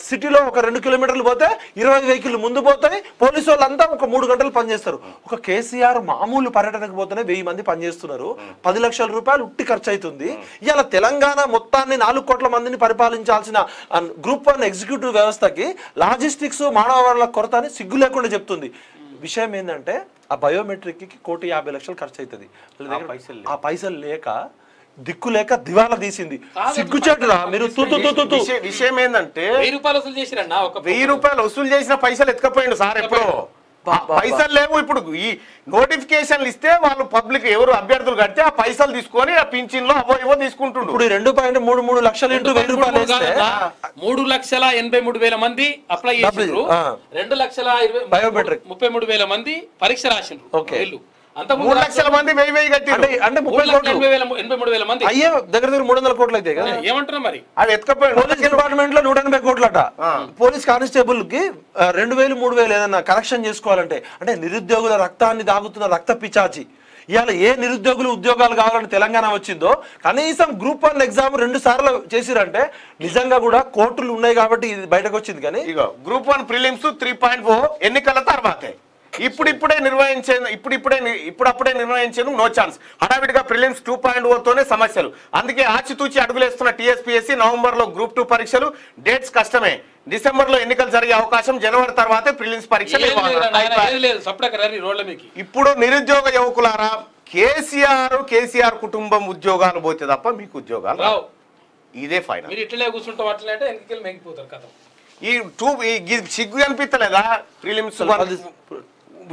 సిటీలో ఒక రెండు కిలోమీటర్లు పోతే ఇరవై వెహికల్ ముందు పోతాయి. పోలీసు వాళ్ళంతా ఒక మూడు గంటలు పనిచేస్తారు. ఒక కేసీఆర్ మామూలు పర్యటనకు పోతేనే వెయ్యి మంది పనిచేస్తున్నారు. పది లక్షల రూపాయలు ఉట్టి ఖర్చు అవుతుంది ఇవాళ తెలంగాణ మొత్తాన్ని నాలుగు కోట్ల మందిని పరిపాలించాల్సిన గ్రూప్ వన్ ఎగ్జిక్యూటివ్ వ్యవస్థకి లాజిస్టిక్స్ మానవ వనరుల కొరత అని సిగ్గు లేకుండా చెప్తుంది. విషయం ఏంటంటే ఆ బయోమెట్రిక్కి కోటి యాభై లక్షలు ఖర్చు అవుతుంది ఆ పైసలు లేక దిక్కు లేక దివాలా తీసింది. సిగ్గుచేటురా మీరు తూ తూ తూ తూ తూ. విషయం- ఏంటంటే వెయ్యి రూపాయలు వసూలు చేసిన పైసలు ఎత్తుకపోయిండు సార్ ఎప్పుడో. పైసలు లేవు ఇప్పుడు ఈ నోటిఫికేషన్లు ఇస్తే వాళ్ళు పబ్లిక్ ఎవరు అభ్యర్థులు కడితే ఆ పైసలు తీసుకొని ఆ పింఛన్లో అవో ఇవో తీసుకుంటుండ్రు ఇప్పుడు రెండు పాయింట్ మూడు మూడు లక్షలు ఇంటూ వెయ్యి రూపాయలు మూడు లక్షల ఎనభై మూడు వేల మంది అప్లై చేసిండ్రు. రెండు లక్షల ఇరవై Biometric. ముప్పై మూడు వేల మంది పరీక్ష రాసిండ్రు Okay. మూడు లక్షల మంది వెయ్యి వెయ్యి కట్టిరు అంటే ముప్పై కోట్లు. ఎనభై మూడు వేల మంది. అయ్యే దగ్గర దగ్గర మూడు వందల కోట్లు అయితే కదా? ఏమంటున్నా మరి? అది ఎత్తుకపోయాడు. పోలీస్ డిపార్ట్మెంట్లో నూట ఎనభై కోట్లట. పోలీస్ కానిస్టేబుల్కి రెండు వేలు మూడు వేలు ఏదన్నా కరెక్షన్ చేసుకోవాలంటే అంటే నిరుద్యోగుల రక్తాన్ని దాగుతున్న రక్త పిచాచి ఇవాళ ఏ నిరుద్యోగులు ఉద్యోగాలు కావాలని తెలంగాణ వచ్చిందో కనీసం గ్రూప్ వన్ ఎగ్జామ్ రెండు సార్లు చేసిరంటే నిజంగా కూడా కోర్టులు ఉన్నాయి కాబట్టి ఇది బయటకు వచ్చింది కానీ ఇగో group one prelims three point four ఎన్నికల తర్వాతే. ఇప్పుడిప్పుడే నిర్వహించే ఇప్పుడిప్పుడే ని- ఇప్పుడప్పుడే నిర్వహించేందుకు నో ఛాన్స్ హడావిడిగా ప్రిలిమ్స్ టూ పాయింట్ తోనే సమస్యలు. అందుకే ఆచితూచి అడుగులేస్తున్న టీఎస్పీఎస్సీ నవంబర్లో గ్రూప్ టూ పరీక్షలు. డేట్స్ కష్టమే. డిసెంబర్లో ఎన్నికలు జరిగే అవకాశం జనవరి తర్వాతే ప్రిలిమ్స్ పరీక్షలు ఇప్పుడు నిరుద్యోగ యువకులారా కేసీఆర్ కేసీఆర్ కుటుంబం ఉద్యోగాలు పోతే తప్ప మీకు ఉద్యోగాలు రావు. ఇదే ఫైనల్. మీరు ఇట్లనే కూర్చుంటాం అట్లనే అంటే వెనక్కి మెగిపోతారు కథ. ఈ టూ ఈ సిగ్గు కనిపిస్తలేదా ప్రిలిమ్స్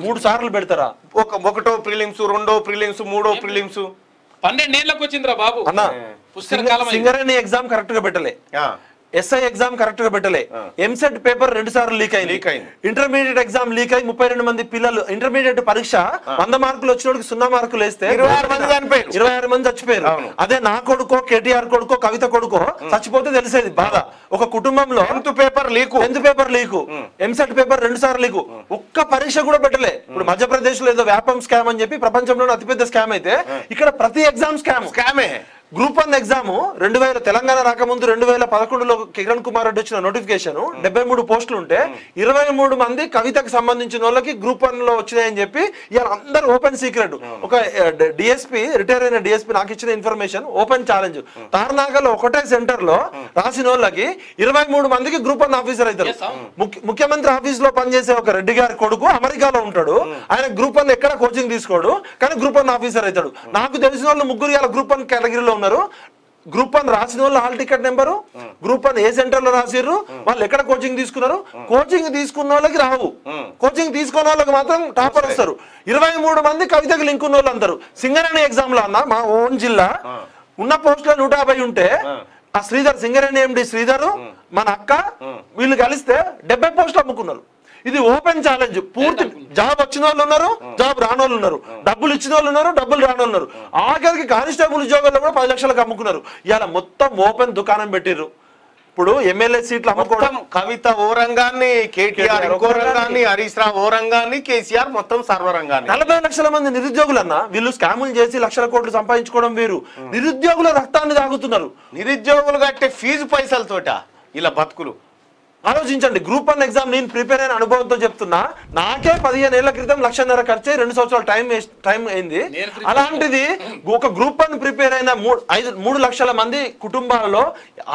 మూడు సార్లు పెడతారా? ఒక ఒకటో ప్రిలిమ్స్ రెండో ప్రిలిమ్స్ మూడో ప్రిలిమ్స్. పన్నెండేళ్ళకి వచ్చిందిరా బాబు. అన్న. సింగరేణి ఎగ్జామ్ కరెక్ట్గా పెట్టలే ఎస్ఐ ఎగ్జామ్ కరెక్ట్గా పెట్టలే. ఎంసెట్ పేపర్ రెండు సార్లు లీక్ అయింది. ఇంటర్మీడియట్ ఎగ్జామ్ లీక్ అయి ముప్పై రెండు మంది పిల్లలు ఇంటర్మీడియట్ పరీక్ష వంద మార్కులు వచ్చినోడికి సున్నా మార్కులు వేస్తే ఇరవై ఆరు మంది చనిపోయారు. ఇరవై ఆరు మంది చచ్చిపోయారు. అదే నా కొడుకో కేటీఆర్ కొడుకో కవిత కొడుకో చచ్చిపోతే తెలిసేది బాధ. ఒక కుటుంబంలో tenth paper leak tenth paper leak EAMCET paper రెండు సార్లు లీకు ఒక్క పరీక్ష కూడా పెట్టలే. ఇప్పుడు మధ్యప్రదేశ్లో ఏదో వ్యాపం స్కామ్ అని చెప్పి ప్రపంచంలో అతిపెద్ద స్కామ్ అయితే ఇక్కడ ప్రతి ఎగ్జామ్ స్కామ్ స్కామే గ్రూప్ వన్ ఎగ్జామ్ రెండు వేల తెలంగాణ రాకముందు రెండు వేల పదకొండులో కిరణ్ కుమార్ రెడ్డి వచ్చిన నోటిఫికేషన్ డెబ్బై మూడు పోస్టులు ఉంటే ఇరవై మూడు మంది కవితకు సంబంధించిన వాళ్ళకి గ్రూప్ వన్లో వచ్చినాయని చెప్పి ఇవాళ అందరు ఓపెన్ సీక్రెట్. ఒక డిఎస్పీ రిటైర్ అయిన డిఎస్పీ నాకు ఇచ్చిన ఇన్ఫర్మేషన్ ఓపెన్ ఛాలెంజ్. తార్నాకలో ఒకటే సెంటర్లో రాసిన వాళ్ళకి ఇరవై మూడు మందికి గ్రూప్ వన్ ఆఫీసర్ అవుతారు. ముఖ్యమంత్రి ఆఫీస్లో పనిచేసే ఒక రెడ్డి గారి కొడుకు అమెరికాలో ఉంటాడు. ఆయన గ్రూప్ వన్ ఎక్కడ కోచింగ్ తీసుకోడు కానీ గ్రూప్ వన్ ఆఫీసర్ అవుతాడు. నాకు తెలిసిన వాళ్ళు ముగ్గురు గ్రూప్ వన్ కేటగిరీలో ఉన్నారు. గ్రూప్ వన్ రాసిన వాళ్ళు hall ticket number group one ఏ సెంటర్లో రాసిర్రు వాళ్ళు ఎక్కడ కోచింగ్ తీసుకున్నారు? కోచింగ్ తీసుకున్న వాళ్ళకి రావు. కోచింగ్ తీసుకున్న వాళ్ళకి మాత్రం టాపర్ వస్తారు. ఇరవై మూడు మంది కవితకు లింక్ ఉన్న వాళ్ళు అందరు. సింగరేణి ఎగ్జామ్లో అన్న మా ఓన్ జిల్లా. ఉన్న పోస్టులో నూట యాభై ఉంటే ఆ శ్రీధర్ సింగరేణి ఎండి శ్రీధర్ మన అక్క వీళ్ళు కలిస్తే డెబ్బై పోస్టులు అమ్ముకున్నారు. ఇది ఓపెన్ ఛాలెంజ్. పూర్తి జాబ్ వచ్చిన వాళ్ళు ఉన్నారు జాబ్ రాని వాళ్ళు ఉన్నారు. డబ్బులు ఇచ్చిన వాళ్ళు ఉన్నారు డబ్బులు రాని వాళ్ళు ఉన్నారు. ఆఖరికి కానిస్టేబుల్ ఉద్యోగాల్లో కూడా పది లక్షలకు అమ్ముకున్నారు. ఇలా మొత్తం ఓపెన్ దుకాణం పెట్టిర్రు. ఇప్పుడు ఎమ్మెల్యే సీట్లు అమ్ముకోవడం. కవిత ఓ రంగాన్ని కేటీఆర్ ఇంకో రంగాన్ని హరీష్ రావు ఓ రంగాన్ని కేసీఆర్ మొత్తం సర్వరంగాన్ని. నలభై లక్షల మంది నిరుద్యోగులు అన్న వీళ్ళు స్కాములు చేసి లక్షల కోట్లు సంపాదించుకోవడం వేరు. నిరుద్యోగుల రక్తాన్ని తాగుతున్నారు. నిరుద్యోగులు కట్టే ఫీజు పైసలతోట ఇలా బతుకులు. ఆలోచించండి. గ్రూప్ వన్ ఎగ్జామ్ నేను ప్రిపేర్ అయిన అనుభవంతో చెప్తున్నా. నాకే పదిహేను ఏళ్ళ క్రితం లక్షన్నర ఖర్చు రెండు సంవత్సరాలు టైం వేస్ట్- టైం అయింది. అలాంటిది ఒక గ్రూప్ వన్ ప్రిపేర్ అయిన మూడు ఐదు మూడు లక్షల మంది కుటుంబాలలో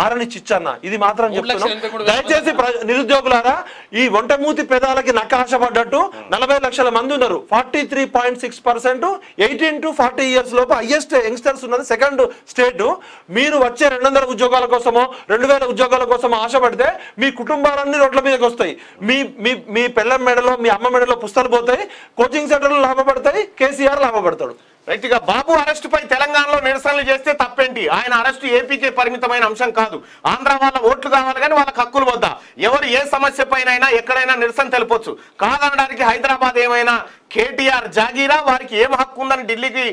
ఆరని చిచ్చన్న. ఇది మాత్రం చెప్తున్నాం. దయచేసి నిరుద్యోగులారా ఈ వంటమూతి పెదాలకి నక్క ఆశపడ్డట్టు నలభై లక్షల మంది ఉన్నారు. Forty three point six percent eighteen to forty years లోపు హైయెస్ట్ యంగ్స్టర్స్ ఉన్నది సెకండ్ స్టేట్ మీరు వచ్చే రెండు వందల ఉద్యోగాల కోసమో రెండు వేల ఉద్యోగాల కోసమో ఆశపడితే మీ కుటుంబాలన్నీ రోడ్ల మీదకి వస్తాయి. మీ మీ మీ పిల్లల మెడలో మీ అమ్మ మెడలో పుస్తకాలు పోతాయి కోచింగ్ సెంటర్లు లాభపడతాయి కేసీఆర్ లాభపడతాడు. రైట్ బాబు అరెస్ట్ పై తెలంగాణలో నిరసనలు చేస్తే తప్పేంటి? ఆయన అరెస్టు ఏపీకే పరిమితమైన అంశం కాదు. ఆంధ్ర వాళ్ళ ఓట్లు కావాలి కానీ వాళ్ళ హక్కులు వద్దా. ఎవరు ఏ సమస్య పైన ఎక్కడైనా నిరసన తెలుపొచ్చు. కాదనడానికి హైదరాబాద్ ఏమైనా కేటీఆర్ జాగీరా? వారికి ఏం హక్కు ఉందని ఢిల్లీకి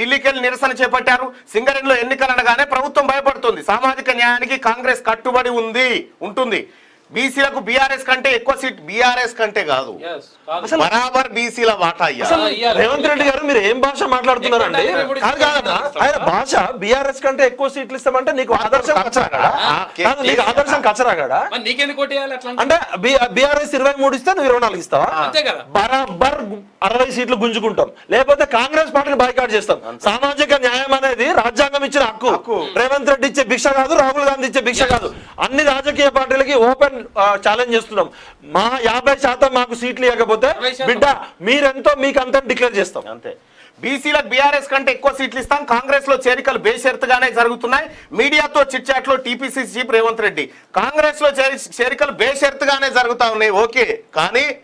ఢిల్లీకి వెళ్ళి నిరసన చేపట్టారు? సింగరేణిలో ఎన్నికలు అనగానే ప్రభుత్వం భయపడుతుంది. సామాజిక న్యాయానికి కాంగ్రెస్ కట్టుబడి ఉంది ఉంటుంది. బీసీలకు బీఆర్ఎస్ కంటే ఎక్కువ సీట్ బీఆర్ఎస్ కంటే కాదు. బరాబర్ బీసీల వాటా ఇయ్యాలి. రేవంత్ రెడ్డి గారు మీరు ఏం భాష మాట్లాడుతున్నారండి? ఎక్కువ డైరీ కాదు కాదన్నా ఆయన భాష బీఆర్ఎస్ కంటే ఎక్కువ సీట్లు ఇస్తామంటే నీకు ఆదర్శం కచ్చరాగాడా నీకు ఆదర్శం కచ్చరాగాడా మరి నీకెందుకు కొట్టేయాలి అట్లా అంటే బీఆర్ఎస్ ఇరవై మూడు ఇస్తే నువ్వు ఇరవై నాలుగు ఇస్తావా? అంతే కదా. బరాబర్ అరవై సీట్లు గుంజుకుంటాం. లేకపోతే కాంగ్రెస్ పార్టీని బాయ్కాట్ చేస్తాం. సామాజిక న్యాయం అనేది రాజ్యాంగం ఇచ్చిన హక్కు. రేవంత్ రెడ్డి ఇచ్చే భిక్ష కాదు రాహుల్ గాంధీ ఇచ్చే భిక్ష కాదు. అన్ని రాజకీయ పార్టీలకి ఓపెన్ ఛాలెంజ్ చేస్తున్నాం. మా యాభై శాతం మాకు సీట్లు ఇవ్వకపోతే. బిడ్డ మీరెంతో మీకు అంతా డిక్లేర్ చేస్తాం. అంతే. బీసీలకు బీఆర్ఎస్ కంటే ఎక్కువ సీట్లు ఇస్తాం. కాంగ్రెస్లో చేరికలు బేషరతుగానే జరుగుతున్నాయి. మీడియాతో చిట్చాట్లో టీపీసీ చీఫ్ రేవంత్ రెడ్డి. కాంగ్రెస్లో చేరి- చేరికలు బేషరతుగానే జరుగుతా ఉన్నాయి. ఓకే. కానీ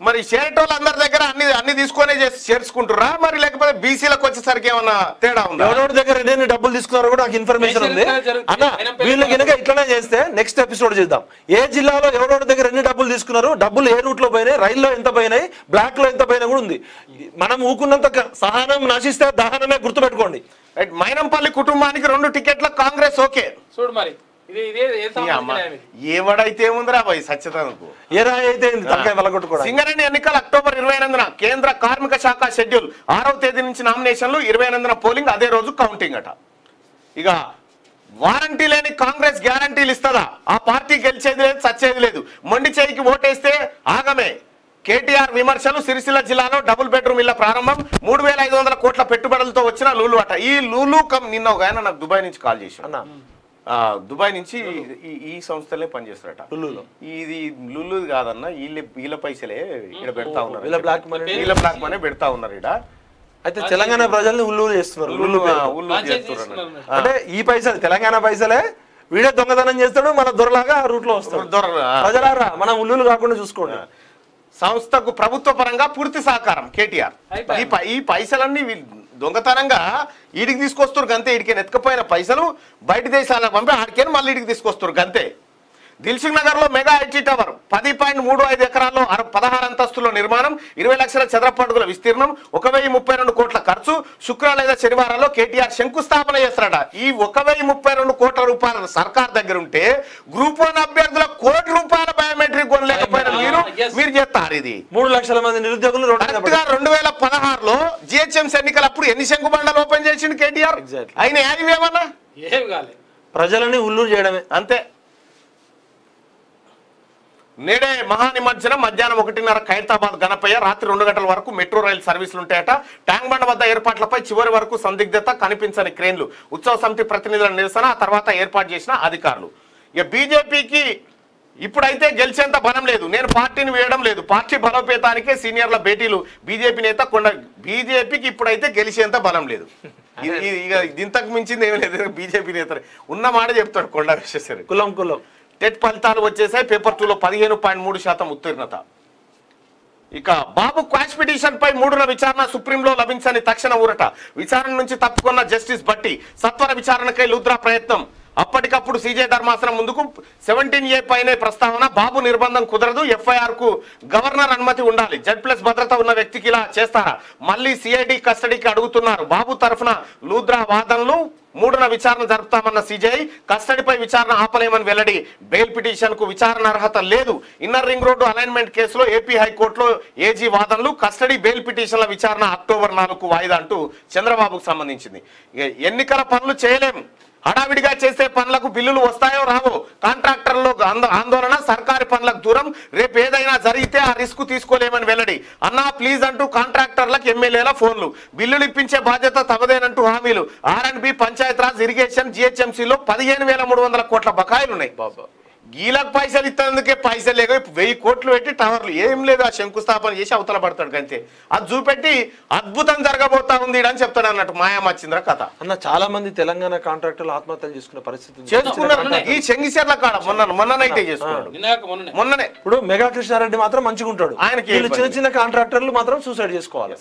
మరి చేరేటోళ్ళు అందరి దగ్గర అన్ని అన్ని తీసుకొనే చేసి చేర్చుకుంటురా మరి లేకపోతే బీసీలకు వచ్చేసరికి ఏమన్నా తేడా ఉందా? ఎవరెవరి దగ్గర డబ్బులు తీసుకున్నారో కూడా నాకు ఇన్ఫర్మేషన్ ఉంది. అన్న వీళ్ళు కనుక ఇట్లనే చేస్తే నెక్స్ట్ ఎపిసోడ్ చేద్దాం. ఏ జిల్లాలో ఎవరెవరి దగ్గర ఎన్ని డబ్బులు తీసుకున్నారు డబ్బులు ఏ రూట్లో పోయినాయి రైల్లో ఎంత పోయినాయి బ్లాక్లో ఎంత పోయినా కూడా ఉంది. మనం ఊకున్నంత సహనం నశిస్తే దహనమే గుర్తుపెట్టుకోండి. రైట్ మైనంపల్లి కుటుంబానికి రెండు టికెట్ల కాంగ్రెస్ ఓకే. చూడు మరి. ఏవడైతే ఏముందిరా బాయ్ సత్యతనకు? ఏ రాయి అయితే సింగరేణి ఎన్నికలు అక్టోబర్ ఇరవై ఎనిమిదిన కేంద్ర కార్మిక శాఖ షెడ్యూల్ ఆరవ తేదీ నుంచి నామినేషన్లు ఇరవై ఎనిమిదిన పోలింగ్ అదే రోజు కౌంటింగ్ అట. ఇక వారంటీ లేని కాంగ్రెస్ గ్యారంటీలు ఇస్తుందా? ఆ పార్టీ గెలిచేది లేదు చచ్చేది లేదు. మొండి చేయికి ఓటేస్తే ఆగమే. కేటీఆర్ విమర్శలు సిరిసిల్ల జిల్లాలో డబుల్ బెడ్రూమ్ ఇళ్ళ ప్రారంభం మూడు వేల ఐదు వందల కోట్ల పెట్టుబడులతో వచ్చిన లూలు అట. ఈ లూలు కమ్ నిన్న ఒక ఆయన నాకు దుబాయ్ నుంచి కాల్ చేశాడు. అన్న దుబాయ్ నుంచి ఈ- ఈ సంస్థలే పనిచేస్తారట లులులో. ఇది లుల్లు కాదన్న వీళ్ళ వీళ్ళ పైసలే ఇక్కడ పెడతా ఉన్నారు వీళ్ళ black money. వీళ్ళ బ్లాక్ మనీ పెడతా ఉన్నారు ఇక్కడ అయితే తెలంగాణ ప్రజల్ని ఉల్లు చేస్తున్నారు ఉల్లు ఉల్లు చేస్తున్నారు. అంటే ఈ పైసలు తెలంగాణ పైసలే వీడే దొంగతనం చేస్తాడు మన దొరలాగా రూట్లో వస్తాడు దొర-. ప్రజలారా మనం ఉల్లులు కాకుండా చూసుకోండి సంస్థకు ప్రభుత్వ పరంగా పూర్తి సహకారం కేటీఆర్. ఈ పైసలన్నీ వీళ్ళు దొంగతనంగా ఈడికి తీసుకొస్తారు గంతే. ఈడికి ఎత్తుకపోయిన పైసలు బయట దేశాలకు పంపి ఆడికేని మళ్ళీ ఈడికి తీసుకొస్తారు గంతే. దిల్సుఖ్ నగర్లో మెగా ఐటీ టవర్ పది పాయింట్ మూడు ఐదు ఎకరాల్లో పదహారు అంతస్తుల నిర్మాణం ఇరవై లక్షల చదరపు అడుగుల విస్తీర్ణం ఒక వెయ్యి ముప్పై రెండు కోట్ల ఖర్చు శుక్ర లేదా శనివారాల్లో కేటీఆర్ శంకుస్థాపన చేస్తారట ఈ ఒక వెయ్యి ముప్పై రెండు కోట్ల రూపాయల సర్కార్ దగ్గర ఉంటే గ్రూప్ వన్ అభ్యర్థుల కోటి రూపాయల బయోమెట్రిక్ కొనలేకపోయిన మీరు. మీరు చేస్తారు ఇది. మూడు లక్షల మంది నిరుద్యోగులు రెండు వేల పదహారులో జిహెచ్ఎంసీ ఎన్నికలు అప్పుడు ఎన్ని శంకుబండలు ఓపెన్ చేసిండు కేటీఆర్. ఆయన ఏమన్నా? ఏం కాలే. ప్రజలని ఉల్లు చేయడమే. అంతే. నేడే మహానిమజ్జనం మధ్యాహ్నం ఒకటిన్నర ఖైరతాబాద్ గణపయ్య రాత్రి రెండు గంటల వరకు మెట్రో రైలు సర్వీసులు ఉంటాయట. ట్యాంక్ బండ వద్ద ఏర్పాట్లపై చివరి వరకు సందిగ్ధత కనిపించని క్రేన్లు. ఉత్సవ సమితి ప్రతినిధుల నిరసన ఆ తర్వాత ఏర్పాటు చేసిన అధికారులు. ఇక బీజేపీకి ఇప్పుడైతే గెలిచేంత బలం లేదు. నేను పార్టీని వేయడం లేదు. పార్టీ బలోపేతానికే సీనియర్ల భేటీలు. బీజేపీ నేత కొండ బీజేపీకి ఇప్పుడైతే గెలిచేంత బలం లేదు. ఇక ఇంతకు మించింది ఏమీ లేదు. బీజేపీ నేత ఉన్న మాట చెప్తాడు కొండ విశ్వేశ్వరి. కులం కులం. టెట్ ఫలితాలు వచ్చేసాయి. పేపర్ టూలో పదిహేను పాయింట్ మూడు శాతం ఉత్తీర్ణత. ఇక బాబు క్వాష్ పిటిషన్ పై మూడున విచారణ సుప్రీంలో లభించని తక్షణ ఊరట. విచారణ నుంచి తప్పుకున్న జస్టిస్ బట్టి సత్వర విచారణకై లూద్రా ప్రయత్నం. అప్పటికప్పుడు సీజే ధర్మాసనం ముందుకు సెవెంటీన్ ఏ పైనే ప్రస్తావన బాబు నిర్బంధం కుదరదు ఎఫ్ఐఆర్కు గవర్నర్ అనుమతి ఉండాలి. జడ్ ప్లస్ భద్రత ఉన్న వ్యక్తికి ఇలా చేస్తారా? మళ్ళీ సిఐడి కస్టడీకి అడుగుతున్నారు. బాబు తరఫున లూద్రా వాదనలు మూడున విచారణ జరుపుతామన్న సిజేఐ కస్టడీపై విచారణ ఆపలేమని వెల్లడి. బెయిల్ పిటిషన్కు విచారణ అర్హత లేదు. ఇన్నర్ రింగ్ రోడ్డు అలైన్మెంట్ కేసులో ఏపీ హైకోర్టులో ఏజీ వాదనలు కస్టడీ బెయిల్ పిటిషన్ల విచారణ అక్టోబర్ నాలుగు వాయిదా అంటూ చంద్రబాబుకు సంబంధించింది. ఎన్నికల పనులు చేయలేం. హడావిడిగా చేసే పనులకు బిల్లులు వస్తాయో రావో కాంట్రాక్టర్లో ఆందోళన సర్కారు పనులకు దూరం రేపు ఏదైనా జరిగితే ఆ రిస్క్ తీసుకోలేమని వెల్లడి. అన్నా ప్లీజ్ అంటూ కాంట్రాక్టర్లకు ఎమ్మెల్యేల ఫోన్లు. బిల్లులు ఇప్పించే బాధ్యత తమదేనంటూ హామీలు. ఆర్ఎండ్బి పంచాయత్ రాజ్ ఇరిగేషన్ జిహెచ్ఎంసీలో పదిహేను వేల మూడు వందల కోట్ల బకాయిలు ఉన్నాయి బాబా. గీలకు పైసలు ఇస్తేందుకే పైసలు లేక వెయ్యి కోట్లు పెట్టి టవర్లు. ఏం లేదు ఆ శంకుస్థాపన చేసి అవతల పడతాడు అంతే అది చూపెట్టి అద్భుతం జరగబోతా ఉంది అని చెప్తాడు అన్నట్టు మాయామచ్చింద్ర కథ. అన్న చాలా మంది తెలంగాణ కాంట్రాక్టర్లు ఆత్మహత్యలు చేసుకునే పరిస్థితి ఉంది. చేసుకున్నారు. ఈ చెంగిసెర్ల కాడ మొన్న మొన్న నైటే చేసుకున్నాడు. మొన్ననే. మొన్ననే. ఇప్పుడు మెగా కృష్ణారెడ్డి మాత్రం మంచిగా ఉంటాడు ఆయనకి చిన్న? చిన్న కాంట్రాక్టర్లు మాత్రం సూసైడ్ చేసుకోవాలి.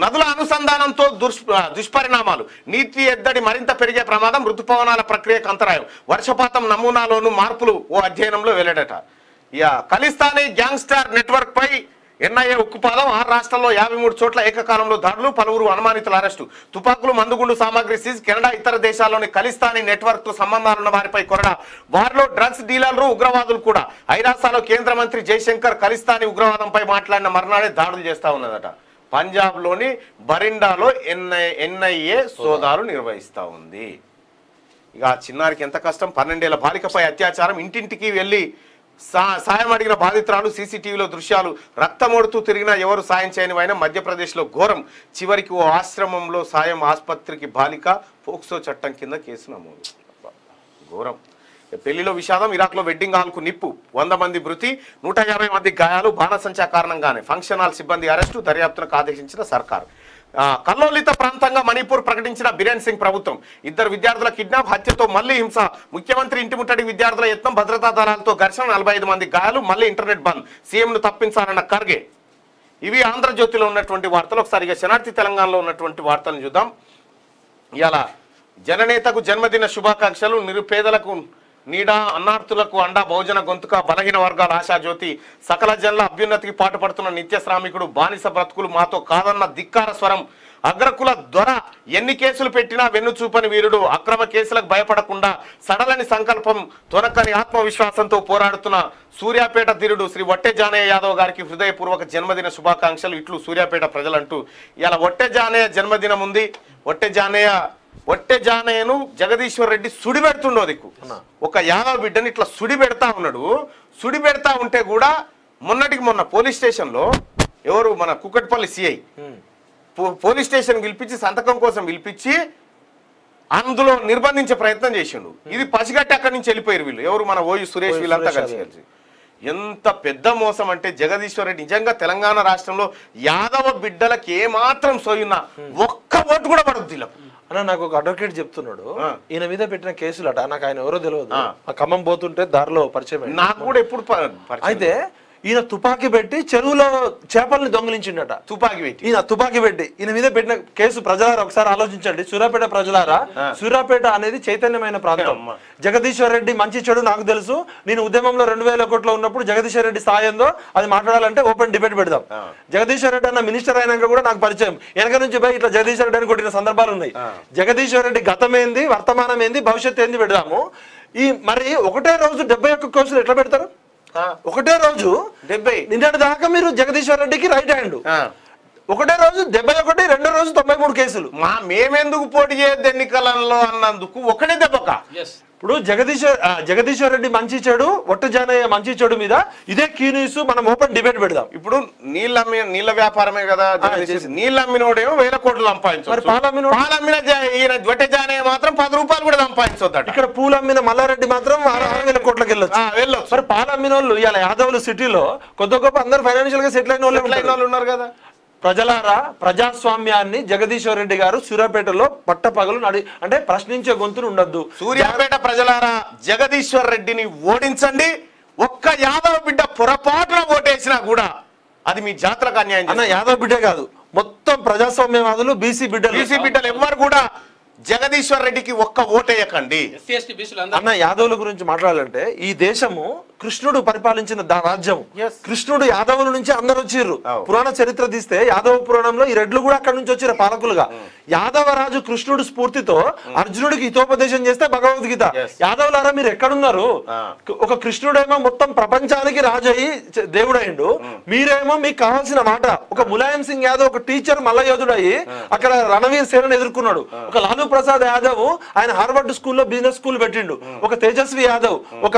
నదుల అనుసంధానంతో దుష్ దుష్పరిణామాలు. నీటి ఎద్దడి మరింత పెరిగే ప్రమాదం ఋతుపవనాల ప్రక్రియకు అంతరాయం. వర్షపాతం నమూనాలోను మార్పులు ఓ అధ్యయనంలో వెల్లడట. ఇక ఖలిస్తానీ గ్యాంగ్స్టార్ నెట్వర్క్ పై ఎన్ఐఏ ఉక్కుపాదం ఆరు రాష్ట్రాల్లో యాభై మూడు చోట్ల ఏకకాలంలో దాడులు పలువురు అనుమానితుల అరెస్టు. తుపాకులు మందుగుండు సామాగ్రి సీజ్ కెనడా ఇతర దేశాల్లోని ఖలిస్తానీ నెట్వర్క్తో సంబంధాలున్న వారిపై కొరడా. వారిలో డ్రగ్స్ డీలర్లు ఉగ్రవాదులు కూడా. ఐరాసాలో కేంద్ర మంత్రి జయశంకర్ ఖలిస్తానీ ఉగ్రవాదంపై మాట్లాడిన మర్నాడే దాడులు చేస్తా ఉన్నదట. పంజాబ్లోని బరిండాలో ఎన్ఐ ఎన్ఐఏ సోదాలు నిర్వహిస్తూ ఉంది. ఇక ఆ చిన్నారికి ఎంత కష్టం? పన్నెండేళ్ళ బాలికపై అత్యాచారం. ఇంటింటికి వెళ్ళి సాయం అడిగిన బాధితురాలు సీసీటీవీలో దృశ్యాలు రక్తమోడుతూ తిరిగినా ఎవరు సాయం చేయనివైనా మధ్యప్రదేశ్లో ఘోరం. చివరికి ఓ ఆశ్రమంలో సాయం ఆసుపత్రికి బాలిక పోక్సో చట్టం కింద కేసు నమోదు. ఘోరం. పెళ్ళిలో విషాదం ఇరాక్లో వెడ్డింగ్ హాల్కు నిప్పు వంద మంది మృతి నూట యాభై మంది గాయాలు బాణసంచా కారణంగానే ఫంక్షన్ హాల్ సిబ్బంది అరెస్టు దర్యాప్తునకు ఆదేశించిన సర్కారు. కల్లోలిత ప్రాంతంగా మణిపూర్ ప్రకటించిన బిరేన్ సింగ్ ప్రభుత్వం. ఇద్దరు విద్యార్థుల కిడ్నాప్ హత్యతో మళ్ళీ హింస. ముఖ్యమంత్రి ఇంటి ముట్టడి విద్యార్థుల యత్నం భద్రతా దళాలతో ఘర్షణ నలభై ఐదు మంది గాయాలు మళ్ళీ ఇంటర్నెట్ బంద్. సీఎంను తప్పించాలన్న ఖర్గే. ఇవి ఆంధ్రజ్యోతిలో ఉన్నటువంటి వార్తలు. ఒకసారిగా శనార్థి తెలంగాణలో ఉన్నటువంటి వార్తలను చూద్దాం. ఇలా జననేతకు జన్మదిన శుభాకాంక్షలు నిరుపేదలకు నీడ అన్నార్థులకు అండ బహుజన గొంతుక బలహీన వర్గాల ఆశాజ్యోతి. సకల జనుల అభ్యున్నతికి పాటుపడుతున్న నిత్య శ్రామికుడు బానిస బ్రతుకులు మాతో కాదన్న ధిక్కార స్వరం. అగ్రకుల దొర ఎన్ని కేసులు పెట్టినా వెన్ను చూపని వీరుడు. అక్రమ కేసులకు భయపడకుండా సడలని సంకల్పం తొనకని ఆత్మవిశ్వాసంతో పోరాడుతున్న సూర్యాపేట ధీరుడు శ్రీ వట్టె జానయ్య యాదవ్ గారికి హృదయపూర్వక జన్మదిన శుభాకాంక్షలు. ఇట్లు సూర్యాపేట ప్రజలంటూ ఇలా వట్టె జానయ్య జన్మదినం ఉంది. వట్టె జానయ్య వట్టె జానయ్యను జగదీశ్వర్ రెడ్డి సుడి పెడుతుండో దిక్కు ఒక యాదవ్ బిడ్డని ఇట్లా సుడి పెడతా ఉన్నాడు. సుడి పెడతా ఉంటే కూడా మొన్నటికి మొన్న పోలీస్ స్టేషన్లో ఎవరు మన కుక్కట్పల్లి సిఐ పోలీస్ స్టేషన్ పిలిపించి సంతకం కోసం పిలిపించి అందులో నిర్బంధించే ప్రయత్నం చేసిండు. ఇది పసిగట్టి అక్కడి నుంచి వెళ్ళిపోయారు వీళ్ళు. ఎవరు మన ఓయు సురేష్ వీళ్ళంతా కలిసి కలిసి. ఎంత పెద్ద మోసం అంటే జగదీశ్వర్ రెడ్డి నిజంగా తెలంగాణ రాష్ట్రంలో యాదవ బిడ్డలకి ఏమాత్రం సోయున్నా ఒక్క ఓటు కూడా పడద్దు వీళ్ళకు. అన్న నాకు ఒక అడ్వకేట్ చెప్తున్నాడు. ఈయన మీద పెట్టిన కేసులు అట నాకు ఆయన ఎవరో తెలియదు ఖమ్మం పోతుంటే దారిలో పరిచయం. నాకు కూడా ఎప్పుడు అయితే ఈయన తుపాకీ పెట్టి చెరువులో చేపల్ని దొంగిలించిండట. తుపాకీ పెట్టి. ఈయన తుపాకీ పెట్టి. ఈయన మీద పెట్టిన కేసు ప్రజలారా ఒకసారి ఆలోచించండి. సూర్యాపేట ప్రజలారా సూర్యాపేట అనేది చైతన్యమైన ప్రాంతం. జగదీశ్వర్ రెడ్డి మంచి చెడు నాకు తెలుసు. నేను ఉద్యమంలో రెండు వేల ఒకటిలో ఉన్నప్పుడు జగదీశ్వర్ రెడ్డి స్థాయి ఏందో అది మాట్లాడాలంటే ఓపెన్ డిబేట్ పెడదాం. జగదీశ్వర్ రెడ్డి అన్న మినిస్టర్ అయినాక కూడా నాకు పరిచయం. వెనక నుంచి పోయి ఇట్లా జగదీశ్వర్ రెడ్డి అని కొట్టిన సందర్భాలు ఉన్నాయి. జగదీశ్వర్ రెడ్డి గతం ఏంది వర్తమానం ఏంది భవిష్యత్తు ఏంది పెడదాము. ఈ మరి ఒకటే రోజు డెబ్బై ఒక్క కేసులు ఎట్లా పెడతారు? ఒకటే రోజు డెబ్బై. నిన్నటి దాకా మీరు జగదీశ్వర్ రెడ్డికి రైట్ హ్యాండ్. ఆ. ఒకటే రోజు డెబ్బై ఒకటి రెండో రోజు తొంభై మూడు కేసులు. మా మేమెందుకు పోటీ చేయొద్దు ఎన్నికలలో అన్నందుకు? ఒకటే దెబ్బక. ఇప్పుడు జగదీశ్వర్ జగదీశ్వర్ రెడ్డి మంచి చెడు ఒట్ట జానయ్య మంచి చెడు మీద ఇదే కీ న్యూస్ మనం ఓపెన్ డిబేట్ పెడదాం. ఇప్పుడు నీళ్ళు నీళ్ళ వ్యాపారమే కదా నీళ్ళు అమ్మినోడేమో వేల కోట్లు సంపాదించు మరి పాలు అమ్మిన ఈయన వట్టె జానయ్య మాత్రం పది రూపాయలు కూడా సంపాదించొద్దట ఇక్కడ పూలు అమ్మిన మల్లారెడ్డి మాత్రం ఆరు వేల కోట్లకి వెళ్ళొచ్చు. ఆ, వెళ్ళొచ్చు. మరి పాలు అమ్మిన వాళ్ళు ఇవాళ యాదవులు సిటీలో కొద్ది గొప్ప అందరు ఫైనాన్షియల్గా సెటిల్ అయిన. వాళ్ళు ఉన్నారు కదా. ప్రజలారా ప్రజాస్వామ్యాన్ని జగదీశ్వర్ రెడ్డి గారు సూర్యాపేటలో పట్టపగలు నడి అంటే ప్రశ్నించే గొంతులు ఉండొద్దు. సూర్యాపేట ప్రజలారా జగదీశ్వర్ రెడ్డిని ఓడించండి. ఒక్క యాదవ బిడ్డ పొరపాటున ఓటేసినా కూడా అది మీ జాతరకు అన్యాయం అన్న యాదవ్ బిడ్డే కాదు. మొత్తం ప్రజాస్వామ్యవాదులు బీసీ బిడ్డలు. బీసీ బిడ్డలు ఎవ్వరు కూడా జగదీశ్వర్ రెడ్డికి ఒక్క ఓటేయకండి. అన్న యాదవుల గురించి మాట్లాడాలంటే ఈ దేశము కృష్ణుడు పరిపాలించిన రాజ్యం. కృష్ణుడు యాదవుల నుంచి అందరు వచ్చిర్రు. పురాణ చరిత్ర తీస్తే యాదవ పురాణంలో ఈ రెడ్లు కూడా అక్కడ నుంచి వచ్చిర్రు పాలకులుగా. యాదవ రాజు కృష్ణుడు స్ఫూర్తితో అర్జునుడికి హితోపదేశం చేస్తే భగవద్గీత. యాదవులారా మీరు ఎక్కడున్నారు. ఒక కృష్ణుడేమో మొత్తం ప్రపంచానికి రాజు అయ్యి చ- దేవుడైండు మీరేమో మీకు కావాల్సిన మాట. ఒక ములాయం సింగ్ యాదవ్ ఒక టీచర్ మల్ల యోధుడు అయ్యి అక్కడ రణవీర్ సేనని ఎదుర్కొన్నాడు. ఒక లాలూ ప్రసాద్ యాదవ్ ఆయన హార్వర్డ్ స్కూల్లో బిజినెస్ స్కూల్ పెట్టిండు. ఒక తేజస్వి యాదవ్ ఒక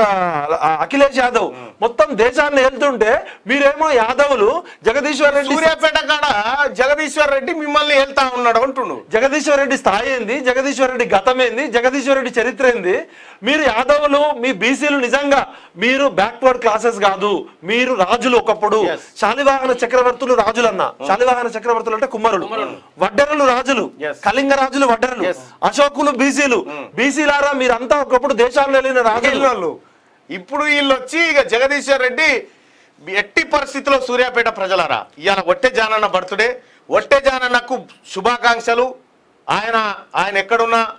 అఖిలేష్ యాదవ్ మొత్తం దేశాన్ని వెళ్తుంటే మీరేమో యాదవులు జగదీశ్వర్ రెడ్డి సూర్యాపేట కాడ జగదీశ్వర్ రెడ్డి మిమ్మల్ని వెళ్తా ఉన్నాడు అంటుండు. జగదీశ్వర్ రెడ్డి స్థాయి ఏంది? జగదీశ్వర్ రెడ్డి గతం ఏంది జగదీశ్వర్ రెడ్డి చరిత్ర ఏంది? మీరు యాదవులు మీ బీసీలు నిజంగా మీరు బ్యాక్వర్డ్ క్లాసెస్ కాదు. మీరు రాజులు ఒకప్పుడు. శాలివాహన చక్రవర్తులు రాజులన్న. శాలివాహన చక్రవర్తులు అంటే కుమ్మరులు. వడ్డెరలు రాజులు. కళింగ రాజులు వడ్డెరలు. అశోకులు బీసీలు. బీసీలారా మీరంతా ఒకప్పుడు దేశాల్లో వెళ్ళిన రాజులు. ఇప్పుడు వీళ్ళు వచ్చి ఇక జగదీశ్వర్ రెడ్డి ఎట్టి పరిస్థితిలో సూర్యాపేట ప్రజలారా? ఇవాళ ఒట్టె జానన్న బర్త్డే. ఒట్టె జానన్నకు శుభాకాంక్షలు. ఆయన ఆయన ఎక్కడున్నా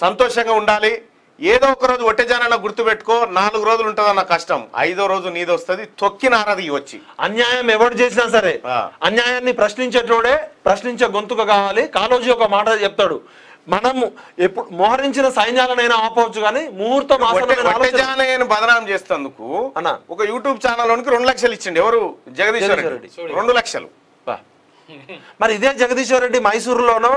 సంతోషంగా ఉండాలి. ఏదో ఒక రోజు ఒట్టె జానన్న గుర్తుపెట్టుకో నాలుగు రోజులు ఉంటుందన్న కష్టం. ఐదో రోజు నీది వస్తుంది తొక్కి నారది వచ్చి అన్యాయం ఎవరు చేసినా సరే. అన్యాయాన్ని ప్రశ్నించేటోడే ప్రశ్నించే గొంతుక కావాలి. కాలోజీ ఒక మాట చెప్తాడు. మనము ఎప్పుడు మోహరించిన సైన్యాలనైనా ఆపవచ్చు కానీ ముహూర్తం ఒట్టె ఆసన్నమైన ఒట్టె ఆలోచన- జానయ్యను బదనాం చేస్తందుకు అన్న. ఒక యూట్యూబ్ ఛానల్ రెండు లక్షలు ఇచ్చిండు. ఎవరు? జగదీశ్వర్ రెండు లక్షలు. మరి ఇదే జగదీశ్వర్ రెడ్డి మైసూరులోనో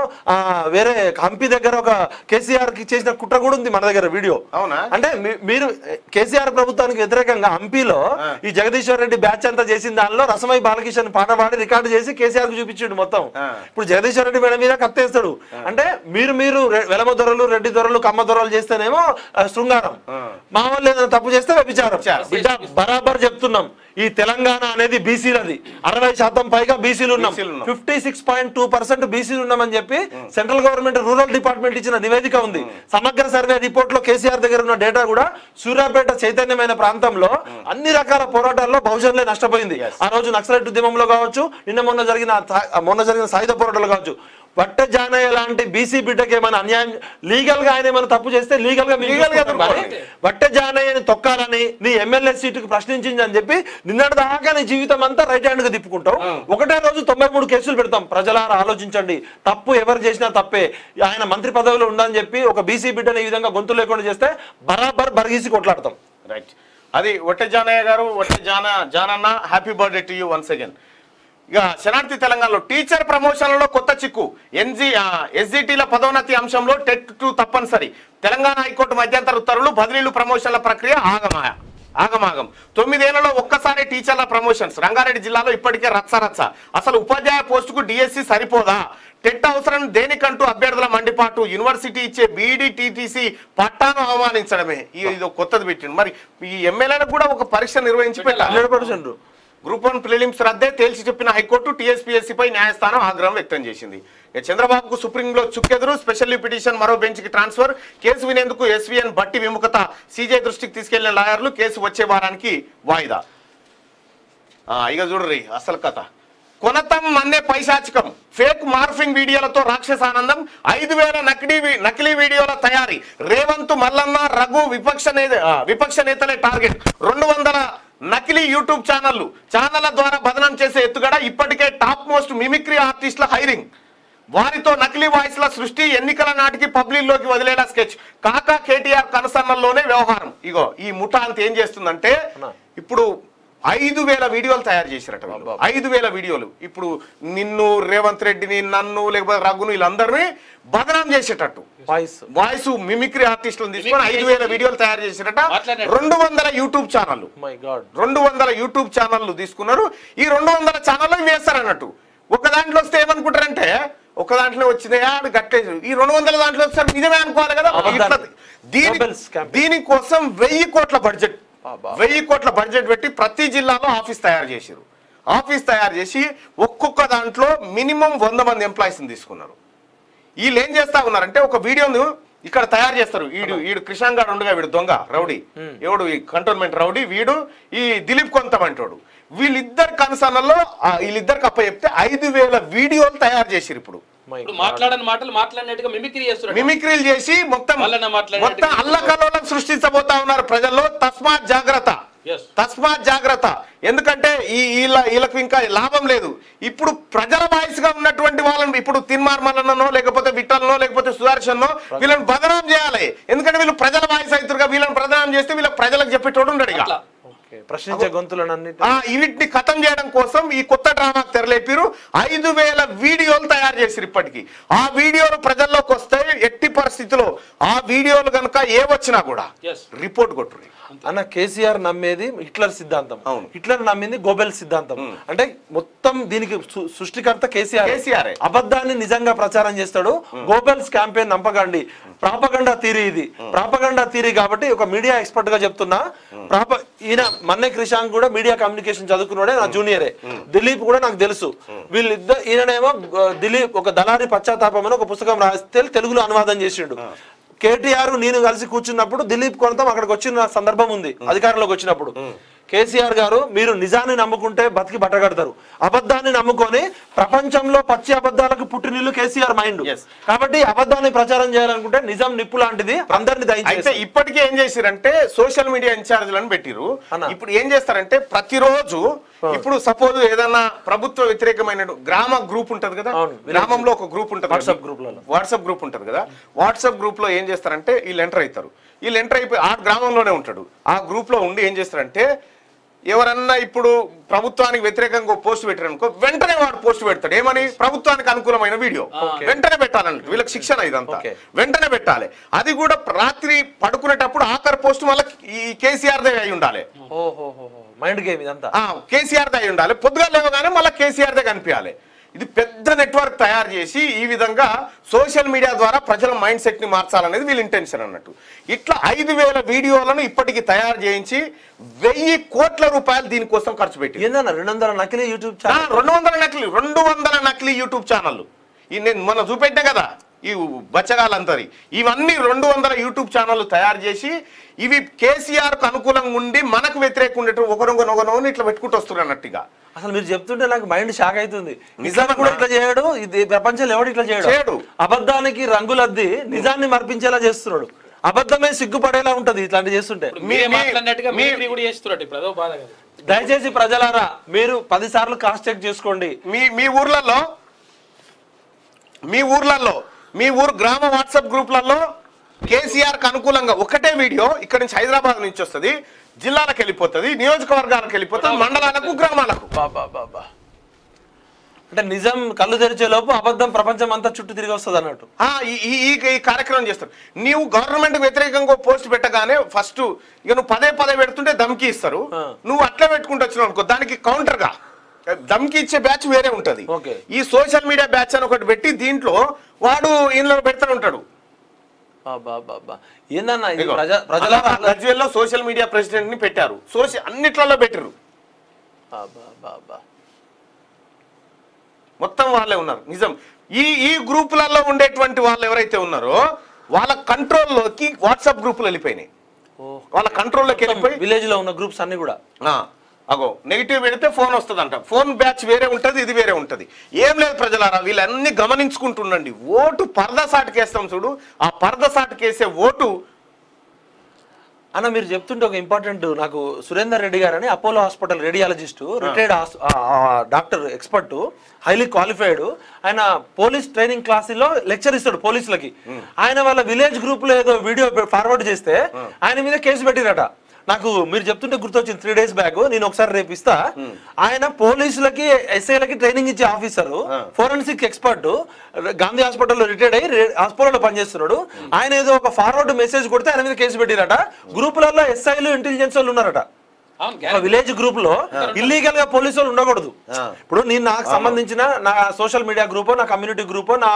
వేరే హంపి దగ్గర ఒక కేసీఆర్కి చేసిన కుట్ర కూడా ఉంది మన దగ్గర వీడియో. అవునా? అంటే మీరు కేసీఆర్ ప్రభుత్వానికి వ్యతిరేకంగా హంపిలో ఈ జగదీశ్వర్ రెడ్డి బ్యాచ్ అంతా చేసిన దానిలో రసమై బాలకిషన్ పాట పాడి రికార్డు చేసి కేసీఆర్కు చూపించాడు మొత్తం. ఇప్పుడు జగదీశ్వర్ రెడ్డి మేడం మీద కత్తేస్తాడు. అంటే మీరు మీరు వెలమ దొరలు రెడ్డి దొరలు కమ్మ దొరలు చేస్తేనేమో శృంగారం. మా వాళ్ళు ఏదైనా తప్పు చేస్తే వ్యభిచారం. బరాబర్ చెప్తున్నాం. ఈ తెలంగాణ అనేది బీసీలది. అరవై శాతం పైగా బీసీలు. ఉన్నాం. Fifty six point two percent బీసీలు ఉన్నామని చెప్పి సెంట్రల్ గవర్నమెంట్ రూరల్ డిపార్ట్మెంట్ ఇచ్చిన నివేదిక ఉంది. సమగ్ర సర్వే రిపోర్ట్లో కేసీఆర్ దగ్గర ఉన్న డేటా కూడా సూర్యాపేట చైతన్యమైన ప్రాంతంలో అన్ని రకాల పోరాటాల్లో బహుజనులే నష్టపోయింది. ఆ రోజు నక్సలైట్ ఉద్యమంలో కావచ్చు నిన్న మొన్న జరిగిన మొన్న జరిగిన సాయుధ పోరాటాలు కావచ్చు. వట్ట జానయ్య లాంటి బీసీ బిడ్డకి ఏమైనా అన్యాయం లీగల్గా ఆయన ఏమైనా తప్పు చేస్తే లీగల్గా లీగల్గా వట్ట జానయ్యని తొక్కాలని నీ ఎమ్మెల్యే సీటుకు ప్రశ్నించింది అని చెప్పి నిన్నటి దాకా నీ జీవితం అంతా రైట్ హ్యాండ్గా తిప్పుకుంటావు. ఒకటే రోజు తొంభై మూడు కేసులు పెడతాం. ప్రజలారా ఆలోచించండి. తప్పు ఎవరు చేసినా తప్పే. ఆయన మంత్రి పదవిలో ఉండని చెప్పి ఒక బీసీ బిడ్డని ఈ విధంగా గొంతు లేకుండా చేస్తే బరాబర్ బరగీసి కొట్లాడతాం. రైట్ అది ఒట్టె జానయ్య గారు ఒట్టె Jana జానన్న happy birthday to you once again ఇక శనార్థి తెలంగాణలో టీచర్ ప్రమోషన్లలో కొత్త చిక్కు. ఎన్జీ ఎస్జిటిల పదోన్నతి అంశంలో టెట్ టు తప్పనిసరి. తెలంగాణ హైకోర్టు మధ్యంతర ఉత్తర్వులు బదిలీలు ప్రమోషన్ల ప్రక్రియ ఆగమాయ ఆగమాగం. తొమ్మిదేళ్ళలో ఒక్కసారి టీచర్ల ప్రమోషన్స్. రంగారెడ్డి జిల్లాలో ఇప్పటికే రచ్చ అసలు ఉపాధ్యాయ పోస్టుకు డిఎస్సి సరిపోదా? టెట్ అవసరం దేనికంటూ అభ్యర్థుల మండిపాటు. యూనివర్సిటీ ఇచ్చే బీఈడి టీటీసీ పట్టాను అవమానించడమే. ఇది కొత్తది పెట్టిండు. మరి ఈ ఎమ్మెల్యేలకు కూడా ఒక పరీక్ష నిర్వహించి పెట్టారు hundred percent. Group one prelims రద్దే తేల్చి చెప్పిన హైకోర్టు TSPSC న్యాయస్థానం ఆగ్రహం వ్యక్తం చేసింది. చంద్రబాబుకు సుప్రీంలో చుక్కెదురు స్పెషల్ పిటిషన్ మరో బెంచ్కి ట్రాన్స్ఫర్ కేసు వినేందుకు ఎస్వీఎన్ బట్టి విముఖత సీజే దృష్టికి తీసుకెళ్ళిన లాయర్లు కేసు వచ్చే వారానికి వాయిదా. ఇక చూడరి అసలు కథ. కొనతం మందే పైశాచికం. ఫేక్ మార్ఫింగ్ వీడియోలతో రాక్షసానందం ఐదు వేల నకిలీ నకిలీ వీడియోల తయారీ. రేవంత్ మల్లన్న రఘు విపక్ష నేత విపక్ష నేతలే టార్గెట్. రెండు వందల నకిలీ యూట్యూబ్ ఛానళ్ళు ఛానళ్ళ ద్వారా బదనం చేసే ఎత్తుగడ ఇప్పటికే టాప్ మోస్ట్ మిమిక్రీ ఆర్టిస్టుల హైరింగ్. వారితో నకిలీ వాయిస్ల సృష్టి ఎన్నికల నాటికి పబ్లిక్లోకి వదిలేలా స్కెచ్. కాకా కేటీఆర్ కనసన్నల్లోనే వ్యవహారం. ఇగో ఈ ముఠా అంత ఏం చేస్తుందంటే ఇప్పుడు ఐదు వేల వీడియోలు తయారు చేశారట. ఐదు వేల వీడియోలు. ఇప్పుడు నిన్ను రేవంత్ రెడ్డిని నన్ను లేకపోతే రఘును వీళ్ళందరినీ బదనాం చేసేటట్టు. వాయిస్. వాయిస్ మిమిక్రీ ఆర్టిస్టులను తీసుకొని ఐదు వేల వీడియోలు తయారు మాట్లాడినట్టు. రెండు వందల యూట్యూబ్ ఛానల్ రెండు వందల యూట్యూబ్ ఛానళ్ళు తీసుకున్నారు. ఈ రెండు వందల ఛానళ్ళు వేస్తారు అన్నట్టు ఒక దాంట్లో వస్తే ఏమనుకుంటారంటే ఒక దాంట్లో వచ్చినాయా అని గట్టేసి ఈ రెండు వందల దాంట్లో వస్తారు నిజమే అనుకోవాలి కదా. దీని. దీనికోసం వెయ్యి కోట్ల బడ్జెట్. వెయ్యి కోట్ల బడ్జెట్ పెట్టి ప్రతి జిల్లాలో ఆఫీస్ తయారు చేశారు ఆఫీస్ తయారు చేసి ఒక్కొక్క దాంట్లో మినిమం వంద మంది ఎంప్లాయీస్ తీసుకున్నారు. వీళ్ళు ఏం చేస్తా ఉన్నారంటే ఒక వీడియోను ఇక్కడ తయారు చేస్తారు. వీడు వీడు కృష్ణన్ గారు ఉండగా వీడు దొంగ రౌడీ. ఎవడు ఈ కంటోన్మెంట్ రౌడీ? వీడు ఈ దిలీప్ కొంతమంటోడు. వీళ్ళిద్దరు కనసనలో ఆ వీళ్ళిద్దరికి అప్ప చెప్తే ఐదు వేల వీడియోలు తయారు చేసిరు ఇప్పుడు. మాట్లాడని మాటలు మాట్లాడినట్టుగా మిమిక్రీ చేస్తున్నారు. మిమిక్రీలు చేసి మొత్తం మొత్తం అల్లకల్లోలం సృష్టించబోతా ఉన్నారు ప్రజల్లో. తస్మాత్ జాగ్రత్త. తస్మాత్ జాగ్రత్త. ఎందుకంటే ఈ వీళ్ళ వీళ్ళకు ఇంకా లాభం లేదు. ఇప్పుడు ప్రజల వాయిస్గా ఉన్నటువంటి వాళ్ళని ఇప్పుడు తిన్మార్ మల్లన్ననో లేకపోతే విఠలనో లేకపోతే సుదర్శన్నో వీళ్ళని బదనాం చేయాలి. ఎందుకంటే వీళ్ళు ప్రజల వాయిస్ అవుతారుగా వీళ్ళని బదనాం చేస్తే వీళ్ళకి ప్రజలకు చెప్పేటోడు ఉండడు ఇక. ప్రశ్నించే గొంతులను అన్నిటి ఆ వీటిని ఖతం చేయడం కోసం ఈ కొత్త డ్రామా తెరలేపిరు. ఐదు వేల వీడియోలు తయారు చేసిరు ఇప్పటికి. ఆ వీడియోలు ప్రజల్లోకి వస్తే ఎట్టి పరిస్థితిలో. ఆ వీడియోలు కనుక ఏ వచ్చినా కూడా. రిపోర్ట్ కొట్టురు అన్న కేసీఆర్ నమ్మేది హిట్లర్ సిద్ధాంతం. హిట్లర్ నమ్మింది గోబెల్ సిద్ధాంతం. అంటే మొత్తం దీనికి సృష్టికర్త కేసీఆర్. కేసీఆరే. అబద్ధాన్ని నిజంగా ప్రచారం చేస్తాడు. గోబెల్స్ క్యాంపెయిన్ నంపకండి. ప్రాపగండా థీరీ ఇది. ప్రాపగండా థీరీ కాబట్టి ఒక మీడియా ఎక్స్పర్ట్గా చెప్తున్నా ప్రాప ఈయన మన్నే క్రిషాంక్ కూడా మీడియా కమ్యూనికేషన్ చదువుకున్నాడే నా జూనియరే. దిలీప్ కూడా నాకు తెలుసు. వీళ్ళిద్దరు ఈయననేమో దిలీప్ ఒక దళారి పశ్చాత్తాపం అని ఒక పుస్తకం రాస్తే తెలుగులో అనువాదం చేసిండు. కేటీఆర్ నేను కలిసి కూర్చున్నప్పుడు దిలీప్ కొంతం అక్కడికి వచ్చిన సందర్భం ఉంది అధికారంలోకి వచ్చినప్పుడు. కేసీఆర్ గారు మీరు నిజాన్ని నమ్ముకుంటే బతికి బట్టగడతారు. అబద్ధాన్ని నమ్ముకొని ప్రపంచంలో పచ్చి అబద్ధాలకు పుట్టినిల్లు కేసీఆర్ మైండ్. కాబట్టి అబద్ధాన్ని ప్రచారం చేయాలనుకుంటే నిజం నిప్పు లాంటిది అందరిని అయితే ఇప్పటికే ఏం చేసిరంటే సోషల్ మీడియా ఇన్ఛార్జ్లను పెట్టిరు. ఇప్పుడు ఏం చేస్తారంటే ప్రతిరోజు ఇప్పుడు సపోజ్ ఏదన్నా ప్రభుత్వ వ్యతిరేకమైన గ్రామ గ్రూప్ ఉంటది కదా. గ్రామంలో ఒక గ్రూప్ ఉంటది వాట్సాప్ గ్రూప్లలో. వాట్సాప్ గ్రూప్ ఉంటది కదా? వాట్సాప్ గ్రూప్లో ఏం చేస్తారంటే వీళ్ళు ఎంటర్ అవుతారు. వీళ్ళు ఎంటర్ అయిపోయి ఆ గ్రామంలోనే ఉంటాడు. ఆ గ్రూప్లో ఉండి ఏం చేస్తారంటే ఎవరన్నా ఇప్పుడు ప్రభుత్వానికి వ్యతిరేకంగా పోస్ట్ పెట్టారనుకో వెంటనే వాడు పోస్ట్ పెడతాడు. ఏమని? ప్రభుత్వానికి అనుకూలమైన వీడియో. వెంటనే పెట్టాలన్నట్టు వీళ్ళకి శిక్షణ ఇదంతా. వెంటనే పెట్టాలి. అది కూడా రాత్రి పడుకునేటప్పుడు ఆఖరి పోస్ట్ మళ్ళీ ఈ కేసీఆర్ దే అయి ఉండాలి. మైండ్ గేమ్ ఇదంతా. కేసీఆర్ దే అయి ఉండాలి. పొద్దుగా లేవగానే మళ్ళీ కేసీఆర్ దే కనిపించాలి. ఇది పెద్ద నెట్వర్క్ తయారు చేసి ఈ విధంగా సోషల్ మీడియా ద్వారా ప్రజల మైండ్ సెట్ని మార్చాలనేది వీళ్ళ ఇంటెన్షన్ అన్నట్టు. ఇట్లా ఐదు వేల వీడియోలను ఇప్పటికి తయారు చేయించి వెయ్యి కోట్ల రూపాయలు దీనికోసం ఖర్చు పెట్టి ఏందన్న రెండు వందల నకిలీ యూట్యూబ్ ఛానల్ రెండు వందల నకిలీ రెండు వందల నకిలీ యూట్యూబ్ ఈ నేను మొన్న చూపెట్టా కదా ఈ బచ్చగాలంతరి ఇవన్నీ రెండు వందల యూట్యూబ్ ఛానళ్ళు తయారు చేసి ఇవి కేసీఆర్కు అనుకూలంగా ఉండి మనకు వ్యతిరేకంగా ఉండేట్టు ఒకరొకరు ఒకరొకరు ఇట్లా పెట్టుకుంటూ వస్తున్నారు అన్నట్టుగా అసలు మీరు చెప్తుంటే నాకు మైండ్ షాక్ అవుతుంది. నిజాన్ని కూడా ఇట్లా చేయడు? ఇది ప్రపంచంలో ఎవడు ఇట్లా చేయడు? చేయడు. అబద్ధానికి రంగులద్ది నిజాన్ని మర్పించేలా చేస్తున్నాడు. అబద్ధమే సిగ్గుపడేలా ఉంటది ఇట్లాంటి చేస్తుంటే. దయచేసి ప్రజలారా మీరు పది సార్లు కాస్ట్ చెక్ చేసుకోండి. మీ మీ ఊర్లలో మీ ఊర్లలో మీ ఊరు గ్రామ వాట్సాప్ గ్రూప్లలో కేసీఆర్కి అనుకూలంగా ఒకటే వీడియో ఇక్కడ నుంచి హైదరాబాద్ నుంచి వస్తుంది జిల్లాలకు వెళ్ళిపోతుంది నియోజకవర్గాలకు వెళ్ళిపోతుంది మండలాలకు గ్రామాలకు. అంటే నిజం కళ్ళు తెరిచే లోపు అబద్ధం ప్రపంచం అంతా చుట్టూ తిరిగి వస్తుంది అన్నట్టు. ఈ- కార్యక్రమం చేస్తారు. నీవు గవర్నమెంట్ వ్యతిరేకంగా పోస్ట్ పెట్టగానే ఫస్ట్ ఇక నువ్వు పదే పదే పెడుతుంటే దమ్కి ఇస్తారు. నువ్వు అట్లా పెట్టుకుంటూ వచ్చినావు అనుకో దానికి కౌంటర్గా. దమ్కి ఇచ్చే బ్యాచ్ వేరే ఉంటది. ఓకే. ఈ సోషల్ మీడియా బ్యాచ్ అని ఒకటి పెట్టి దీంట్లో వాడు ఇందులో పెడతా ఉంటాడు. ఏందన్న సోషల్ మీడియా ప్రెసిడెంట్ని పెట్టారు. సోషల్ అన్నిట్లలో పెట్టారు మొత్తం వాళ్ళే ఉన్నారు. నిజం. ఈ ఈ గ్రూపులలో ఉండేటువంటి వాళ్ళు ఎవరైతే ఉన్నారో వాళ్ళ కంట్రోల్లోకి వాట్సాప్ గ్రూపులు వెళ్ళిపోయినాయి. వాళ్ళ కంట్రోల్లోకి వెళ్ళిపోయి విలేజ్లో ఉన్న గ్రూప్స్ అన్ని కూడా. అగో నెగిటివ్ పెడితే ఫోన్ వస్తుందంట. ఫోన్ బ్యాచ్ వేరే ఉంటది ఇది వేరే ఉంటది. ఏం లేదు ప్రజలారా వీళ్ళన్నీ గమనించుకుంటుండండి. ఓటు పరద సాటుకేస్తాం చూడు. ఆ పరద సాటుకేసే ఓటు అన్న మీరు చెప్తుంటే ఒక ఇంపార్టెంట్ నాకు సురేందర్ రెడ్డి గారు అని Apollo hospital radiologist retired doctor expert highly qualified ఆయన పోలీస్ ట్రైనింగ్ క్లాసులో లెక్చర్ ఇస్తాడు పోలీసులకి. ఆయన వాళ్ళ విలేజ్ గ్రూప్లో ఏదో వీడియో ఫార్వర్డ్ చేస్తే ఆయన మీద కేసు పెట్టిరట నాకు మీరు చెప్తుంటే గుర్తొచ్చింది. త్రీ డేస్ బ్యాక్ నేను ఒకసారి రేపు ఇస్తా. ఆయన పోలీసులకి ఎస్ఐలకి ట్రైనింగ్ ఇచ్చే ఆఫీసర్ ఫోరెన్సిక్ ఎక్స్పర్ట్ గాంధీ హాస్పిటల్లో రిటైర్డ్ అయ్యి హాస్పిటల్లో పనిచేస్తున్నాడు. ఆయన ఏదో ఒక ఫార్వర్డ్ మెసేజ్ కొడితే ఆయన మీద కేసు పెట్టిరట. గ్రూపులలో ఎస్ఐలు ఇంటెలిజెన్స్ వాళ్ళు ఉన్నారట. విలేజ్ గ్రూప్లో ఇల్లీగల్గా పోలీసు వాళ్ళు ఉండకూడదు. ఇప్పుడు నేను నాకు సంబంధించిన నా సోషల్ మీడియా గ్రూప్ నా కమ్యూనిటీ గ్రూప్ నా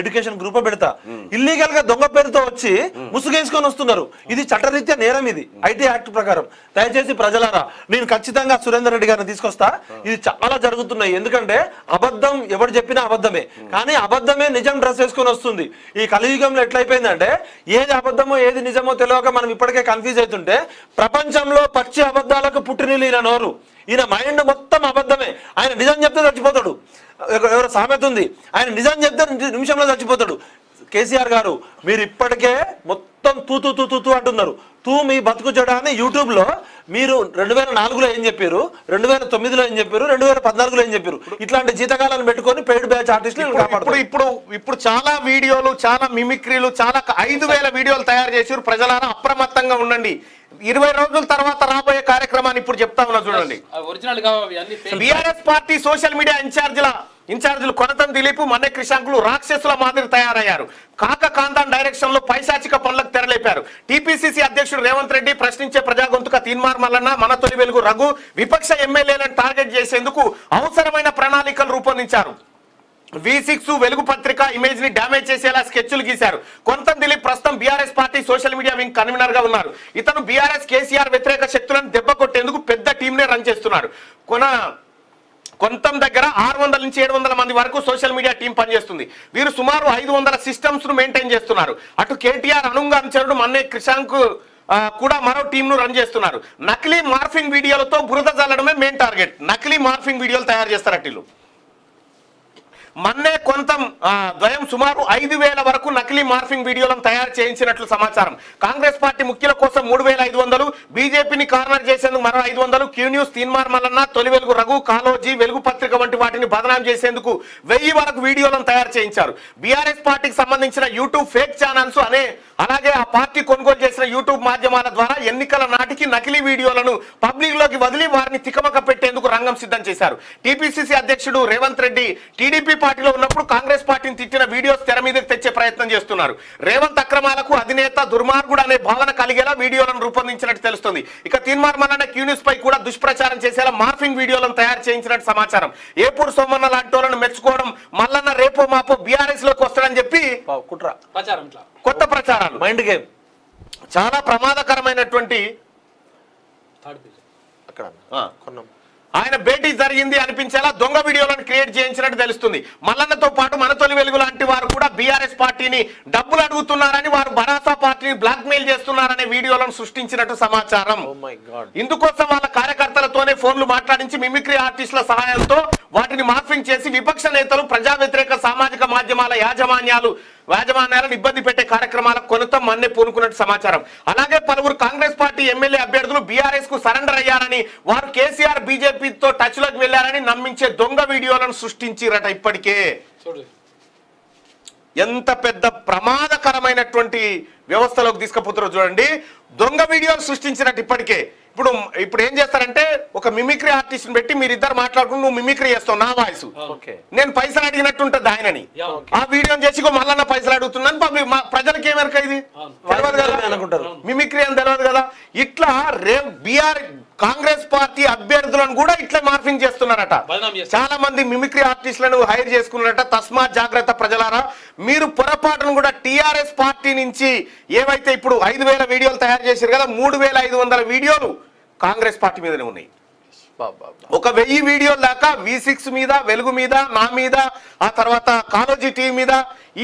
ఎడ్యుకేషన్ గ్రూప్ పెడతా. ఇల్లీగల్గా దొంగ పేరుతో వచ్చి ముసుగేసుకొని వస్తున్నారు. ఇది చట్టరీత్యా నేరం ఇది. ఐటీ యాక్ట్ ప్రకారం. దయచేసి ప్రజలారా నేను ఖచ్చితంగా సురేందర్ రెడ్డి గారిని తీసుకొస్తా. ఇది చాలా జరుగుతున్నాయి. ఎందుకంటే అబద్ధం ఎవరు చెప్పినా అబద్ధమే. కానీ అబద్ధమే నిజం డ్రెస్ వేసుకొని వస్తుంది. ఈ కలియుగంలో ఎట్లయిపోయిందంటే ఏది అబద్ధమో ఏది నిజమో తెలియక మనం ఇప్పటికే కన్ఫ్యూజ్ అవుతుంటే ప్రపంచంలో పచ్చి అబద్ధాలకు పుట్టినీళ్ళు ఈయన నోరు. ఈయన మైండ్ మొత్తం అబద్ధమే. ఆయన నిజం చెప్తే చచ్చిపోతాడు. ఎవరో సామెత ఉంది. ఆయన నిజం చెప్తే నిమిషంలో చచ్చిపోతాడు. కేసీఆర్ గారు మీరు ఇప్పటికే మొత్తం తూ తూ తూ అంటున్నారు. తూ మీ బతుకు చెడ అని యూట్యూబ్లో మీరు రెండు వేల నాలుగులో ఏం చెప్పారు? రెండు వేల తొమ్మిదిలో ఏం చెప్పారు? రెండు వేల పద్నాలుగులో ఏం చెప్పారు? ఇట్లాంటి జీతకాలను పెట్టుకొని పెయిడ్ బ్యాచ్ ఆర్టిస్టులు ఇప్పుడు ఇప్పుడు ఇప్పుడు చాలా వీడియోలు చాలా మిమిక్రీలు చాలా ఐదు వేల వీడియోలు తయారు చేసారు ప్రజలారా అప్రమత్తంగా ఉండండి. ఇరవై రోజుల తర్వాత రాబోయే కార్యక్రమాన్ని ఇప్పుడు చెప్తా ఉన్నా చూడండి. బీఆర్ఎస్ పార్టీ సోషల్ మీడియా ఇన్ఛార్జీల ఇన్ఛార్జీలు కొనతం దిలీప్ మన్నె క్రిషాంకులు రాక్షసుల మాదిరి తయారయ్యారు. కాక కాందాన్ డైరెక్షన్లో పైశాచిక పనులకు తెరలేపారు. టీపీసీసీ అధ్యక్షుడు రేవంత్ రెడ్డి ప్రశ్నించే ప్రజాగొంతుక తీన్మార్ మల్లన్న మన తొలి వెలుగు రఘు విపక్ష ఎమ్మెల్యేలను టార్గెట్ చేసేందుకు అవసరమైన ప్రణాళికలు రూపొందించారు. వి సిక్స్ వెలుగు పత్రిక ఇమేజ్ని డ్యామేజ్ చేసేలా స్కెచ్లు గీశారు. కొంతం దిలీప్ ప్రస్తుతం BRS party social media wing కన్వీనర్గా ఉన్నారు. ఇతను బీఆర్ఎస్ కేసీఆర్ వ్యతిరేక శక్తులను దెబ్బ కొట్టేందుకు పెద్ద టీం నే రన్ చేస్తున్నాడు కొన కొంతం దగ్గర ఆరు వందల నుంచి ఏడు వందల మంది వరకు సోషల్ మీడియా టీం పనిచేస్తుంది. వీరు సుమారు ఐదు వందల సిస్టమ్స్ను మెయింటైన్ చేస్తున్నారు. అటు కేటీఆర్ అనుంగ అనుచరుడు మన్నే క్రిషాంక్ కూడా మరో టీంను రన్ చేస్తున్నారు. నకిలీ మార్ఫింగ్ వీడియోలతో బురద చల్లడమే మెయిన్ టార్గెట్ నకిలీ మార్ఫింగ్ వీడియోలు తయారు చేస్తారు అట్లు మన్నే కొంత ద్వయం సుమారు ఐదు వేల వరకు నకిలీ మార్ఫింగ్ వీడియోలను తయారు చేయించినట్లు సమాచారం. కాంగ్రెస్ పార్టీ ముఖ్యుల కోసం మూడు వేల ఐదు వందలు బీజేపీని కార్నర్ చేసేందుకు మరో ఐదు వందలు క్యూ న్యూస్ తీన్మార్ మల్లన్న తొలి వెలుగు రఘు కాలోజీ వెలుగు పత్రిక వంటి వాటిని బదనాం చేసేందుకు వెయ్యి వరకు వీడియోలను తయారు చేయించారు. బీఆర్ఎస్ పార్టీకి సంబంధించిన యూట్యూబ్ ఫేక్ ఛానల్స్ అనే అలాగే ఆ పార్టీ కొనుగోలు చేసిన యూట్యూబ్ మాధ్యమాల ద్వారా ఎన్నికల నాటికి నకిలీ వీడియోలను పబ్లిక్లోకి వదిలి వారిని తికమక పెట్టేందుకు రంగం సిద్ధం చేశారు. టీపీసీసీ అధ్యక్షుడు రేవంత్ రెడ్డి టీడీపీ పార్టీలో ఉన్నప్పుడు కాంగ్రెస్ పార్టీని తిట్టిన వీడియోస్ తెర మీదకి తెచ్చే ప్రయత్నం చేస్తున్నారు. రేవంత్ అక్రమాలకు అధినేత దుర్మార్గుడు అనే భావన కలిగేలా వీడియోలను రూపొందించినట్టు తెలుస్తుంది. ఇక తీన్మార్మన్న క్యూనిస్ పై కూడా దుష్ప్రచారం చేసేలా మార్ఫింగ్ వీడియోలను తయారు చేయించినట్టు సమాచారం. ఏపూరు సోమన్న లాంటి వాళ్ళను మెచ్చుకోవడం మల్లన్న రేపో మాపో బీఆర్ఎస్లోకి వస్తాడని చెప్పి కుట్ర. ప్రచారం కొత్త ప్రచారాలు. మైండ్ గేమ్ చాలా ప్రమాదకరమైనటువంటి అక్కడ కొన్నాం. ఆయన భేటీ జరిగింది అనిపించేలా దొంగ వీడియోలను క్రియేట్ చేయించినట్టు తెలుస్తుంది. మల్లన్నతో పాటు మన తొలి వెలుగు లాంటి వారు కూడా బీఆర్ఎస్ పార్టీని డబ్బులు అడుగుతున్నారని వారు భరాసా పార్టీని బ్లాక్ మెయిల్ చేస్తున్నారనే వీడియోలను సృష్టించినట్టు సమాచారం. గాడ్ ఇందుకోసం వాళ్ళ కార్యకర్తలతోనే ఫోన్లు మాట్లాడించి మిమిక్రీ ఆర్టిస్టుల సహాయంతో వాటిని మార్ఫింగ్ చేసి విపక్ష నేతలు ప్రజా వ్యతిరేక సామాజిక మాధ్యమాల యాజమాన్యాలు యాజమాన్యాలను ఇబ్బంది పెట్టే కార్యక్రమాలకు కొనత మన్నే పూనుకున్నట్టు సమాచారం. అలాగే పలువురు కాంగ్రెస్ పార్టీ ఎమ్మెల్యే అభ్యర్థులు బీఆర్ఎస్కు సరెండర్ అయ్యారని వారు కేసీఆర్ బీజేపీతో టచ్లోకి వెళ్ళారని నమ్మించే దొంగ వీడియోలను సృష్టించిరట ఇప్పటికే. ఎంత పెద్ద ప్రమాదకరమైనటువంటి వ్యవస్థలోకి తీసుకుపోతారో చూడండి. దొంగ వీడియోలు సృష్టించినట్టు ఇప్పటికే. ఇప్పుడు ఇప్పుడు ఏం చేస్తారంటే ఒక మిమిక్రీ ఆర్టిస్ట్ పెట్టి మీరు ఇద్దరు మాట్లాడుకుని నువ్వు మిమిక్రీ చేస్తావు నా వాయిస్ ఓకే. నేను పైసలు అడిగినట్టు ఉంటుంది ఆయనని. ఆ వీడియోని చేసి మళ్ళా పైసలు అడుగుతున్నాను పబ్లిక్ మా ప్రజలకు ఏమెరక ఇది. తెలియదు కదా. మిమిక్రీ అని తెలియదు కదా. ఇట్లా రే బీఆర్ కాంగ్రెస్ పార్టీ అభ్యర్థులను కూడా ఇట్లా మార్ఫింగ్ చేస్తున్నారట. చాలా మంది మిమిక్రీ ఆర్టిస్టులను హైర్ చేసుకున్నారట. తస్మాత్ జాగ్రత్త ప్రజలారా మీరు పొరపాటును కూడా టీఆర్ఎస్ పార్టీ నుంచి ఏవైతే ఇప్పుడు ఐదు వేల వీడియోలు తయారు చేశారు కదా మూడు వేల ఐదు వందల వీడియోలు కాంగ్రెస్ పార్టీ మీదనే ఉన్నాయి. ఒక వెయ్యి వీడియోల దాకా వి సిక్స్ మీద వెలుగు మీద నా మీద ఆ తర్వాత కాలోజీ టీవీ మీద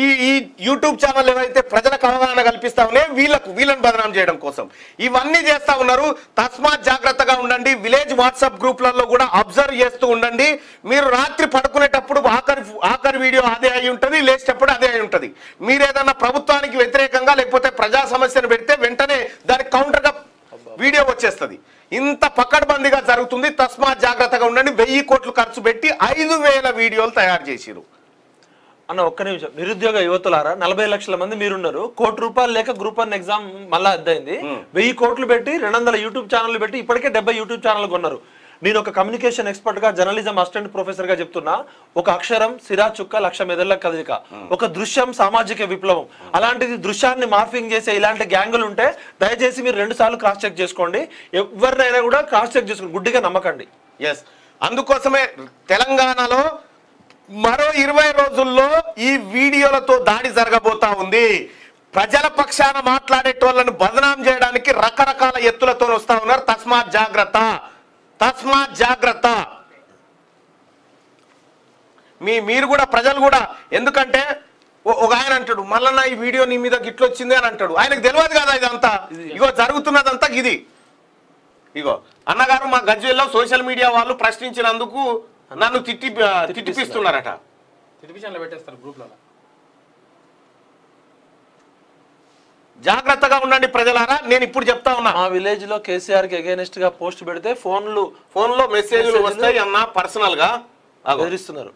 ఈ ఈ యూట్యూబ్ ఛానల్ ఏవైతే ప్రజలకు అవగాహన కల్పిస్తా ఉన్నాయి వీళ్ళకు వీళ్ళని బదనాం చేయడం కోసం. ఇవన్నీ చేస్తా ఉన్నారు. తస్మాత్ జాగ్రత్తగా ఉండండి. విలేజ్ వాట్సాప్ గ్రూప్లలో కూడా అబ్జర్వ్ చేస్తూ ఉండండి. మీరు రాత్రి పడుకునేటప్పుడు ఆఖరి ఆఖరి వీడియో అదే అయి ఉంటుంది లేచేటప్పుడు అదే అయి ఉంటుంది. మీరు ఏదన్నా ప్రభుత్వానికి వ్యతిరేకంగా లేకపోతే ప్రజా సమస్యను పెడితే వెంటనే దానికి కౌంటర్గా వీడియో వచ్చేస్తుంది. ఇంత పకడ్బందీగా జరుగుతుంది తస్మాత్ జాగ్రత్తగా ఉండండి వెయ్యి కోట్లు ఖర్చు పెట్టి ఐదు వేల వీడియోలు తయారు చేసిరు అన్న ఒక్క నిమిషం. నిరుద్యోగ యువతులారా నలభై లక్షల మంది మీరున్నారు. కోటి రూపాయలు లేక గ్రూప్ వన్ ఎగ్జామ్ మళ్ళా అద్దయింది. వెయ్యి కోట్లు పెట్టి రెండు వందల యూట్యూబ్ ఛానల్ పెట్టి ఇప్పటికే డెబ్బై యూట్యూబ్ ఛానల్ కొన్నారు. నేను ఒక కమ్యూనికేషన్ ఎక్స్పర్ట్గా జర్నలిజం అసిస్టెంట్ ప్రొఫెసర్గా చెప్తున్నా. ఒక అక్షరం సిరా చుక్క లక్ష మెదళ్ళ కదలిక. ఒక దృశ్యం సామాజిక విప్లవం. అలాంటిది దృశ్యాన్ని మార్ఫింగ్ చేసే ఇలాంటి గ్యాంగులు ఉంటే దయచేసి మీరు రెండు సార్లు క్రాస్ చెక్ చేసుకోండి. ఎవరినైనా కూడా క్రాస్ చెక్ చేసుకోండి. గుడ్డిగా నమ్మకండి. ఎస్ అందుకోసమే తెలంగాణలో మరో ఇరవై రోజుల్లో ఈ వీడియోలతో దాడి జరగబోతా ఉంది. ప్రజల పక్షాన మాట్లాడేటోళ్ళను బదనాం చేయడానికి రకరకాల ఎత్తులతో వస్తా ఉన్నారు. తస్మాత్ జాగ్రత్త. తస్మాత్ జాగ్రత్త. మీ మీరు కూడా ప్రజలు కూడా ఎందుకంటే ఒక ఆయన అంటాడు మళ్ళా ఈ వీడియో నీ మీద గిట్లొచ్చింది అని అంటాడు. ఆయనకు తెలియదు కదా ఇదంతా. ఇగో జరుగుతున్నదంతా ఇది. ఇగో అన్నగారు మా గజ్వేల్లో సోషల్ మీడియా వాళ్ళు ప్రశ్నించినందుకు నన్ను తిట్టి తిట్టిపిస్తున్నారట. టెలివిజన్లో పెట్టేస్తారు గ్రూప్లలో. జాగ్రత్తగా ఉండండి ప్రజలారా నేను ఇప్పుడు చెప్తా ఉన్నా. మా విలేజ్లో కేసీఆర్కి అగేనెస్ట్గా పోస్ట్ పెడితే ఫోన్లు ఫోన్లో మెసేజ్లు వస్తాయి అన్న పర్సనల్గా. బెదిరిస్తున్నారు.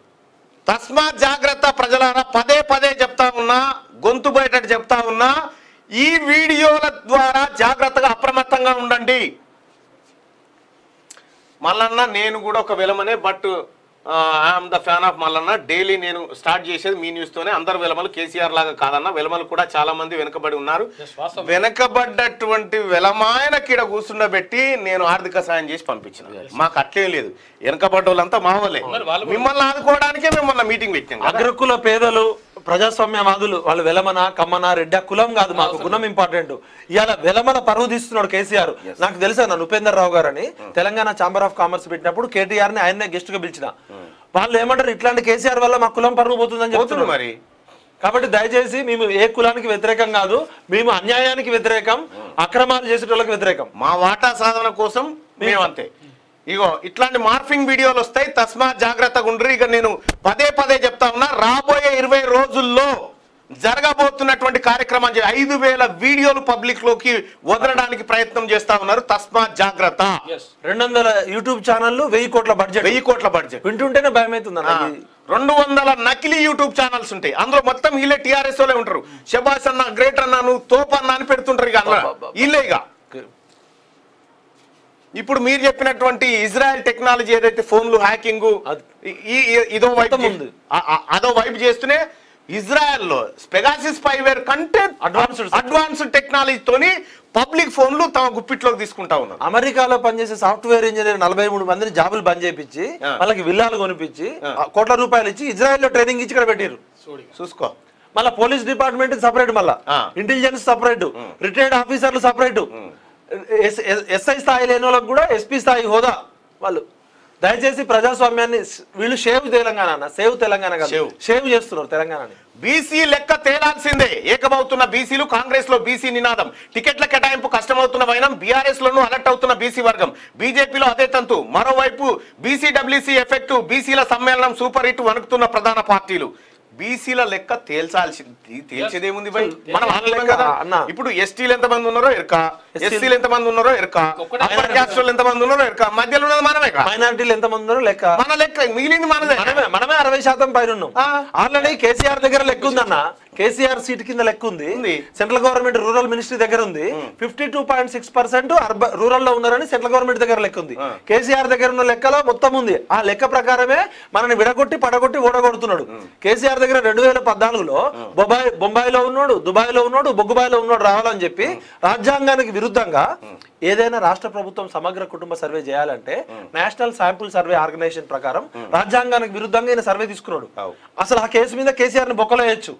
తస్మాత్ జాగ్రత్త ప్రజలారా పదే పదే చెప్తా ఉన్నా గొంతు బయట చెప్తా ఉన్నా ఈ వీడియోల ద్వారా జాగ్రత్తగా అప్రమత్తంగా ఉండండి. మల్లన్న నేను కూడా ఒక వెలమనే but I'm the fan of Mallanna. Daily నేను స్టార్ట్ చేసేది మీ న్యూస్ తోనే. అందరు వెలమలు కేసీఆర్ లాగా కాదన్న. వెలమలు కూడా చాలా మంది వెనుకబడి ఉన్నారు. వెనకబడ్డటువంటి వెలమాయన కీడ కూర్చుండబెట్టి నేను ఆర్థిక సాయం చేసి పంపించిన. మాకు అట్లేం లేదు. వెనకబడ్డ వాళ్ళంతా మా వాళ్ళే మరి వాళ్ళు కూడా- మిమ్మల్ని ఆదుకోవడానికే మిమ్మల్ని మీటింగ్ పెట్టాం. అగ్రకుల పేదలు ప్రజాస్వామ్యవాదులు వాళ్ళు వెలమన కమ్మన రెడ్డ కులం కాదు మాకు గుణం ఇంపార్టెంట్. ఇవాళ వెలమల పరువు తీస్తున్నాడు కేసీఆర్. నాకు తెలుసా నన్ను ఉపేందర్ రావు గారు అని తెలంగాణ ఛాంబర్ ఆఫ్ కామర్స్ పెట్టినప్పుడు కేటీఆర్ని ఆయన్నే గెస్ట్గా పిలిచిన వాళ్ళు ఏమంటారు? ఇట్లాంటి కేసీఆర్ వల్ల మా కులం పరువు పోతుందని పోతుంది చెప్తున్నారు మరి. కాబట్టి దయచేసి మేము ఏ కులానికి వ్యతిరేకం కాదు మేము అన్యాయానికి వ్యతిరేకం అక్రమాలు చేసేటోళ్ళకి వ్యతిరేకం. మా వాటా సాధన కోసం మేము అంతే ఇగో ఇట్లాంటి మార్ఫింగ్ వీడియోలు వస్తాయి. తస్మాత్ జాగ్రత్తగా ఉండరు ఇక నేను పదే పదే చెప్తా ఉన్నా రాబోయే ఇరవై రోజుల్లో జరగబోతున్నటువంటి కార్యక్రమం చే- ఐదు వేల వీడియోలు పబ్లిక్లోకి వదలడానికి ప్రయత్నం చేస్తా ఉన్నారు. తస్మాత్ జాగ్రత్త. రెండు వందల యూట్యూబ్ ఛానళ్ళు వెయ్యి కోట్ల బడ్జెట్ వెయ్యి కోట్ల బడ్జెట్ వింటుంటేనే భయం అవుతుంది రెండు వందల నకిలీ యూట్యూబ్ ఛానల్స్ ఉంటాయి. అందులో మొత్తం వీళ్ళే టీఆర్ఎస్ వాళ్ళే ఉంటారు. శబాస్ అన్న గ్రేట్ అన్న నువ్వు తోపు అన్న అని పెడుతుంటారు ఇక అందులో. వీళ్ళే ఇక. ఇప్పుడు మీరు చెప్పినటువంటి ఇజ్రాయెల్ టెక్నాలజీ ఏదైతే ఫోన్లు హ్యాకింగ్ ఇదో వైపు ఉంది. అదో వైపు చేస్తూనే ఇజ్రాయెల్లో స్పెగాసిస్ స్పైవేర్ కంటే Advanced అడ్వాన్స్డ్ టెక్నాలజీతోని పబ్లిక్ ఫోన్లు తమ గుప్పిట్లోకి తీసుకుంటా ఉన్నారు. అమెరికాలో పనిచేసే సాఫ్ట్వేర్ ఇంజనీర్ నలభై మూడు మందిని జాబులు బంద్ చేయించి. వాళ్ళకి విల్లాలు కొనిపించి కోట్ల రూపాయలు ఇచ్చి ఇజ్రాయెల్లో ట్రైనింగ్ ఇచ్చి ఇక్కడ పెట్టారు చూసుకో. మళ్ళీ పోలీస్ డిపార్ట్మెంట్ సపరేట్ మళ్ళా. Intelligence separate. రిటైర్డ్ ఆఫీసర్లు సపరేట్. ఎస్ఐ స్థాయి లేని వాళ్ళకి కూడా ఎస్పీ స్థాయి హోదా వాళ్ళు. దయచేసి ప్రజాస్వామ్యాన్ని వీళ్ళు షేవ్ తెలంగాణ అన్న సేవ్ తెలంగాణ కాదు. షేవ్. చేస్తున్నారు తెలంగాణని. బీసీ లెక్క తేలాల్సిందే. ఏకమవుతున్న బీసీలు కాంగ్రెస్లో బీసీ నినాదం. టికెట్ల కేటాయింపు కష్టమవుతున్న వైనం బీఆర్ఎస్ లోనూ అలర్ట్ అవుతున్న బీసీ వర్గం. బీజేపీలో అదే తంతు. మరోవైపు బీసీ డబ్ల్యూసీ ఎఫెక్ట్ బీసీల సమ్మేళనం సూపర్ హిట్ వణుకుతున్న ప్రధాన పార్టీలు. బీసీల లెక్క తేల్చాల్సి తేల్చేదేముంది భయ్ మనం ఆగలేం కదా? అన్న. ఇప్పుడు ఎస్టీలు ఎంత మంది ఉన్నారో ఎరక? ఎస్సీలు ఎంత మంది ఉన్నారో ఎరక? అప్పర్ క్యాస్ట్ ఎంత మంది ఉన్నారో ఎరక? మధ్యలో ఉన్నది మనమే. మైనారిటీలు ఎంత మంది ఉన్నారో లెక్క. మన లెక్క మిగిలింది మనదే. మనమే మనమే అరవై శాతం పైన. ఆల్రెడీ కేసీఆర్ దగ్గర లెక్క ఉందన్న. కేసీఆర్ సీట్ కింద లెక్క ఉంది. సెంట్రల్ గవర్నమెంట్ రూరల్ మినిస్ట్రీ దగ్గర ఉంది. Fifty two point six percent రూరల్లో ఉన్నారని సెంట్రల్ గవర్నమెంట్ దగ్గర లెక్క ఉంది. కేసీఆర్ దగ్గర ఉన్న లెక్కలో మొత్తం ఉంది. ఆ లెక్క ప్రకారమే మనని విడగొట్టి పడగొట్టి ఓడగొడుతున్నాడు. కేసీఆర్ దగ్గర రెండు వేల పద్నాలుగులో బొంబాయి బొంబాయిలో ఉన్నాడు దుబాయ్లో ఉన్నాడు బొగ్గుబాయిలో ఉన్నాడు రావాలని చెప్పి రాజ్యాంగానికి విరుద్ధంగా ఏదైనా రాష్ట్ర ప్రభుత్వం సమగ్ర కుటుంబ సర్వే చేయాలంటే నేషనల్ శాంపుల్ సర్వే ఆర్గనైజేషన్ ప్రకారం రాజ్యాంగానికి విరుద్ధంగా ఈయన సర్వే తీసుకున్నాడు. అసలు ఆ కేసు మీద కేసీఆర్ని బొక్కలో వేయచ్చు.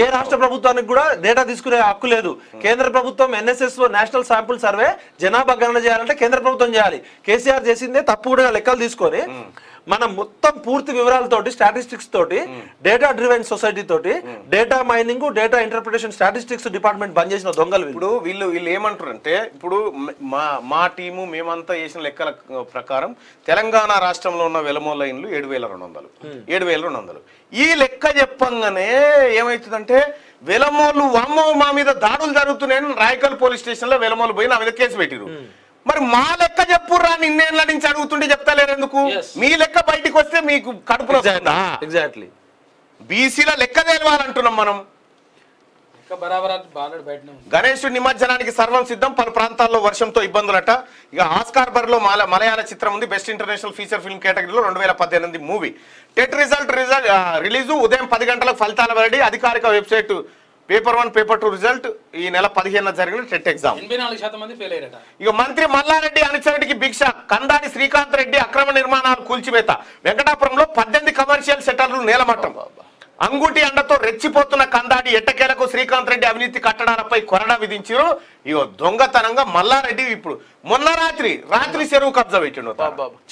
ఏ రాష్ట్ర ప్రభుత్వానికి కూడా డేటా తీసుకునే హక్కు లేదు. కేంద్ర ప్రభుత్వం ఎన్ఎస్ఎస్ నేషనల్ శాంపుల్ సర్వే జనాభా గణన చేయాలంటే కేంద్ర ప్రభుత్వం చేయాలి. కేసీఆర్ చేసిందే తప్పు కూడా లెక్కలు తీసుకొని. మనం మొత్తం పూర్తి వివరాలతోటి స్టాటిస్టిక్స్ తోటి డేటా డ్రివెన్ సొసైటీ తోటి data mining data interpretation statistics department బంద్ చేసిన దొంగలు. ఇప్పుడు వీళ్ళు వీళ్ళు ఏమంటారంటే ఇప్పుడు మ- మా టీము మేమంతా చేసిన లెక్కల ప్రకారం తెలంగాణ రాష్ట్రంలో ఉన్న వెలమోల ఇండ్లు ఏడు వేల రెండు వందలు. ఏడు వేల రెండు వందలు. ఈ లెక్క చెప్పంగానే ఏమవుతుందంటే వెలమోళ్ళు వామ్మో మా మీద దాడులు జరుగుతున్నాయని రాయకల్ పోలీస్ స్టేషన్లో వెలమోలు పోయి నా మీద కేసు పెట్టిరు మరి మా లెక్క చెప్పుర్రా నిన్నేళ్ళ నుంచి అడుగుతుంటే చెప్తలేరు ఎందుకు. మీ లెక్క బయటికి వస్తే మీకు కడుపులో? ఎగ్జాక్ట్లీ బీసీల లెక్క తెలవాలంటున్నాం మనం. గణేశుడి నిమజ్జనానికి సర్వం సిద్ధం. పలు ప్రాంతాల్లో వర్షంతో ఇబ్బందులట. ఇక ఆస్కార్ బర్లో మాల మలయాళ చిత్రం ఉంది. బెస్ట్ ఇంటర్నేషనల్ ఫీచర్ ఫిల్మ్ కేటగిరీలో రెండు వేల పద్దెనిమిది movie. TET result result release ఉదయం పది గంటలకు ఫలితాల వెల్లడి. అధికారిక website paper one paper two result ఈ నెల పదిహేను జరిగిన టెట్ ఎగ్జామ్. ఎనభై నాలుగు శాతం మంది ఫెయిల్ అయ్యారట. ఇక మంత్రి మల్లారెడ్డి అనుచరుడికి భిక్ష. కందాడి శ్రీకాంత్ రెడ్డి అక్రమ నిర్మాణాలు కూల్చివేత. వెంకటాపురంలో పద్దెనిమిది కమర్షియల్ సెటర్లు నేలమట్టం. అంగుటి అండతో రెచ్చిపోతున్న కందాడి ఎట్టకేలకు శ్రీకాంత్ రెడ్డి అవినీతి కట్టడాలపై కొరడా విధించారు. ఇగో దొంగతనంగా మల్లారెడ్డి ఇప్పుడు మొన్న రాత్రి రాత్రి చెరువు కబ్జా పెట్టిండు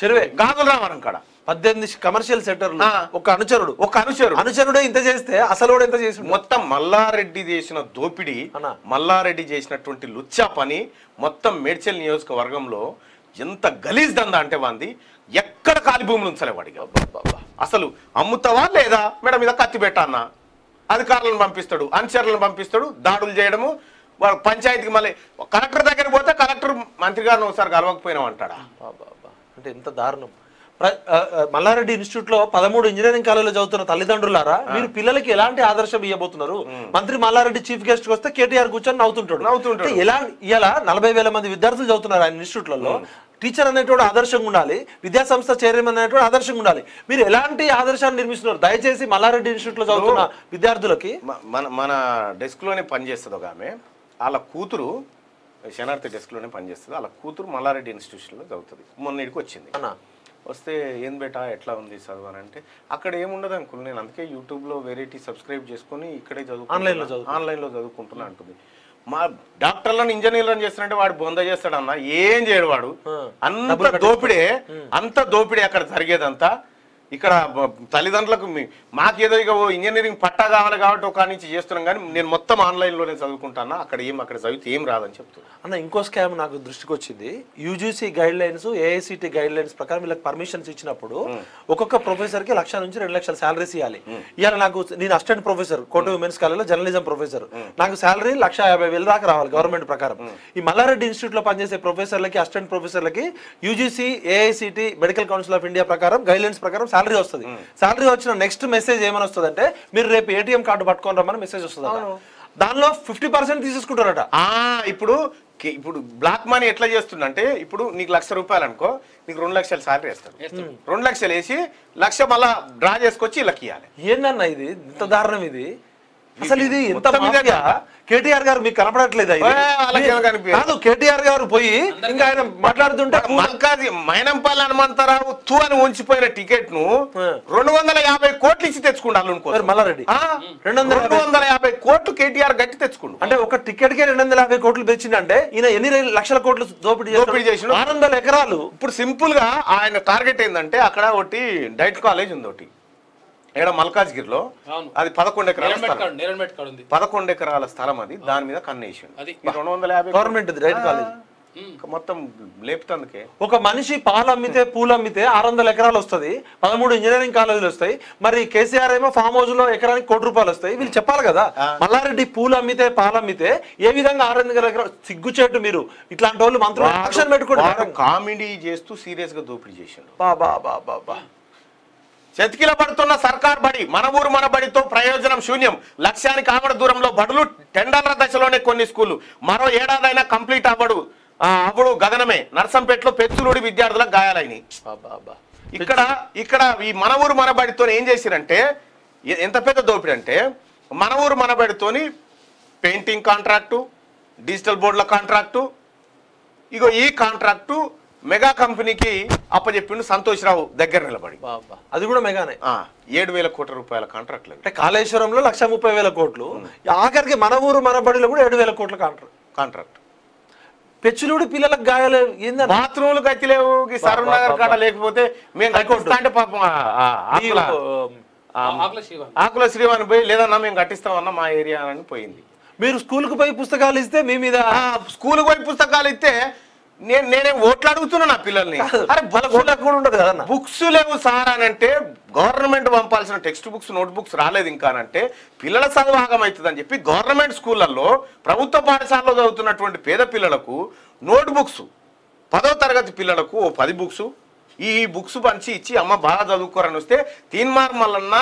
చెరువే. గాజుల రామరం కాడ. పద్దెనిమిది కమర్షియల్ సెంటర్లు ఆ. ఒక అనుచరుడు. ఒక అనుచరుడు. అనుచరుడే ఇంత చేస్తే అసలు ఎంత చేసి మొత్తం మల్లారెడ్డి చేసిన దోపిడీ. మల్లారెడ్డి చేసినటువంటి లుచ్చా పని మొత్తం మేడ్చల్ నియోజకవర్గంలో ఎంత గలీజ్ దందా అంటే వాంది ఎక్కడ కాలి భూములు ఉంచలే వాడికి? అసలు అమ్ముతావా లేదా? మేడం మీద కత్తి పెట్టన్నా అధికారులను పంపిస్తాడు అనుచరులను పంపిస్తాడు దాడులు చేయడము వాడు పంచాయతీకి మళ్ళీ కలెక్టర్ దగ్గరికి పోతే కలెక్టర్ మంత్రి గారిని ఒకసారి కలవకపోయినాం అంటాడా. అంటే ఎంత దారుణం. మల్లారెడ్డి ఇన్స్టిట్యూట్లో పదమూడు ఇంజనీరింగ్ కాలేజీలో చదువుతున్న తల్లిదండ్రులారా మీరు పిల్లలకి ఎలాంటి ఆదర్శం ఇవ్వబోతున్నారు మంత్రి మల్లారెడ్డి చీఫ్ గెస్ట్ వస్తే కేటీఆర్ కూర్చొని నవ్వుతుంటాడు. నవ్వుతుంటాడు. ఎలా ఇలా నలభై వేల మంది విద్యార్థులు చదువుతున్నారు ఆయన ఇన్స్టిట్యూట్లలో. టీచర్ అనేటువంటి ఆదర్శంగా ఉండాలి విద్యా సంస్థ చైర్మన్ అనేటువంటి ఆదర్శంగా ఉండాలి. మీరు ఎలాంటి ఆదర్శాన్ని నిర్మిస్తున్నారు? దయచేసి మల్లారెడ్డి ఇన్స్టిట్యూట్లో చదువుతున్న విద్యార్థులకి. మన మన డెస్క్లోనే పనిచేస్తుంది ఒక ఆమె. వాళ్ళ కూతురు శనార్థి డెస్క్లోనే పనిచేస్తుంది. వాళ్ళ కూతురు మల్లారెడ్డి ఇన్స్టిట్యూషన్లో చదువుతుంది. మొన్న ఇడికి వచ్చింది అన్న. వస్తే ఏం బేటా ఎట్లా ఉంది చదువు అని అంటే అక్కడ ఏముండదు అనుకుని నేను అందుకే యూట్యూబ్లో వెరైటీ సబ్స్క్రైబ్ చేసుకొని ఇక్కడే చదువు Online లో చదువుకుంటున్నా. ఆన్లైన్లో చదువుకుంటున్నా అంటుంది. మా డాక్టర్లను ఇంజనీర్లను చేస్తున్నట్టే వాడు బొంద చేస్తాడన్న ఏం చేయడు వాడు. అంత దోపిడే అంత దోపిడే అక్కడ జరిగేదంతా. ఇక్కడ తల్లిదండ్రులకు మాకేదో ఇక ఓ ఇంజనీరింగ్ పట్టా కావాలి కాబట్టి ఒక నుంచి చేస్తున్నాం కానీ నేను మొత్తం ఆన్లైన్లోనే చదువుకుంటాను? అక్కడ ఏం అక్కడ చదివితే ఏం రాదని చెప్తున్నాను అన్న ఇంకో స్కామ్ నాకు దృష్టికి వచ్చింది UGC guidelines AICTE guidelines ప్రకారం వీళ్ళకి పర్మిషన్స్ ఇచ్చినప్పుడు ఒక్కొక్క ప్రొఫెసర్కి లక్ష నుంచి రెండు లక్షల శాలరీస్ ఇవ్వాలి ఇవాళ నాకు నేను అసిస్టెంట్ ప్రొఫెసర్ కోట ఉమెన్స్ కాలేజ్లో జర్నలిజం ప్రొఫెసర్. నాకు శాలరీ లక్ష యాభై వేలు దాకా రావాలి గవర్నమెంట్ ప్రకారం. ఈ మల్లారెడ్డి ఇన్స్టిట్యూట్లో పనిచేసే ప్రొఫెసర్లకి assistant ప్రొఫెసర్లకి UGC AICTE medical council of India ప్రకారం గైడ్ లైన్స్ ప్రకారం శాలరీ వస్తుంది. శాలరీ వచ్చిన నెక్స్ట్ మెసేజ్ ఏమని వస్తుంది అంటే మీరు రేపు ఏటీఎం కార్డు పట్టుకొని రమ్మని మెసేజ్ వస్తుంది దానిలో ఫిఫ్టీ పర్సెంట్ తీసేసుకుంటారట. ఆ ఇప్పుడు ఇప్పుడు బ్లాక్ మనీ ఎట్లా చేస్తుందంటే ఇప్పుడు నీకు లక్ష రూపాయలు అనుకో నీకు రెండు లక్షలు సాలరీ వేస్తాడు రెండు లక్షలు వేసి లక్ష మళ్ళా డ్రా చేసుకొచ్చి ఇలా ఇవ్వాలి ఏందన్న ఇది? ఇంత దారుణం ఇది? అసలు ఇది ఎంత. కేటీఆర్ గారు మీకు కనపడట్లేదా. కాదు కేటీఆర్ గారు పోయి ఇంకా ఆయన మాట్లాడుతుంటే మల్కాది మైనంపల్లి హనుమంతరావు తూ అని ఉంచిపోయిన టికెట్ను. రెండు వందల యాభై కోట్లు ఇచ్చి తెచ్చుకుంటాను మరి మల్లారెడ్డి రెండు వందల రెండు వందల యాభై కోట్లు కేటీఆర్ గట్టి తెచ్చుకుండు. అంటే ఒక టికెట్ కే రెండు వందల యాభై కోట్లు తెచ్చిందంటే ఈయన ఎన్ని లక్షల కోట్లు దోపిడీ దోపిడీ. ఆరు వందల ఎకరాలు. ఇప్పుడు సింపుల్గా ఆయన టార్గెట్ ఏంటంటే అక్కడ ఒకటి డైట్ కాలేజ్ ఉంది ఒకటి. ఇక్కడ మల్కాజ్గిరిలో. అది పదకొండు ఎకరాల స్థలం. పదకొండు ఎకరాల స్థలం అది దాని మీద. ఈ రెండు వందల యాభై గవర్నమెంట్ రైట్ కాలేజ్. మొత్తం లేపుతందుకే. ఒక మనిషి పాలు అమ్మితే పూలు అమ్మితే ఆరు వందల ఎకరాలు వస్తుంది. పదమూడు ఇంజనీరింగ్ కాలేజీలు వస్తాయి. మరి కేసీఆర్ ఏమో ఫామ్ హౌస్లో ఎకరానికి కోటి రూపాయలు వస్తాయి. వీళ్ళు చెప్పాలి కదా మల్లారెడ్డి పూలు అమ్మితే పాలు అమ్మితే ఏ విధంగా ఆరు వందల ఎకరాలు సిగ్గుచేటు మీరు? ఇట్లాంటి వాళ్ళు మంత్రులు పెట్టుకోండి కామెడీ చేస్తూ సీరియస్గా దోపిడీ చేసిండు. బా బా బా బా బా. చెతికిల పడుతున్న సర్కార్ బడి మన ఊరు మన బడితో ప్రయోజనం శూన్యం. లక్ష్యానికి ఆమడ దూరంలో బడులు టెండర్ల దశలోనే కొన్ని స్కూళ్ళు. మరో ఏడాదైనా కంప్లీట్ అవ్వడు అవ్వడు గగనమే. నర్సంపేటలో పెచ్చులుడి విద్యార్థులకు గాయాలైనవి బా ఇక్కడ ఇక్కడ ఈ మన ఊరు మన బడితో ఏం చేసిరంటే ఎంత పెద్ద దోపిడీ అంటే మన ఊరు మన బడితోని పెయింటింగ్ కాంట్రాక్టు డిజిటల్ బోర్డుల కాంట్రాక్టు ఇగో ఈ కాంట్రాక్టు మెగా కంపెనీకి అప్పచెప్పిండు సంతోష్ రావు దగ్గర నిలబడి. అది కూడా మెగానే. ఆ, ఏడు వేల కోట్ల రూపాయల కాంట్రాక్ట్లు. అంటే కాళేశ్వరంలో లక్ష ముప్పై వేల కోట్లు. ఆఖరికి మన ఊరు మన బడిలో కూడా ఏడు వేల కోట్ల కాంట్రాక్ట్. కాంట్రాక్ట్. పెచ్చులుడి పిల్లలకు గాయాలు ఏందని బాత్రూములు గతిలేవు ఈ సరూర్ నగర్ కాడ లేకపోతే మేము కట్టిస్తా అంటే పాపం ఆకుల శ్రీవాణి. పోయి లేదన్నా మేము కట్టిస్తామన్నా మా ఏరియా అని పోయింది. మీరు స్కూల్కి పోయి పుస్తకాలు ఇస్తే మీ మీద ఆ, స్కూల్ పోయి పుస్తకాలు ఇస్తే నేను నేనే ఓట్లు అడుగుతున్నా నా పిల్లల్ని. అరే బుక్స్ కూడా ఉండదు కదన్న బుక్స్ లేవు సార్ అని అంటే గవర్నమెంట్ పంపాల్సిన టెక్స్ట్ బుక్స్ నోట్ బుక్స్ రాలేదు ఇంకా అంటే పిల్లల చదువు ఆగమవుతుంది అని చెప్పి గవర్నమెంట్ స్కూళ్ళల్లో ప్రభుత్వ పాఠశాలలో చదువుతున్నటువంటి పేద పిల్లలకు నోట్ బుక్స్ పదో తరగతి పిల్లలకు ఓ పది బుక్స్ ఈ బుక్స్ పంచి ఇచ్చి అమ్మ బాగా చదువుకోరని వస్తే తీన్మార్ మల్లన్న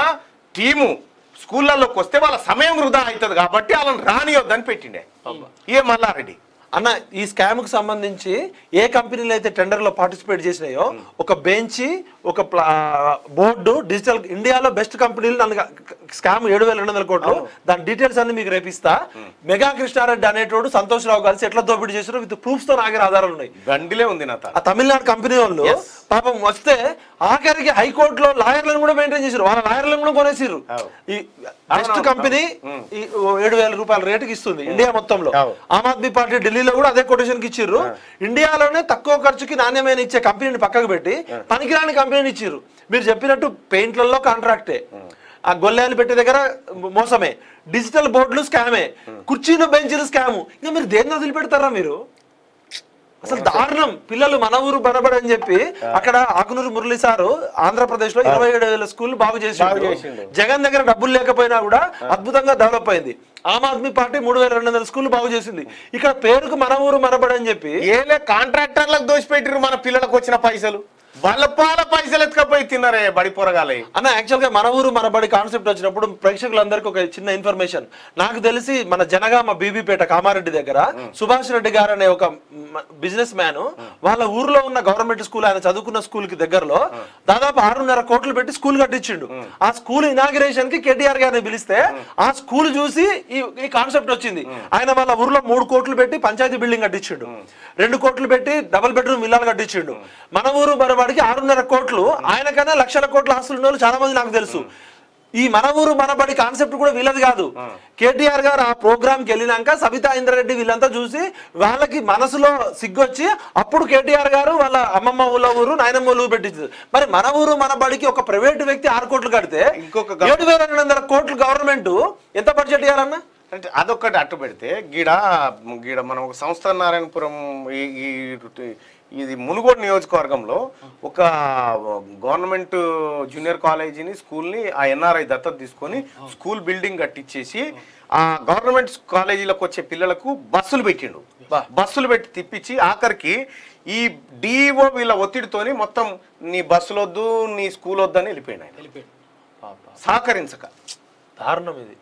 టీము స్కూళ్ళల్లోకి వస్తే వాళ్ళ సమయం వృధా అవుతుంది కాబట్టి వాళ్ళని రానియొద్దని పెట్టిండే. ఏ మల్లారెడ్డి. అన్న ఈ స్కామ్కు సంబంధించి ఏ కంపెనీలు అయితే టెండర్లో పార్టిసిపేట్ చేసినాయో ఒక బెంచ్ ఒక బోర్డు డిజిటల్ ఇండియాలో బెస్ట్ కంపెనీలు నన్ను స్కామ్ ఏడు వేల రెండు వందల కోట్లు. దాని డీటెయిల్స్ అన్ని మీకు రేపిస్తా. మెగా కృష్ణారెడ్డి అనేటోడు సంతోష్ రావు కలిసి ఎట్లా దోపిడీ చేసారో విత్ ప్రూఫ్స్తో నాగర్ ఆధారాలు ఉన్నాయి. దండిలే ఉంది ఆ తమిళనాడు కంపెనీ వాళ్ళు పాపం వస్తే ఆఖరికి హైకోర్టులో లాయర్లను కూడా మెయింటైన్ చేసారు వాళ్ళ లాయర్లను కూడా కొనేసిర్రు. అవు. ఈ బెస్ట్ కంపెనీ ఈ ఏడు వేల రూపాయల రేటుకి ఇస్తుంది ఇండియా మొత్తంలో. ఆమ్ ఆద్మీ పార్టీ ఢిల్లీలో కూడా అదే కొటేషన్ ఇచ్చిర్రు. ఇండియాలోనే తక్కువ ఖర్చుకి నాణ్యమైన ఇచ్చే కంపెనీని పక్కకు పెట్టి పనికిరాని కంపెనీని ఇచ్చిర్రు. మీరు చెప్పినట్టు పెయింట్లలో కాంట్రాక్టే. ఆ. గొల్లాలు పెట్టే దగ్గర మోసమే. డిజిటల్ బోర్డులు స్కామే. కుర్చీలు బెంచీలు స్కాము. ఇంకా మీరు దేన్ని వదిలిపెడతారా మీరు? అసలు దారుణం. పిల్లలు మన ఊరు బనబడి అని చెప్పి అక్కడ ఆకునూరు మురళి సారు ఆంధ్రప్రదేశ్లో ఇరవై ఏడు వేల స్కూల్ బాగు చేసిండు. చేసిండు. జగన్ దగ్గర డబ్బులు లేకపోయినా కూడా అద్భుతంగా డెవలప్ అయింది. ఆమ్ ఆద్మీ పార్టీ మూడు వేల రెండు వందల స్కూల్ బాగు చేసింది. ఇక్కడ పేరుకు మన ఊరు మనబడి అని చెప్పి ఏలే కాంట్రాక్టర్లకు దోసిపెట్టిరు మన పిల్లలకు వచ్చిన పైసలు. వాళ్ళ పాల పైసలు ఎత్తుకపోయి తిన్నారే బడి పొరగాలి అన్న యాక్చువల్గా మన ఊరు మన బడి కాన్సెప్ట్ వచ్చినప్పుడు ప్రేక్షకులందరికీ ఒక చిన్న ఇన్ఫర్మేషన్ నాకు తెలిసి మన జనగామ బీబీపేట కామారెడ్డి దగ్గర సుభాష్ రెడ్డి గారు అనే ఒక బిజినెస్ మ్యాన్ వాళ్ళ ఊర్లో ఉన్న గవర్నమెంట్ స్కూల్ ఆయన చదువుకున్న స్కూల్కి దగ్గరలో దాదాపు ఆరున్నర కోట్లు పెట్టి స్కూల్ కట్టించిండు. ఆ స్కూల్ ఇనాగ్రేషన్కి కేటీఆర్ గారిని పిలిస్తే ఆ స్కూల్ చూసి ఈ కాన్సెప్ట్ వచ్చింది. ఆయన వాళ్ళ ఊర్లో మూడు కోట్లు పెట్టి పంచాయతీ బిల్డింగ్ కట్టించిండు. రెండు కోట్లు పెట్టి డబుల్ బెడ్రూమ్ ఇల్లాలు కట్టించిండు. మన ఊరు బరవాడికి ఆరున్నర కోట్లు ఆయన కన్నా లక్షల కోట్ల ఆస్తులు ఉన్న వాళ్ళు చాలా మంది నాకు తెలుసు. ఈ మన ఊరు మన బడి కాన్సెప్ట్ కూడా వీళ్ళది కాదు. కేటీఆర్ గారు ఆ ప్రోగ్రామ్కి వెళ్ళినాక సబితా ఇంద్రారెడ్డి వీళ్ళంతా చూసి వాళ్ళకి మనసులో సిగ్గొచ్చి అప్పుడు కేటీఆర్ గారు వాళ్ళ అమ్మమ్మ ఊళ్ళో ఊరు నాయనమ్మ ఊరు పెట్టించారు. మరి మన ఊరు మన బడికి ఒక ప్రైవేట్ వ్యక్తి ఆరు కోట్లు కడితే ఇంకొక ఏడు వేల రెండు వందల కోట్లు గవర్నమెంట్ ఎంత బడ్జెట్ ఇవ్వాలన్నా అంటే అదొక్కటి అట్టు పెడితే గీడ గీడ మనం ఒక సంస్థ నారాయణపురం ఈ- ఇది మునుగోడు నియోజకవర్గంలో ఒక గవర్నమెంట్ జూనియర్ కాలేజీని స్కూల్ని ఆ ఎన్ఆర్ఐ దత్తత తీసుకొని స్కూల్ బిల్డింగ్ కట్టించేసి ఆ గవర్నమెంట్ కాలేజీలకు వచ్చే పిల్లలకు బస్సులు పెట్టిండు. బస్సులు పెట్టి తిప్పించి ఆఖరికి ఈ డిఓ వీళ్ళ ఒత్తిడితోని మొత్తం నీ బస్సులు వద్దు నీ స్కూల్ వద్దని వెళ్ళిపోయాడు. ఆయన సహకరించక. దారుణం ఇది.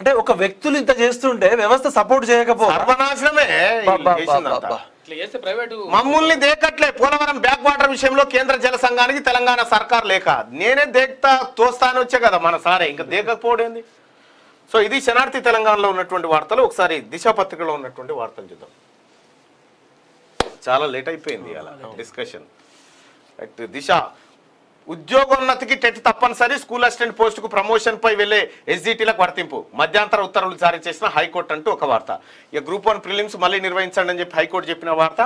అంటే ఒక వ్యక్తులు ఇంత చేస్తుంటే వ్యవస్థ సపోర్ట్ చేయకపో సర్వనాశనమే మమ్మల్ని దేకట్లే. పోలవరం బ్యాక్ వాటర్ విషయంలో కేంద్ర జల సంఘానికి తెలంగాణ సర్కార్ లేక. నేనే దేక్తా తోస్తాను వచ్చే కదా మన సారే. ఇంకా దేకకపోవడేంది సో ఇది శనార్థి తెలంగాణలో ఉన్నటువంటి వార్తలు. ఒకసారి దిశ పత్రికలో ఉన్నటువంటి వార్తలు చూద్దాం. చాలా లేట్ అయిపోయింది అలా డిస్కషన్. దిశ. ఉద్యోగోన్నతికి టెట్ తప్పనిసరి స్కూల్ అసిస్టెంట్ పోస్టుకు ప్రమోషన్ పై వెళ్ళే ఎస్జిటీలకు వర్తింపు. మధ్యంతర ఉత్తర్వులు జారీ చేసిన హైకోర్టు అంటూ ఒక వార్త. ఇక గ్రూప్ వన్ ప్రిలిమ్స్ మళ్ళీ నిర్వహించండి అని చెప్పి హైకోర్టు చెప్పిన వార్త.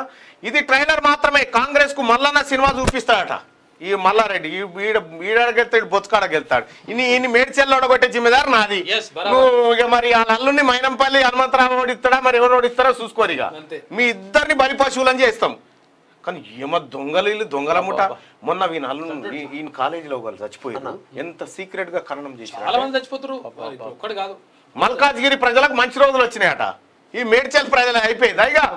ఇది ట్రైలర్ మాత్రమే కాంగ్రెస్కు మల్లన్న సినిమా చూపిస్తాడట. ఈ మల్లారెడ్డి ఈ వీడ వీడగెళ్తాడు బొచ్చుకాడ గెలుతాడు. ఇన్ని ఇన్ని మేడ్చెల్లో ఓడగొట్టే జిమ్మేదారు నాది. నువ్వు ఇక మరి ఆ నల్లుని మైనంపల్లి హనుమంతరావు ఓడిస్తాడా మరి ఎవరు ఓడిస్తారో చూసుకోరు ఇక. మీ ఇద్దరిని బలి పశువులని చేస్తాం. కానీ ఏమో దొంగలు వీళ్ళు దొంగల ముఠ మొన్న వీని అల్లు ఈ- ఈయన కాలేజీలో వాళ్ళు చచ్చిపోయారు. ఎంత సీక్రెట్గా ఖననం చేశారు. చచ్చిపోతారు ఒక్కడు కాదు. మల్కాజ్గిరి ప్రజలకు మంచి రోజులు వచ్చినాయట. ఈ మేడ్చల్ ప్రజలు అయిపోయింది. ఇక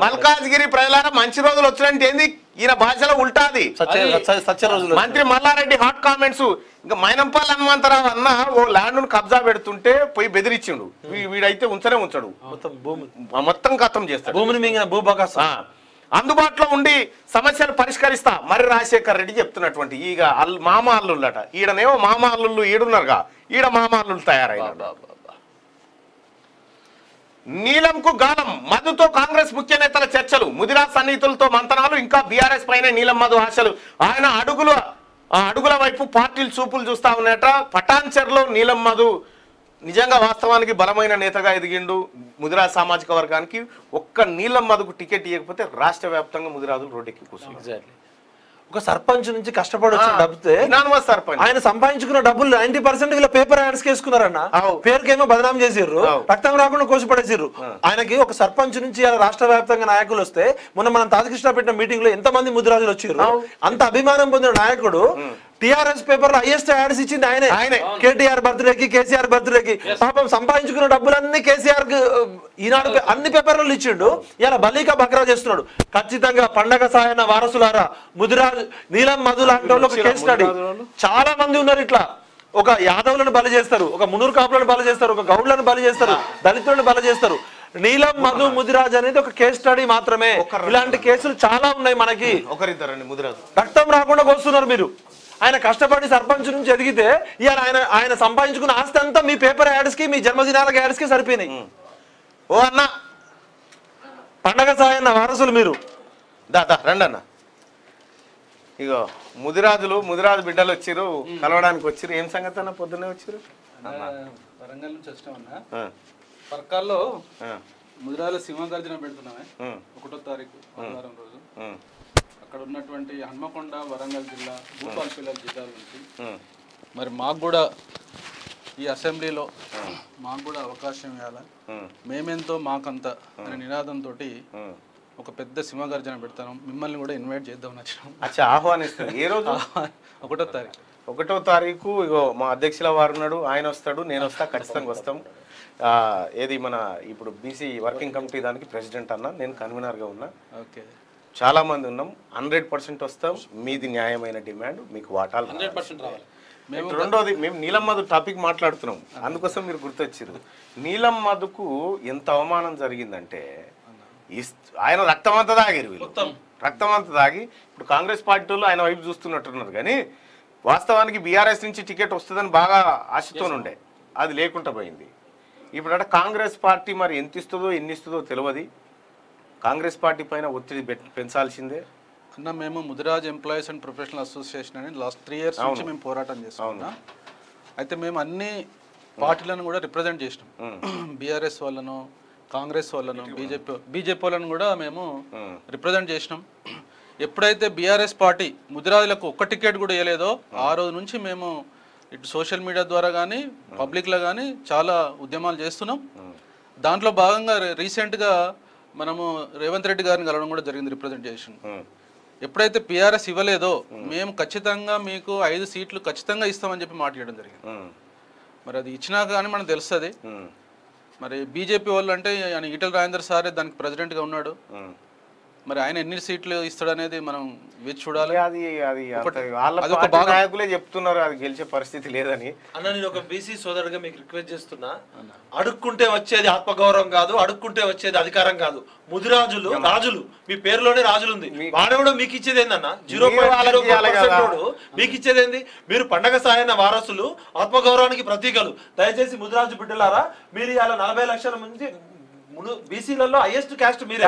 మల్కాజ్గిరి ప్రజలారా మంచి రోజులు వచ్చినంటే ఏంది? ఈయన భాషలో ఉంటాది సత్య సత్య- సత్య రోజులు మంత్రి మల్లారెడ్డి హాట్ కామెంట్స్. ఇంకా మైనంపల్లి హనుమంతరావు అన్న ఓ ల్యాండ్ కబ్జా పెడుతుంటే పోయి బెదిరించిండు. వీడైతే ఉంచనే ఉంచడు. మొత్తం భూమి. మొత్తం ఖతం చేస్తాడు. భూమిని ఆ, అందుబాటులో ఉండి సమస్యలు పరిష్కరిస్తా. మరి రాజశేఖర్ రెడ్డి చెప్తున్నటువంటి ఈగ అల్ మామ అల్లుళ్ళట. ఈడనేమో మామ అల్లుళ్ళు ఈడున్నారుగా. ఈడ మామ అల్లుళ్ళు తయారైనారు. నీలంకు గాలం మధుతో కాంగ్రెస్ ముఖ్య నేతల చర్చలు ముదిరా సన్నిహితులతో మంతనాలు ఇంకా బీఆర్ఎస్ పైన నీలం మధు ఆశలు. ఆయన అడుగులు ఆ అడుగుల వైపు పార్టీలు చూపులు చూస్తా ఉన్నట. పటాన్చర్లో నీలం మధు నిజంగా వాస్తవానికి బలమైన నేతగా ఎదిగిండు ముదిరా సామాజిక వర్గానికి ఒక్క నీలం మధుకు టికెట్ ఇవ్వకపోతే రాష్ట్ర వ్యాప్తంగా ముదిరాజులు రోడ్డెక్కి కూర్చున్నారు. ఎగ్జాక్ట్లీ ఒక సర్పంచ్ నుంచి కష్టపడి వచ్చిన డబ్బుతే సర్పంచ్? ఆయన సంపాదించుకున్న డబ్బులు నైన్టీ పర్సెంట్ వీళ్ళ పేపర్ యాడ్స్ వేసుకున్నారన్న అవు. పేరుకేమో బదనాం చేసిర్రు. రక్తం రాకుండా కోసిపడేసిర్రు. ఆయనకి ఒక సర్పంచ్ నుంచి రాష్ట్ర వ్యాప్తంగా నాయకులు వస్తే మొన్న మనం తాతకృష్ణ పెట్టిన మీటింగ్లో ఎంత మంది ముద్రాజులు వచ్చిర్రు అంత అభిమానం పొందిన నాయకుడు టిఆర్ఎస్ పేపర్లో హైయెస్ట్ యాడ్స్ ఇచ్చింది ఆయనే. ఆయనే. కేటీఆర్ బర్త్డేకి కేసీఆర్ బర్త్డేకి. పాపం సంపాదించుకున్న డబ్బులన్నీ కేసీఆర్కి ఈనాడు అన్ని పేపర్లు ఇచ్చిండు. ఇలా బలీకా బక్రా చేస్తున్నాడు. ఖచ్చితంగా పండగ సాయన వారసులారా ముదిరాజ్ నీలం మధు లాంటి వాళ్ళు ఒక కేసు స్టడీ చాలా మంది ఉన్నారు ఇట్లా. ఒక యాదవులను బలి చేస్తారు ఒక మునూరు కాపులను బలి చేస్తారు ఒక గౌడ్లను బలి చేస్తారు దళితులను బలి చేస్తారు. నీలం మధు ముదిరాజ్ అనేది ఒక కేస్ స్టడీ మాత్రమే. ఇలాంటి కేసులు చాలా ఉన్నాయి మనకి. ఒకరిద్దరండి ముదిరాజు. రక్తం రాకుండా కోస్తున్నారు మీరు. ఆయన కష్టపడి సర్పంచ్ నుంచి ఎదిగితే ఇవాళ ఆయన ఆయన సంపాదించుకున్న ఆస్తి అంతా మీ పేపర్ యాడ్స్కి మీ జన్మదినాల యాడ్స్కి సరిపోయినాయి ఓ అన్న పండగ సాయన్న వారసులు మీరు. దా దా రండి అన్న ఇగో ముదిరాజులు ముదిరాజు బిడ్డలు వచ్చిర్రు కలవడానికి వచ్చిర్రు. ఏం సంగతి అన్న పొద్దున్నే వచ్చిర్రు? వరంగల్ నుంచి వచ్చినామన్నా ఆ, పర్కాల్లో ఆ, ముదిరాల సింహగర్జన పెడుతున్నామే. ఒకటో తారీఖు రోజు. అక్కడ ఉన్నటువంటి హన్మకొండ వరంగల్ జిల్లా భూపాలపల్లి జిల్లాల నుంచి. మరి మాకు కూడా ఈ అసెంబ్లీలో మాకు కూడా అవకాశం ఇవ్వాలి. మేమెంతో మాకంత అనే నినాదంతో. ఒక పెద్ద సింహగర్జన పెడతాను. మిమ్మల్ని కూడా ఇన్వైట్ చేద్దాం అచ్చా ఆహ్వానిస్తారు ఏ రోజు? ఒకటో తారీఖు. ఒకటో తారీఖు ఇగో మా అధ్యక్షుల వారు ఉన్నాడు ఆయన వస్తాడు నేను వస్తా ఖచ్చితంగా వస్తాం. ఏది మన ఇప్పుడు బీసీ వర్కింగ్ కమిటీ దానికి ప్రెసిడెంట్ అన్న నేను కన్వీనర్గా ఉన్నా. ఓకే. చాలా మంది ఉన్నాం. హండ్రెడ్ పర్సెంట్ వస్తాం. మీది న్యాయమైన డిమాండ్ మీకు వాటాలు హండ్రెడ్ పర్సెంట్ రావాలి. మేము రెండోది మేము నీలం మధు టాపిక్ మాట్లాడుతున్నాం. అందుకోసం మీరు గుర్తొచ్చారు నీలం మధుకు ఎంత అవమానం జరిగిందంటే ఇస్- ఆయన రక్తం అంతా తాగారు వీళ్ళు. రక్తం అంతా తాగి ఇప్పుడు కాంగ్రెస్ పార్టీలో ఆయన వైపు చూస్తున్నట్టున్నారు. కానీ వాస్తవానికి బీఆర్ఎస్ నుంచి టికెట్ వస్తుందని బాగా ఆశతో ఉండే. అది లేకుండా పోయింది. ఇప్పుడు అంటే కాంగ్రెస్ పార్టీ మరి ఎంత ఇస్తుందో ఎన్ని ఇస్తుందో తెలియదు. కాంగ్రెస్ పార్టీ పైన ఒత్తిడి పెంచాల్సిందే. అన్న మేము Mudiraj employees and professional association అని లాస్ట్ త్రీ ఇయర్స్ నుంచి మేము పోరాటం చేస్తున్నాం. అయితే మేము అన్ని పార్టీలను కూడా రిప్రజెంట్ చేసినాం. బీఆర్ఎస్ వాళ్ళను కాంగ్రెస్ వాళ్ళను బీజేపీ బీజేపీ వాళ్ళను. కూడా మేము రిప్రజెంట్ చేసినాం. ఎప్పుడైతే బీఆర్ఎస్ పార్టీ ముదిరాజులకు ఒక్క టికెట్ కూడా ఇవ్వలేదో ఆ రోజు నుంచి మేము ఇటు సోషల్ మీడియా ద్వారా కానీ పబ్లిక్లో కానీ చాలా ఉద్యమాలు చేస్తున్నాం. దాంట్లో భాగంగా రీసెంట్గా మనము రేవంత్ రెడ్డి గారిని కలవడం కూడా జరిగింది రిప్రజెంటేషన్. ఎప్పుడైతే పిఆర్ఎస్ ఇవ్వలేదో మేము. ఖచ్చితంగా మీకు ఐదు సీట్లు ఖచ్చితంగా ఇస్తామని చెప్పి మాట్లాడడం జరిగింది. మరి అది ఇచ్చినా కానీ మనకు తెలుస్తుంది. మరి బీజేపీ వాళ్ళు అంటే ఆయన ఈటల రాజేందర్ సారే దానికి ప్రెసిడెంట్గా ఉన్నాడు. మరి ఆయన ఎన్ని సీట్లు ఇస్తాడనేది మనం వేచి చూడాలి. అది అది వాళ్ళ. నాయకులే చెప్తున్నారు అది గెలిచే పరిస్థితి లేదని. అన్న నేను ఒక బీసీ సోదరుడిగా మీకు రిక్వెస్ట్ చేస్తున్నా. అడుక్కుంటే వచ్చేది ఆత్మగౌరవం కాదు అడుక్కుంటే వచ్చేది అధికారం కాదు. ముదిరాజులు రాజులు మీ పేరులోనే రాజులు ఉంది. వాడెవడో మీకు ఇచ్చేది ఏందన్న? జీరో. మీకు ఇచ్చేది ఏంది? మీరు పండగ సాయన వారసులు ఆత్మగౌరవానికి ప్రతీకలు. దయచేసి ముదిరాజు బిడ్డలారా మీరు ఇవాళ నలభై లక్షల మంది బీసీలలో హైయెస్ట్ క్యాస్ట్ మీరే.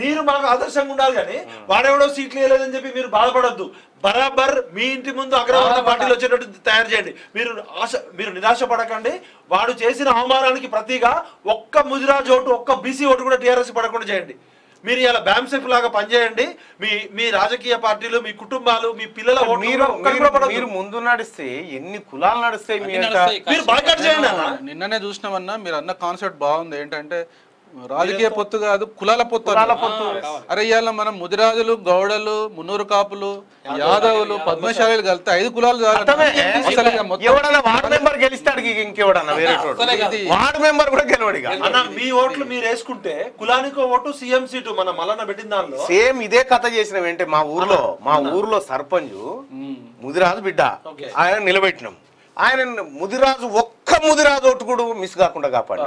మీరు మాకు ఆదర్శంగా ఉండాలి కానీ వాడెవడో సీట్లు వేయలేదని చెప్పి మీరు బాధపడొద్దు. బరాబర్ మీ ఇంటి ముందు అగ్రవర్ణ పార్టీలు వచ్చేటట్టు తయారు చేయండి. మీరు ఆశ మీరు నిరాశ పడకండి వాడు చేసిన అవమానానికి ప్రతిగా ఒక్క ముదిరాజు ఓటు ఒక్క బీసీ ఓటు కూడా టీఆర్ఎస్ పడకుండా చేయండి. మీరు ఇలా బ్యామ్సెఫ్ లాగా పనిచేయండి. మీ మీ రాజకీయ పార్టీలు మీ కుటుంబాలు మీ పిల్లల మీరు ముందు నడిస్తే ఎన్ని కులాలు నడుస్తాయి. మీరు బాయ్కాట్ చేయండి నిన్ననే చూసినామన్నా మీరు అన్న కాన్సెప్ట్ బాగుంది. ఏంటంటే రాజకీయ పొత్తు కాదు కులాల పొత్తు కులాల అన్నారు. పొత్తు. అరే ఇవాళ మనం ముదిరాజులు గౌడలు మున్నూరు కాపులు యాదవులు పద్మశాలీలు కలిస్తే ఐదు కులాలు వార్డు మెంబర్ గెలిస్తాడు ఇంకెవడన్నా. వార్డు మెంబర్ కూడా గెలవడిగా అన్న మీ ఓట్లు మీరు వేసుకుంటే కులానికో ఓటు సీఎం సీటు మన మల్లన్న పెట్టిన దానిలో. సేమ్ ఇదే కథ చేసిన వెంటే మా ఊర్లో మా ఊర్లో సర్పంచ్ ముదిరాజు బిడ్డ. ఆయన నిలబెట్టినాం. ఆయన ముదిరాజు ఒక్క ముదిరాజు కూడా మిస్ కాకుండా కాపాడు.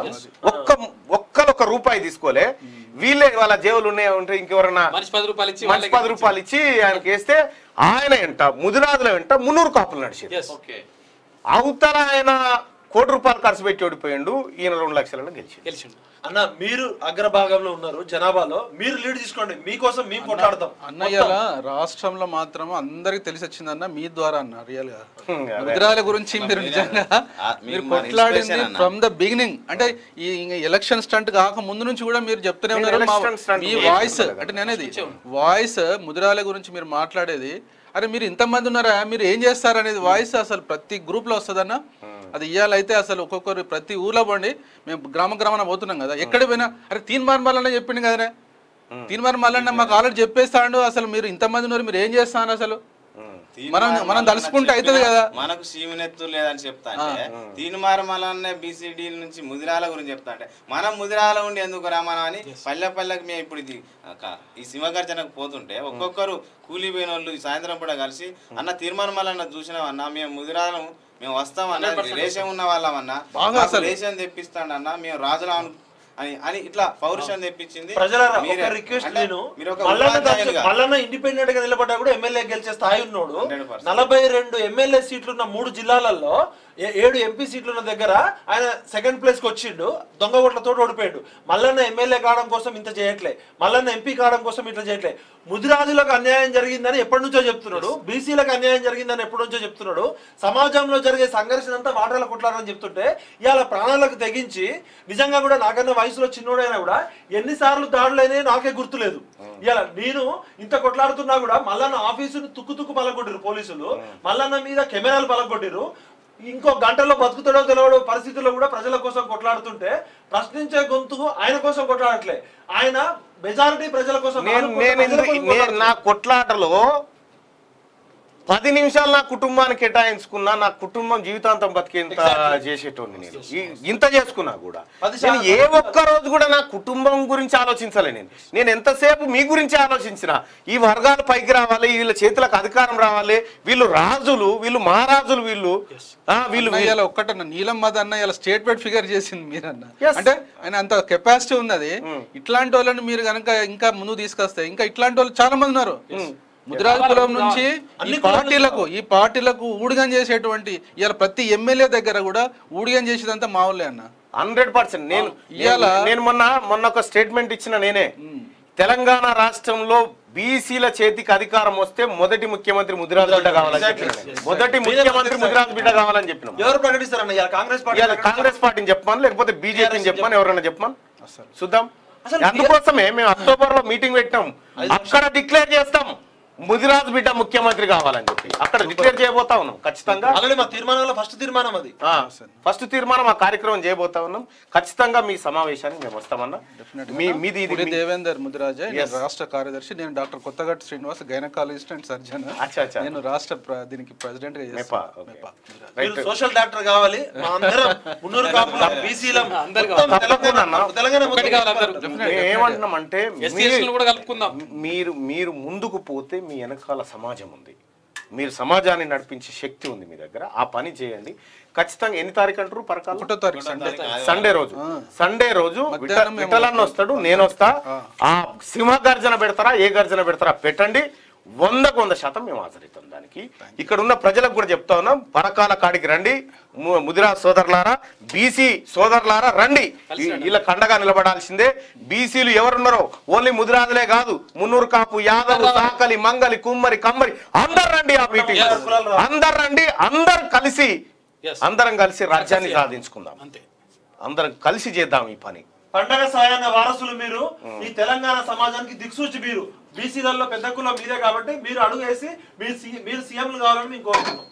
ఒక్క ఒక్కరు ఒక రూపాయి తీసుకోలే. వీళ్ళే వాళ్ళ జేబులు ఉన్నాయి ఉంటే ఇంకెవరన్నా మనిషి పది రూపాయలు ఇచ్చి ఆయనకి వేస్తే ఆయన వెంట ముదిరాజుల వెంట మున్నూరు కాపులు నడిచింది. Yes. అవతల ఆయన కోటి రూపాయలు ఖర్చు పెట్టి ఓడిపోయిండు ఈయన రెండు లక్షలను గెలిచి గెలిచిండు. అన్న మీరు అగ్రభాగంలో ఉన్నారు జనాభాలో. మీరు లీడ్ తీసుకోండి. మీకోసం మేము కొట్లాడతాం. అన్నయ్యల రాష్ట్రంలో మాత్రం అందరికి తెలిసి వచ్చిందన్న మీ ద్వారా అన్న రియల్గా. ముద్రాల గురించి మీరు నిజంగా మీరు కొట్లాడింది. ఫ్రమ్ ద బిగినింగ్ అంటే ఈ ఎలక్షన్ స్టంట్ కాక ముందు నుంచి కూడా మీరు చెప్తూనే ఉన్నారు. మా- వాయిస్. అంటే నేను అనేది వాయిస్ ముద్రాల గురించి మీరు మాట్లాడేది. అరే మీరు ఇంతమంది ఉన్నారా? మీరు ఏం చేస్తారు అనేది వాయిస్ అసలు ప్రతి గ్రూప్లో వస్తుందన్న. అది ఇయ్యాలైతే అసలు ఒక్కొక్కరు ప్రతి ఊర్లో పోండి మేము గ్రామ గ్రామాన పోతున్నాం కదా. ఎక్కడ పోయినా అరే తీన్ మార్మాలనే చెప్పింది కదనే తీన్ మార్మాలన్న మాకు ఆల్రెడీ చెప్పేస్తాడు అసలు మీరు ఇంతమంది ఉన్నారు మీరు ఏం చేస్తాను అసలు? మనం మనం తలుసుకుంటే అవుతుంది కదా. మనకు సీమినెత్తు లేదని చెప్తా అంటే తీనుమార మలన్నే బీసీడీ నుంచి ముదిరాల గురించి చెప్తా అంటే మనం ముదిరాల ఉండి ఎందుకు రామనం అని పల్లె పల్లెకి మేము ఇప్పుడు ఇది ఈ సింహగర్జనకు పోతుంటే ఒక్కొక్కరు కూలీ పోయిన వాళ్ళు సాయంత్రం పూట కలిసి అన్న తీర్మానం మల్లన్న చూసినాం అన్న మేము ముదిరాలం మేము వస్తామన్నా రేషన్ ఉన్న వాళ్ళమన్నా. రేషన్ తెప్పిస్తాడన్నా మేము రాజులా అను- అని అని ఇట్లా పౌరుషం తెప్పించింది. రిక్వెస్ట్ నేను మల్లన్న మల్లన్న ఇండిపెండెంట్గా నిలబడ్డా కూడా ఎమ్మెల్యే గెలిచే స్థాయి ఉన్నాడు. 100%. నలభై రెండు ఎమ్మెల్యే సీట్లున్న మూడు జిల్లాలలో ఏడు ఎంపీ సీట్లున్న దగ్గర ఆయన సెకండ్ ప్లేస్కి వచ్చిండు దొంగ ఓట్లతో ఓడిపోయాడు. మల్లన్న ఎమ్మెల్యే కావడం కోసం ఇంత చేయట్లే. మల్లన్న ఎంపీ కావడం కోసం ఇట్లా చేయట్లే. ముదిరాజులకు అన్యాయం జరిగిందని ఎప్పటి నుంచో చెప్తున్నాడు. బీసీలకు అన్యాయం జరిగిందని ఎప్పటి నుంచో చెప్తున్నాడు. సమాజంలో జరిగే సంఘర్షణ అంతా మాటల కొట్లాడని చెప్తుంటే ఇవాళ ప్రాణాలకు తెగించి నిజంగా కూడా నాకన్నా వయసులో చిన్నోడైనా కూడా ఎన్నిసార్లు దాడులైనా నాకే గుర్తులేదు. ఇవాళ నేను ఇంత కొట్లాడుతున్నా కూడా మల్లన్న ఆఫీసుని తుక్కు తుక్కు పలగొట్టిరు పోలీసులు. మల్లన్న మీద కెమెరాలు పలగొట్టిరు ఇంకో గంటలో బతుకుతాడో తెలియడో పరిస్థితుల్లో కూడా ప్రజల కోసం కొట్లాడుతుంటే ప్రశ్నించే గొంతుకు ఆయన కోసం కొట్లాడట్లే. ఆయన మెజారిటీ ప్రజల కోసం నేను నాలుగు కోట్ల నేను ప్రజల ఎందుకు- కోసం నేను కొట్లాడుతున్నాడు. నా కొట్లాటలో పది నిమిషాలు నా కుటుంబానికి కేటాయించుకున్నా నా కుటుంబం జీవితాంతం బతికేంత చేసేటోని నేను. ఇంత చేసుకున్నా కూడా. నేను ఏ ఒక్క రోజు కూడా నా కుటుంబం గురించి ఆలోచించలే నేను. నేను ఎంతసేపు మీ గురించి ఆలోచించిన ఈ వర్గాలు పైకి రావాలి వీళ్ళ చేతులకు అధికారం రావాలి వీళ్ళు రాజులు వీళ్ళు మహారాజులు వీళ్ళు. ఆ, వీళ్ళు ఒక్కటన్న నీలం మద అన్న ఇలా స్టేట్మెంట్ ఫిగర్ చేసింది మీరన్న. అంటే ఆయన అంత కెపాసిటీ ఉన్నది ఇట్లాంటి వాళ్ళని మీరు కనుక ఇంకా ముందుకు తీసుకొస్తే ఇంకా ఇట్లాంటి వాళ్ళు చాలా మంది ఉన్నారు. ముదిరాజు కులం నుంచి ఈ పార్టీలకు ఈ పార్టీలకు ఊడిగం చేసేటువంటి ఇవాళ ప్రతి ఎమ్మెల్యే దగ్గర కూడా ఊడిగం చేసేదంతా మా ఊళ్ళే అన్న. Hundred percent. నేను ఇవాళ- నేను మొన్న మొన్న ఒక స్టేట్మెంట్ ఇచ్చిన నేనే. తెలంగాణ రాష్ట్రంలో బీసీల చేతికి అధికారం వస్తే మొదటి ముఖ్యమంత్రి ముదిరాజు బిడ్డ కావాలని చెప్పినాం. మొదటి ముఖ్యమంత్రి ముదిరాజు బిడ్డ కావాలని చెప్పినాం ఎవరు ప్రకటిస్తారన్న కాంగ్రెస్ పార్టీ కాంగ్రెస్ పార్టీని చెప్పమని లేకపోతే బీజేపీని చెప్పమని. ఎవరైనా చెప్పమని? చూద్దాం. అందుకోసమే మేము అక్టోబర్లో మీటింగ్ పెట్టినాం. అక్కడ డిక్లేర్ చేస్తాం. ముదిరాజు బిడ్డ ముఖ్యమంత్రి కావాలని చెప్పి. అక్కడ డిక్లేర్ చేయబోతా ఉన్నాం ఖచ్చితంగా. ఆల్రెడీ మా తీర్మానంలో ఫస్ట్ తీర్మానం అది. ఫస్ట్ తీర్మానం ఆ కార్యక్రమం చేయబోతా ఉన్నాం. ఖచ్చితంగా మీ సమావేశానికి మేము వస్తామన్నా. మీ మీది ఇది దేవేందర్ ముదిరాజే. రాష్ట్ర కార్యదర్శి నేను doctor Kothagatti Srinivas gynaecologist and surgeon అచ్చా, అచ్చా. నేను రాష్ట్ర దీనికి ప్రెసిడెంట్గా సోషల్ డాక్టర్ కావాలి. కూడా కలుపుకుందాం. మీరు మీరు ముందుకు పోతే మీ వెనకాల సమాజం ఉంది. మీరు సమాజాన్ని నడిపించే శక్తి ఉంది మీ దగ్గర. ఆ పని చేయండి. ఖచ్చితంగా ఎన్ని తారీఖు అంటారు? పరకాల? ఒకటో తారీఖు సండే. సండే రోజు. సండే రోజు విఠలన్న వస్తాడు నేను వస్తా. ఆ సింహ గర్జన పెడతారా? ఏ గర్జన పెడతారా? పెట్టండి. వందకు వంద శాతం మేము హాజరవుతాం దానికి. ఇక్కడ ఉన్న ప్రజలకు కూడా చెప్తా ఉన్నాం పరకాల కాడికి రండి ముదిరా సోదరులారా బీసీ సోదరులారా రండి. వీళ్ళ కండగా నిలబడాల్సిందే. బీసీలు ఎవరున్నారో ఓన్లీ ముదిరాజులే కాదు మున్నూరు కాపు యాదవ్ సాకలి మంగలి కుమ్మరి కమ్మరి అందరు రండి ఆ మీటింగ్. అందరు రండి అందరు కలిసి. అందరం కలిసి రాజ్యాన్ని సాధించుకుందాం. అంతే. అందరం కలిసి చేద్దాం ఈ పని. పండగ సాయాన్న వారసులు మీరు ఈ తెలంగాణ సమాజానికి దిక్సూచి మీరు. బీసీలలో పెద్ద కులం మీదే కాబట్టి మీరు అడుగు వేసి మీరు మీరు సీఎంలు కావాలని మేము కోరుతున్నాం.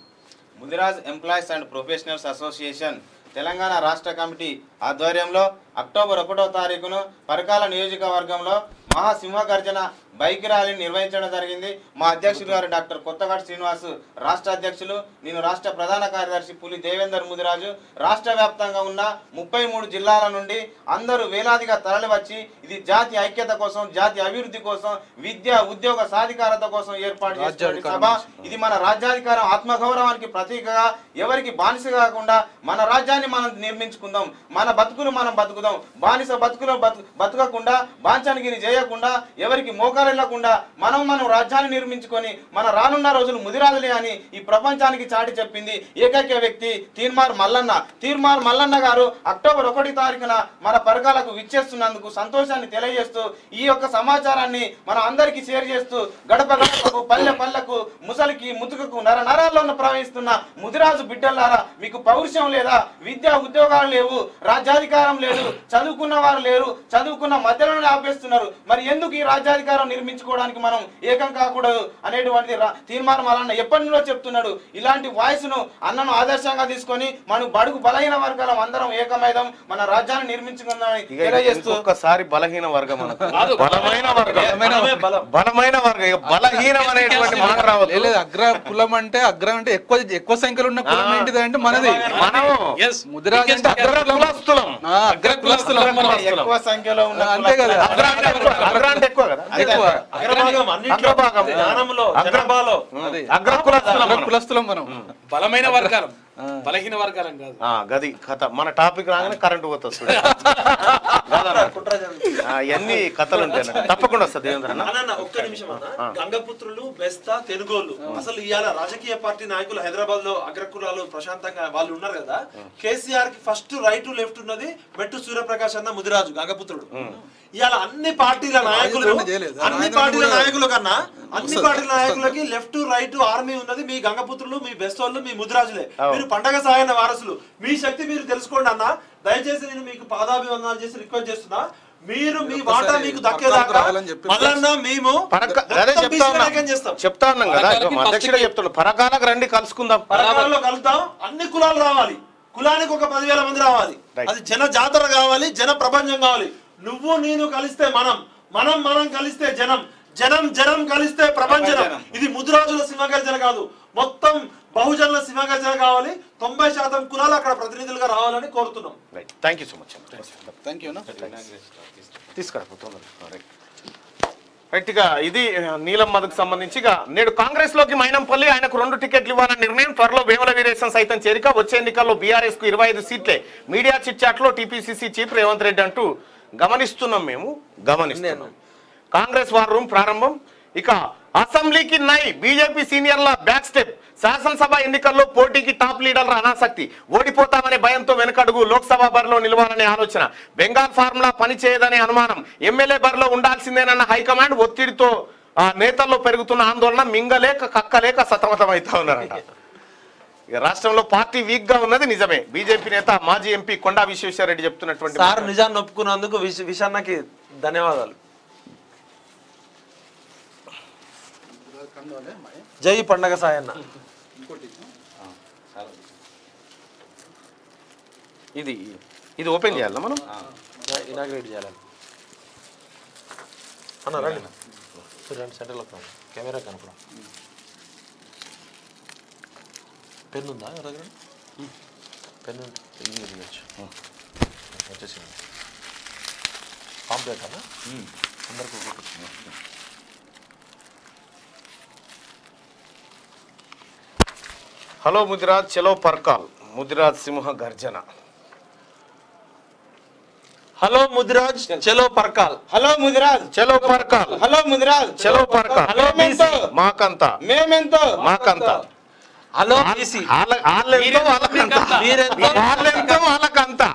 Mudiraj employees and professionals association Telangana రాష్ట్ర కమిటీ ఆధ్వర్యంలో అక్టోబర్ ఒకటో తారీఖును పరకాల నియోజకవర్గంలో మహాసింహగర్జన బైక్ ర్యాలీ నిర్వహించడం జరిగింది. మా అధ్యక్షులు గారు డాక్టర్ కొత్తగాటి శ్రీనివాస్ రాష్ట్ర అధ్యక్షులు నేను రాష్ట్ర ప్రధాన కార్యదర్శి పులి దేవేందర్ ముదిరాజు. రాష్ట్ర వ్యాప్తంగా ఉన్న ముప్పై మూడు జిల్లాల నుండి అందరూ వేలాదిగా తరలివచ్చి ఇది జాతి ఐక్యత కోసం జాతి అభివృద్ధి కోసం విద్య ఉద్యోగ సాధికారత కోసం ఏర్పాటు చేసినటువంటి సభ. ఇది మన రాజ్యాధికారం ఆత్మగౌరవానికి ప్రతీకగా ఎవరికి బానిస కాకుండా మన రాజ్యాన్ని మనం నిర్మించుకుందాం. మన బతుకులు మనం బతుకుదాం. బానిస బతుకులు బతు బతకకుండా బాంఛానిగిరి చేయకుండా ఎవరికి వెళ్ళకుండా మనం మనం రాజ్యాన్ని నిర్మించుకొని మన రానున్న రోజులు ముదిరాదులే అని ఈ ప్రపంచానికి చాటి చెప్పింది ఏకైక వ్యక్తి తీర్మార్ మల్లన్న. తీర్మార్ మల్లన్న గారు అక్టోబర్ ఒకటి తారీఖున మన పరకాలకు విచ్చేస్తున్నందుకు సంతోషాన్ని తెలియజేస్తూ ఈ యొక్క సమాచారాన్ని మన అందరికీ షేర్ చేస్తూ గడప గడపకు పల్లె పల్లెకు ముసలికి ముతుకకు నర నరాల్లోన ప్రవహిస్తున్న ముదిరాజు బిడ్డలారా మీకు పౌరుషం లేదా? విద్యా ఉద్యోగాలు లేవు రాజ్యాధికారం లేదు చదువుకున్న వారు లేరు చదువుకున్న మధ్యలోనే ఆపేస్తున్నారు. మరి ఎందుకు ఈ రాజ్యాధికారం నిర్మించుకోవడానికి మనం ఏకం కాకూడదు అనేటువంటి తీర్మానం అలా ఎప్పటి నుండో చెప్తున్నాడు. ఇలాంటి వాయిస్ను అన్నను ఆదర్శంగా తీసుకొని మనం బడుగు బలహీన వర్గాలం అందరం ఏకమైదాం మన రాజ్యాన్ని నిర్మించుకుందామని తెలియజేస్తూ ఒక్కసారి బలహీన వర్గం. బలమైన వర్గం. బలమైన వర్గం. బలహీనం అనేటువంటి మాట రావద్దు. లేదు అగ్ర కులం అంటే అగ్ర అంటే ఎక్కువ ఎక్కువ సంఖ్యలో ఉన్న కులం ఏంటిది అంటే మనది. మనం ఎస్ ముదిరాజు అంటే అగ్ర కులస్తులం. అగ్ర. ఎక్కువ సంఖ్యలో ఉన్న అంతే కదా. అగ్ర అంటే ఎక్కువ, అగ్ర అంటే ఎక్కువ కదా. ఎక్కువ అగ్రభాగం అన్నింటిలో. అగ్రభాగం. జ్ఞానంలో అగ్ర- జనాభాలో. అది అగ్ర కులస్తులం అగ్ర మనం. కులస్తులం మనం. బలమైన వర్గాలం. బలహీన వర్గాలం కాదు. ఆ, గది కథ. మన టాపిక్ రాగానే కరెంట్ పోతుంది చూడు. ఇవన్నీ కథలు ఉంటాయి. తప్పకుండా వస్తుంది దేవేంద్ర అన్న. అన్న ఒక్క నిమిషం అన్న. గంగపుత్రులు బెస్తా తెనుగోళ్ళు అసలు ఇవాళ రాజకీయ పార్టీ నాయకులు హైదరాబాద్లో అగ్రకులాలు ప్రశాంతంగా వాళ్ళు ఉన్నారు కదా కేసీఆర్కి ఫస్ట్ రైట్ లెఫ్ట్ ఉన్నది మెట్టు సూర్యప్రకాష్ అన్న ముదిరాజు గంగపుత్రుడు. ఇవాళ అన్ని పార్టీల నాయకులు. అన్ని పార్టీల నాయకుల కన్నా అన్ని పార్టీల నాయకులకి లెఫ్ట్ రైట్ ఆర్మీ ఉన్నది. మీ గంగపుత్రులు మీ బెస్ట్ వాళ్ళు మీ ముదిరాజులే. మీరు పండగ సాయన వారసులు. మీ శక్తి మీరు తెలుసుకోండి అన్న. దయచేసి నేను మీకు పాదాభివందనాలు చేసి రిక్వెస్ట్ చేస్తున్నా. మీరు మీ వాటా మీకు దక్కేదాకా మేము చెప్తా ఉన్నా. కదా. అధ్యక్షుడే పరకాలకు రండి కలుసుకుందాం. పరకాలలో కలుద్దాం. అన్ని కులాలు రావాలి. కులానికి ఒక పదివేల మంది రావాలి. అది జన జాతర కావాలి జన ప్రపంచం కావాలి. నువ్వు నేను కలిస్తే మనం. మనం మనం కలిస్తే జనం. జనం జనం కలిస్తే ప్రపంచం. ఇది ముదిరాజుల సింహగర్జన కాదు. మొత్తం బహుజనుల సింహగర్జన కావాలి. తొంభై శాతం కులాలు అక్కడ ప్రతినిధులుగా రావాలని కోరుతున్నాం. Right thank you so much thank you తీసుకురా ఇది నీలం మధుకు సంబంధించి నేడు కాంగ్రెస్లోకి మైనంపల్లి ఆయనకు రెండు టికెట్లు ఇవ్వాలని నిర్ణయం త్వరలో వేముల వీరేశం సైతం చేరిక. వచ్చే ఎన్నికల్లో బీఆర్ఎస్కు ఇరవై ఐదు సీట్లే. మీడియా చిట్ చాట్లో టీపీసీసీ చీఫ్ రేవంత్ రెడ్డి అంటూ గమనిస్తున్నాం మేము. గమనిస్తున్నాం. కాంగ్రెస్ వార్ రూమ్ ప్రారంభం. ఇక అసెంబ్లీకి నై బీజేపీ సీనియర్ల బ్యాక్ స్టెప్. శాసనసభ ఎన్నికల్లో పోటీకి టాప్ లీడర్ల అనాసక్తి. ఓడిపోతామనే భయంతో వెనుకడుగు లోక్సభ బరిలో నిలవాలనే ఆలోచన. బెంగాల్ ఫార్ములా పనిచేయదనే అనుమానం. ఎమ్మెల్యే బరిలో ఉండాల్సిందేనన్న హైకమాండ్ ఒత్తిడితో ఆ నేతల్లో పెరుగుతున్న ఆందోళన మింగలేక కక్కలేక సతమతం అవుతా ఉన్నారట. ఇక రాష్ట్రంలో పార్టీ వీక్గా ఉన్నది నిజమే. బీజేపీ నేత మాజీ ఎంపీ కొండా విశ్వేశ్వరరెడ్డి చెప్తున్నటువంటి సార్ నిజాన్ని ఒప్పుకున్నందుకు విష విషాన్నకి ధన్యవాదాలు. జై పండగ సాయన్న. ఇది ఇది ఓపెన్ చేయాలా మనం? ఇనాగ్రేట్ చేయాలి అన్న రండి. రండి సెంటర్లోకి రండి. కెమెరా కనపడం పెన్ ఉందా దగ్గర? పెన్ ఇది తీయచ్చు. వచ్చేసింది పాంప్లెట్ అన్న? అందరికీ హలో ముదిరాజ్ చలో పర్కాల్. ముదిరాజ్ సింహ గర్జన. హలో ముదిరాజ్ చలో పర్కాల్. హలో ముదిరాజ్. చలో పర్కాల్. హలో ముదిరాజ్. చలో పర్కాల్. హలో మేమెంతో? మాకంతా. మేమెంతో? మాకంతా. హలో బీసీ వాళ్ళ- వాళ్ళెంతో వాళ్ళకంతా. మీరెంతో వాళ్ళెంతో వాళ్ళకంతా.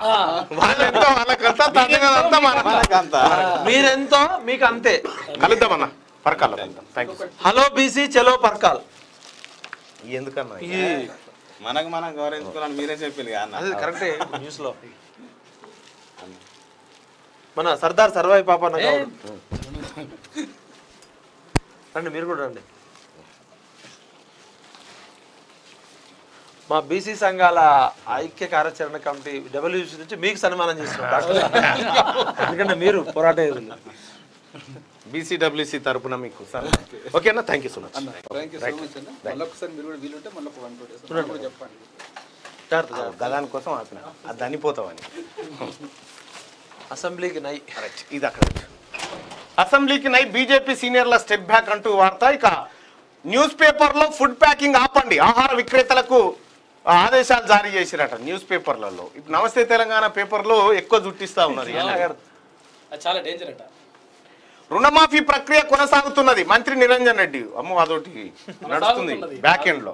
వాళ్ళెంతో వాళ్ళకంతా. మనకంతా. మీరెంతో మీకు అంతే కలుద్దామన్న. పర్కాల్. హలో బీసీ చలో పర్కాల్. ఎందుకన్నా? ఈ మనకు మనం గౌరవించుకోవాలని మీరే అదే అన్న. కరెక్టే. న్యూస్లో మన సర్దార్ సర్వాయి పాప. రండి మీరు కూడా రండి. మా బీసీ సంఘాల ఐక్య కార్యాచరణ కమిటీ డబ్ల్యూసీ నుంచి మీకు సన్మానం చేస్తున్నాం. డాక్టర్ ఎందుకంటే మీరు పోరాట. బీసీడబ్ల్యూసీ తరపున మీకు సార్. ఓకేనా థ్యాంక్ యూ సో మచ్. గదాని కోసం ఆపిన. అది దనిపోతామని అసెంబ్లీకి నై రైట్ ఇది అక్కడ. అసెంబ్లీకి నై బీజేపీ సీనియర్ల స్టెప్ బ్యాక్ అంటూ వార్త. ఇక న్యూస్ పేపర్లో ఫుడ్ ప్యాకింగ్ ఆపండి. ఆహార విక్రేతలకు ఆదేశాలు జారీ చేసిరట న్యూస్ పేపర్లలో. ఇప్పుడు నమస్తే తెలంగాణ పేపర్లో ఎక్కువ జుట్టిస్తా ఉన్నారు చాలా డేంజర్ అట. రుణమాఫీ ప్రక్రియ కొనసాగుతున్నది. మంత్రి నిరంజన్ రెడ్డి. అమ్మో అదొకటి నడుస్తుంది బ్యాక్ ఎండ్లో.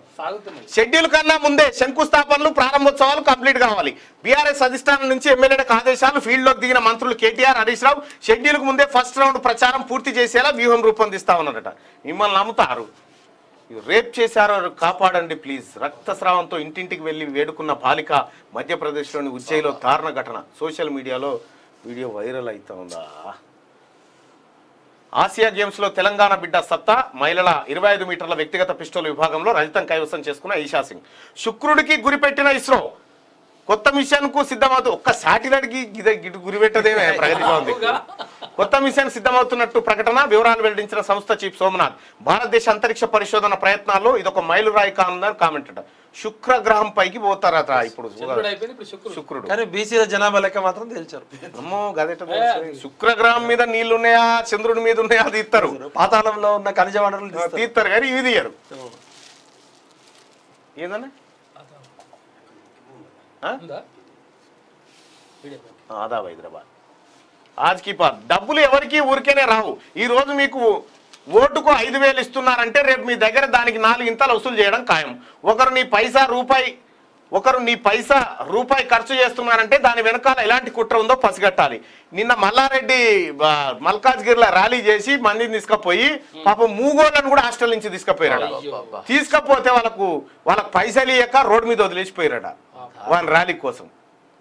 షెడ్యూల్ కన్నా ముందే శంకుస్థాపనలు ప్రారంభోత్సవాలు కంప్లీట్ కావాలి. బీఆర్ఎస్ అధిష్టానం నుంచి ఎమ్మెల్యేలకు ఆదేశాలు ఫీల్డ్లోకి దిగిన మంత్రులు కేటీఆర్ హరీష్ రావు షెడ్యూల్కు ముందే ఫస్ట్ రౌండ్ ప్రచారం పూర్తి చేసేలా వ్యూహం రూపొందిస్తా ఉన్నారట. మిమ్మల్ని నమ్ముతారు. రేప్ చేశారో కాపాడండి ప్లీజ్. రక్తస్రావంతో ఇంటింటికి వెళ్ళి వేడుకున్న బాలిక మధ్యప్రదేశ్లోని ఉజ్జయిలో దారుణ ఘటన. సోషల్ మీడియాలో వీడియో వైరల్ అవుతా ఉందా? ఆసియా గేమ్స్లో తెలంగాణ బిడ్డ సత్తా మహిళల ఇరవై ఐదు మీటర్ల వ్యక్తిగత పిస్టోల్ విభాగంలో రజతం కైవసం చేసుకున్న ఈషా సింగ్. శుక్రుడికి గురిపెట్టిన ఇస్రో. కొత్త మిషన్కు సిద్ధమవుతూ ఒక్క శాటిలైట్కి గిద గిటు గురిపెట్టదేమే ప్రగతిగా ఉంది కొత్త మిషన్ సిద్ధమవుతున్నట్టు ప్రకటన వివరాలు వెల్లడించిన సంస్థ చీఫ్ సోమనాథ్. భారతదేశ అంతరిక్ష పరిశోధన ప్రయత్నాల్లో ఇదొక మైలురాయి కానుందని కామెంట్ అట. శుక్రగ్రహం పైకి పోతారట ఇప్పుడు చంద్రుడు అయిపోయింది ఇప్పుడు శుక్రుడు. కానీ బీసీల జనాభా లెక్క మాత్రం తేల్చారు. అమ్మో గదెట తెలుసు. శుక్రగ్రహం మీద నీళ్ళు ఉన్నాయా చంద్రుడి మీద ఉన్నాయా అది ఇస్తారు పాతాళంలో ఉన్న ఖనిజ వనరులు తీస్తారు. తీస్తారు కానీ ఇవి తీయరు. ఏందన్నా? ఆదాబ్ హైదరాబాద్. ఆజ్కి పార్ డబ్బులు ఎవరికి ఊరికేనే రావు. ఈ రోజు మీకు ఓటుకు ఐదు వేలు ఇస్తున్నారంటే రేపు మీ దగ్గర దానికి నాలుగు ఇంతలు వసూలు చేయడం ఖాయం. ఒకరు నీ పైసా రూపాయి ఒకరు నీ పైసా రూపాయి ఖర్చు చేస్తున్నారంటే దాని వెనకాల ఎలాంటి కుట్ర ఉందో పసిగట్టాలి. నిన్న మల్లారెడ్డి మల్కాజ్గిరిలో ర్యాలీ చేసి మందిని తీసుకుపోయి పాపం మూగోళ్ళని కూడా హాస్టల్ నుంచి తీసుకుపోయారట తీసుకపోతే వాళ్ళకు వాళ్ళకి పైసలు ఇయ్యక రోడ్డు మీద వదిలేసిపోయారట వాళ్ళ ర్యాలీ కోసం.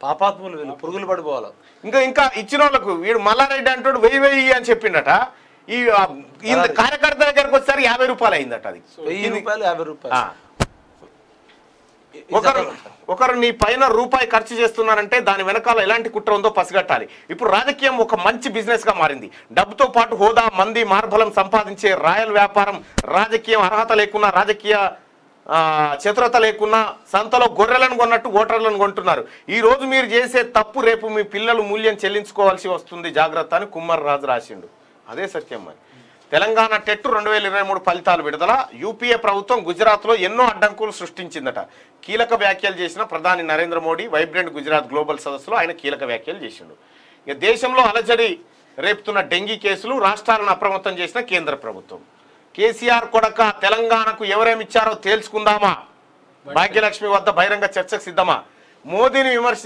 పాపాత్ములు వీళ్ళు పురుగులు పడిపోవాలి. ఇంకా ఇంకా ఇచ్చిన వాళ్ళకు వీడు మల్లారెడ్డి అంటాడు వెయ్యి వెయ్యి అని చెప్పిండట. ఈ కార్యకర్త దగ్గరకు వచ్చేసరి యాభై రూపాయలు అయిందట అది. వెయ్యి రూపాయలు యాభై రూపాయలు. ఒకరు ఒకరు నీ పైన రూపాయి ఖర్చు చేస్తున్నారంటే దాని వెనకాల ఎలాంటి కుట్ర ఉందో పసిగట్టాలి. ఇప్పుడు రాజకీయం ఒక మంచి బిజినెస్గా మారింది. డబ్బుతో పాటు హోదా మంది మార్బలం సంపాదించే రాయల్ వ్యాపారం రాజకీయం అర్హత లేకున్నా రాజకీయ చతురత లేకున్నా సంతలో గొర్రెలను కొన్నట్టు ఓటర్లను కొంటున్నారు. ఈ రోజు మీరు చేసే తప్పు రేపు మీ పిల్లలు మూల్యం చెల్లించుకోవాల్సి వస్తుంది. జాగ్రత్త అని కుమ్మర్రాజు రాసిండు. అదే సత్యం మరి. తెలంగాణ టెట్ రెండు వేల ఇరవై మూడు ఫలితాలు విడుదల. యూపీఏ ప్రభుత్వం గుజరాత్లో ఎన్నో అడ్డంకులు సృష్టించిందట. కీలక వ్యాఖ్యలు చేసిన ప్రధాని నరేంద్ర మోడీ వైబ్రెంట్ గుజరాత్ గ్లోబల్ సదస్సులో ఆయన కీలక వ్యాఖ్యలు చేసిండు. ఇక దేశంలో అలజడి రేపుతున్న డెంగీ కేసులు రాష్ట్రాలను అప్రమత్తం చేసిన కేంద్ర ప్రభుత్వం. కేసీఆర్ కొడక తెలంగాణకు ఎవరేమిచ్చారో తేల్చుకుందామా? భాగ్యలక్ష్మి వద్ద బహిరంగ చర్చకు సిద్ధమా? మోదీని విమర్శ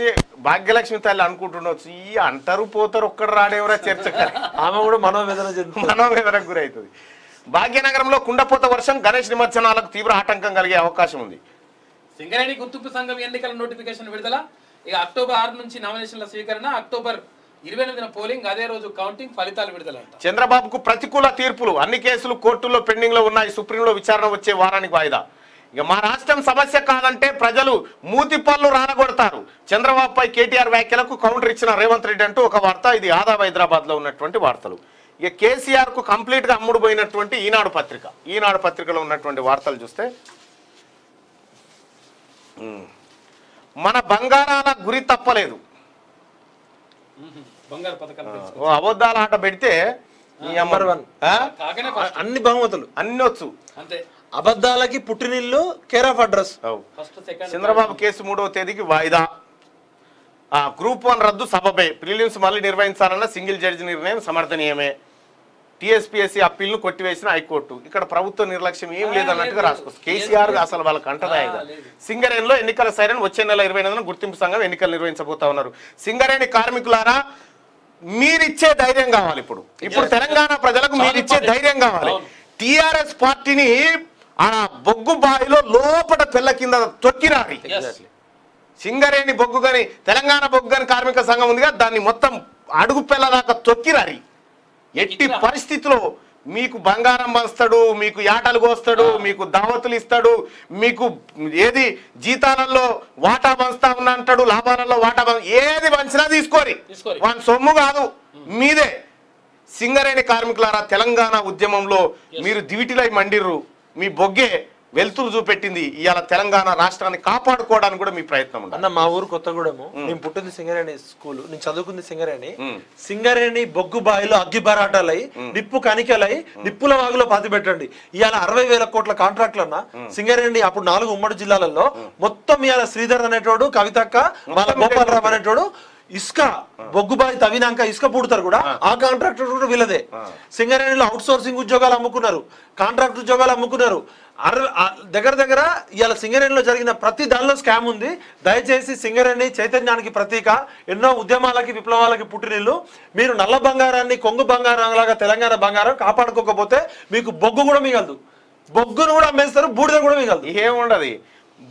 భాగ్యలక్ష్మి తల్లి అనుకుంటుండొచ్చు. ఈ అంటారు పోతారు ఒక్కడ రాడేవరా చర్చ ఆమె కూడా మనోవేదన మనోవేదనకు గురవుతుంది భాగ్యనగరంలో కుండపోత వర్షం గణేష్ నిమజ్జనాలకు తీవ్ర ఆటంకం కలిగే అవకాశం ఉంది. సింగరేణి గుర్తింపు సంఘం ఎన్నికల నోటిఫికేషన్ విడుదల. ఇక అక్టోబర్ ఆరు నుంచి నామినేషన్ల స్వీకరణ. అక్టోబర్ ఇరవై ఎనిమిదిన పోలింగ్ అదే రోజు కౌంటింగ్ ఫలితాలు విడుదల చంద్రబాబుకు ప్రతికూల తీర్పులు అన్ని కేసులు కోర్టుల్లో పెండింగ్లో ఉన్నాయి సుప్రీంలో విచారణ వచ్చే వారానికి వాయిదా. ఇక మా రాష్ట్రం సమస్య కాదంటే ప్రజలు మూతి రానగొడతారు చంద్రబాబుపై కేటీఆర్ వ్యాఖ్యలకు కౌంటర్ ఇచ్చిన రేవంత్ రెడ్డి అంటూ ఒక వార్త ఇది ఆదాబ్ హైదరాబాద్లో ఉన్నటువంటి వార్తలు. ఇక కేసీఆర్కు కంప్లీట్గా అమ్ముడు పోయినటువంటి ఈనాడు పత్రిక. ఈనాడు పత్రికలో ఉన్నటువంటి వార్తలు చూస్తే మన బంగారాల గురి తప్పలేదు. బంగారు పథకాలు పెంచు. ఓ అబద్ధాల ఆట పెడితే నెంబర్ వన్ అన్ని బహుమతులు అన్ని వచ్చు. అంతే. అబద్ధాలకి పుట్టినిల్లు care of address first second Chandrababu case మూడవ తేదీకి వాయిదా. ఆ గ్రూప్ వన్ రద్దు సబబే ప్రిలిమ్స్ మళ్ళీ నిర్వహించాలన్న సింగిల్ జడ్జి నిర్ణయం సమర్థనీయమే. టీఎస్పీఎస్సీ అప్పీల్ను కొట్టివేసిన హైకోర్టు. ఇక్కడ ప్రభుత్వ నిర్లక్ష్యం ఏం లేదన్నట్టుగా రాసుకోవచ్చు కేసీఆర్ అసలు వాళ్ళకి అంటదాయిగా సింగరేణిలో ఎన్నికల సైరన్ వచ్చే నెల ఇరవై ఎనిమిదిన గుర్తింపు సంఘం ఎన్నికలు నిర్వహించబోతా ఉన్నారు. సింగరేణి కార్మికులారా మీరిచ్చే ధైర్యం కావాలి ఇప్పుడు. ఇప్పుడు తెలంగాణ ప్రజలకు మీరిచ్చే ధైర్యం కావాలి. టిఆర్ఎస్ పార్టీని ఆ బొగ్గు బావిలో లోపల పిల్ల కింద తొక్కిరారి సింగరేణి బొగ్గు గని తెలంగాణ బొగ్గు గని కార్మిక సంఘం ఉందిగా దాన్ని మొత్తం అడుగు పిల్ల దాకా తొక్కిరారి ఎట్టి పరిస్థితిలో మీకు బంగారం పంచుతాడు మీకు యాటలు కోస్తాడు మీకు దావతులు ఇస్తాడు మీకు ఏది జీతాలలో వాటా పంచుతా ఉన్నా అంటాడు లాభాలలో వాటా ఏది పంచినా తీసుకోరి. తీసుకోరి. వాని సొమ్ము కాదు మీదే. సింగరేణి కార్మికులారా తెలంగాణ ఉద్యమంలో మీరు దివిటిలై మండిర్రు మీ బొగ్గే. వెలుతురు చూపెట్టింది ఇవాళ తెలంగాణ రాష్ట్రాన్ని కాపాడుకోవడానికి కూడా మీ ప్రయత్నం ఉండాలి. అన్న మా ఊరు కొత్తగూడెము. నేను పుట్టింది సింగరేణి స్కూల్. నేను చదువుకుంది సింగరేణి. సింగరేణి బొగ్గు బాయిలో అగ్గి బరాటాలై నిప్పు కనికలై నిప్పుల వాగులో పాతి పెట్టండి. ఇవాళ అరవై వేల కోట్ల కాంట్రాక్ట్లు అన్న సింగరేణి అప్పుడు నాలుగు ఉమ్మడి జిల్లాలలో మొత్తం ఇవాళ శ్రీధర్ అనేటోడు కవితక్క గోపాలరావు అనేటోడు ఇసుక బొగ్గుబాయి తవ్వినాక ఇసుక పుడతారు కూడా. ఆ కాంట్రాక్టర్ కూడా వీళ్ళదే. సింగరేణిలో అవుట్ సోర్సింగ్ ఉద్యోగాలు అమ్ముకున్నారు. కాంట్రాక్ట్ ఉద్యోగాలు అమ్ముకున్నారు. దగ్గర దగ్గర ఇవాళ సింగరేణిలో జరిగిన ప్రతి దానిలో స్కామ్ ఉంది. దయచేసి సింగరేణి చైతన్యానికి ప్రతీక. ఎన్నో ఉద్యమాలకి విప్లవాలకి పుట్టినిల్లు. మీరు నల్ల బంగారాన్ని కొంగు బంగారం లాగా తెలంగాణ బంగారం కాపాడుకోకపోతే మీకు బొగ్గు కూడా మిగలదు. బొగ్గును కూడా అమ్మేస్తారు బూడిద కూడా మిగలదు. ఏముండదు?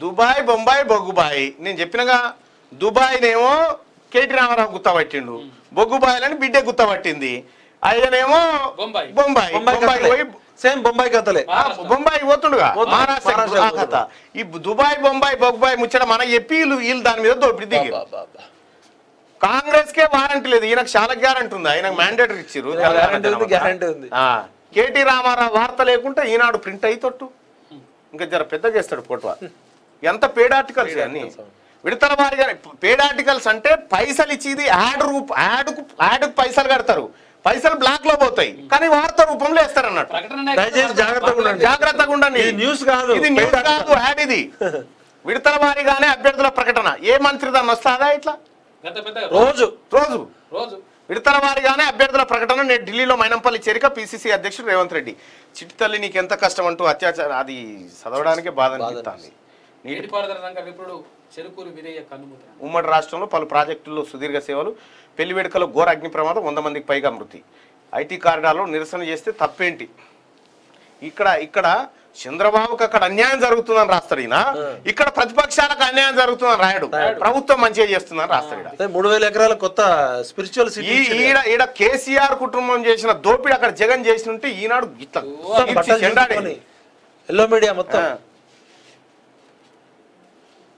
దుబాయ్ బొంబాయి బొగ్గుబాయి. నేను చెప్పినగా దుబాయ్నేమో కేటీ రామారావు గుత్తపట్టిండు బొగ్గుబాయిలని బిడ్డ గుత్తపట్టింది ఆయనేమో బొంబాయి. బొంబాయి. బొంబాయి సేమ్ బొంబాయి కథలే. బొంబాయి పోతుండుగా? పోతుండు. మహారాష్ట్ర కథ. ఈ దుబాయ్ బొంబాయి బొగ్గుబాయి ముచ్చట మన చెప్పి వీళ్ళు వీళ్ళు దాని మీద దోపిడి దిగి కాంగ్రెస్ కే వారంటీ లేదు. ఈయనకు చాలా గ్యారంటీ ఉంది. ఆయనకు మ్యాండేటరీ ఇచ్చారు గ్యారంటీ ఉంది గ్యారంటీ ఉంది కేటీ రామారావు వార్త లేకుంటే ఈనాడు ప్రింట్ అయి తొట్టు. ఇంకా జర పెద్దగా వేస్తాడు ఫోటో. ఎంత పేడ్ ఆర్టికల్స్ అన్ని విడతల వారిగా పేడ్ ఆర్టికల్స్ అంటే పైసలు ఇచ్చేది యాడ్ రూప్ యాడ్కు యాడ్కు పైసలు కడతారు. పైసలు బ్లాక్లో పోతాయి. కానీ వార్త రూపంలో వేస్తారు అన్నట్టు దయచేసి జాగ్రత్తగా ఉండండి. జాగ్రత్తగా ఉండండి. ఇది న్యూస్ కాదు. ఇది న్యూస్ కాదు. యాడ్ ఇది. విడతల వారిగానే అభ్యర్థుల ప్రకటన. ఏ మంత్రి దాన్ని వస్తాదా ఇట్లా రోజు. రోజు. రోజు. విడతల వారిగానే అభ్యర్థుల ప్రకటన. నేడు ఢిల్లీలో మైనంపల్లి చేరిక పిసిసి అధ్యక్షుడు రేవంత్ రెడ్డి. చిట్టి తల్లి నీకు ఎంత కష్టం అంటూ అత్యాచారం. అది చదవడానికే బాధ అనిపిస్తుంది. నీటిపారుదల రంగ చెరుకూరు కన్నుమూత. ఉమ్మడి రాష్ట్రంలో పలు ప్రాజెక్టుల్లో సుదీర్ఘ సేవలు. పెళ్ళి వేడుకలో ఘోర అగ్ని ప్రమాదం వంద మందికి పైగా మృతి. ఐటీ కారిడార్లో నిరసన చేస్తే తప్పేంటి? ఇక్కడ ఇక్కడ చంద్రబాబుకి అక్కడ అన్యాయం జరుగుతుందని రాస్తాడు ఈయన. ఇక్కడ ప్రతిపక్షాలకు అన్యాయం జరుగుతుందని రాయడు. ప్రభుత్వం మంచిగా చేస్తుందని రాస్తాడు మూడు వేల ఎకరాల కొత్త స్పిరిచువల్ ఈడ. ఈడ కేసీఆర్ కుటుంబం చేసిన దోపిడి అక్కడ జగన్ చేసిన ఈనాడు ఇట్లా. ఎల్లో మీడియా మొత్తం.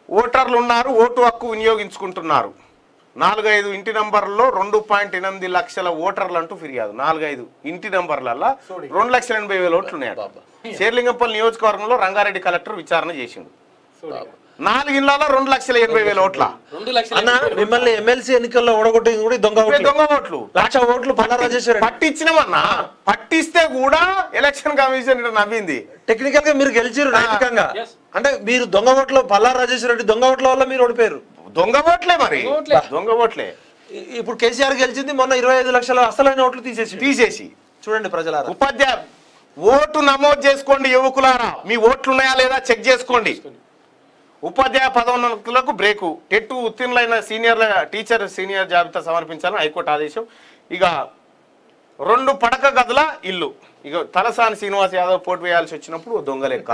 ఓటర్లు ఉన్నారు ఓటు హక్కు వినియోగించుకుంటున్నారు. నాలుగైదు ఇంటి నంబర్లలో రెండు పాయింట్ ఎనిమిది లక్షల ఓటర్లు అంటూ ఫిర్యాదు. నాలుగైదు ఇంటి నంబర్లలో రెండు లక్షల ఎనభై వేల ఓట్లు ఉన్నాయి శేర్లింగంపల్లి నియోజకవర్గంలో రంగారెడ్డి కలెక్టర్ విచారణ చేసిండు. నాలుగు ఇళ్ళలో రెండు లక్షల ఎనభై వేల ఓట్ల. రెండు లక్షల అన్న మిమ్మల్ని ఎమ్మెల్సీ ఎన్నికల్లో ఓడగొట్టింది కూడా దొంగ దొంగ ఓట్లు. లక్ష ఓట్లు పల్లా రాజేశ్వర పట్టించినమన్నా పట్టిస్తే కూడా ఎలక్షన్ కమిషన్ నవ్వింది. టెక్నికల్గా మీరు గెలిచిరు నైతికంగా. అంటే మీరు దొంగ ఓట్లు పల్లా రాజేశ్వర రెడ్డి దొంగ ఓట్ల వల్ల మీరు ఓడిపోయారు. దొంగ ఓట్లే మరి. దొంగ ఓట్లే. ఇప్పుడు కేసీఆర్ గెలిచింది మొన్న ఇరవై ఐదు లక్షల అసలైన ఓట్లు తీసేసి. తీసేసి. చూడండి ప్రజలారా. ఉపాధ్యాయ ఓటు నమోదు చేసుకోండి యువకులారా. మీ ఓట్లు ఉన్నాయా లేదా చెక్ చేసుకోండి. ఉపాధ్యాయ పదోన్నతులకు బ్రేకు. టెట్ ఉత్తీర్ణులైన సీనియర్ల టీచర్ సీనియర్ జాబితా సమర్పించాలని హైకోర్టు ఆదేశం. ఇక రెండు పడక గదుల ఇల్లు. ఇక తలసాని శ్రీనివాస్ యాదవ్ పోటు వేయాల్సి వచ్చినప్పుడు దొంగ లెక్క.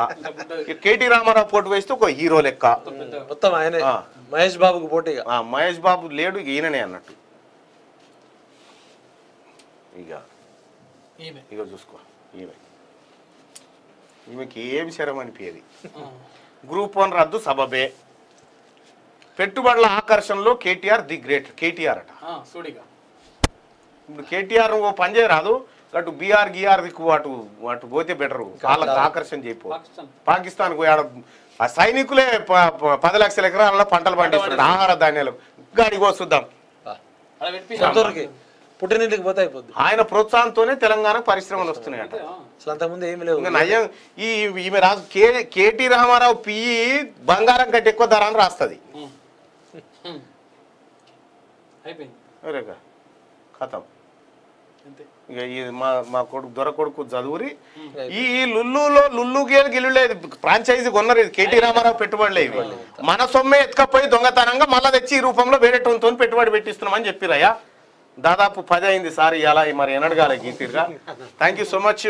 కేటీ రామారావు పోటు వేస్తే ఒక హీరో లెక్క. మొత్తం ఆయనే. మహేష్ బాబుకు పోటీగా ఆ, మహేష్ బాబు లేడు ఇక ఈయననే అన్నట్టు. ఇక. ఈమె. ఇక చూసుకో ఈమె. ఈమెకి ఏమి శరం అనిపించేది గ్రూప్ వన్ రద్దు సబబే. పెట్టుబడుల ఆకర్షణలో కేటీఆర్ ది గ్రేట్ కేటీఆర్ అట. ఆ, చూడిగా ఇప్పుడు కేటీఆర్ ఓ పని చేయరాదు అటు బీఆర్ గీఆర్ దిక్కు అటు అటు పోతే బెటరు. వాళ్ళకి ఆకర్షణ చేయపో పాకిస్తాన్ పాకిస్తాన్ పోయి ఆడ ఆ సైనికులే ప- ప- పది లక్షల ఎకరాలలో పంటలు పండిస్తున్నారు. ఆహార ధాన్యాలు గాడికి సొంతూరుకి పుట్టినింటికి పోతే అయిపోద్ది. ఆయన ప్రోత్సాహంతోనే తెలంగాణ పరిశ్రమలు వస్తున్నాయట. అసలు అంతకుముందు ఏమి లేవు. ఇంకా నయ్యం ఈ ఈమె రాసు కే కేటీ రామారావు పిఈ బంగారం కంటే ఎక్కువ ధర అని రాస్తుంది. అయిపోయింది. కథం. ఇక ఈ మా మా కొడుకు దొర కొడుకు చదువురి. ఈ లుల్లులో లుల్లు గేలు గిల్లులేదు ఫ్రాంచైజీ కొన్నారు. ఇది కేటీ రామారావు పెట్టుబడులే ఇవి. మన సొమ్మే ఎత్తుకపోయి దొంగతనంగా మళ్ళా తెచ్చి ఈ రూపంలో వేరేటంతో పెట్టుబడి పెట్టిస్తున్నామని చెప్పిరయ్యా. దాదాపు పది అయింది సార్ ఇలా మరి ఎనడగాలి Geetiga thank you so much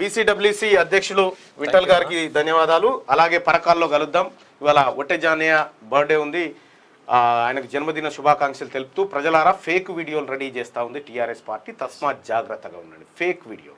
BCWC అధ్యక్షులు విఠల్ గారికి ధన్యవాదాలు. అలాగే పరకాల్లో కలుద్దాం. ఇవాళ ఒట్టె జానయ్య బర్త్డే ఉంది. ఆయనకు జన్మదిన శుభాకాంక్షలు తెలుపుతూ ప్రజలారా ఫేక్ వీడియోలు రెడీ చేస్తూ ఉంది టీఆర్ఎస్ పార్టీ. తస్మాత్ జాగ్రత్తగా ఉండండి. Fake video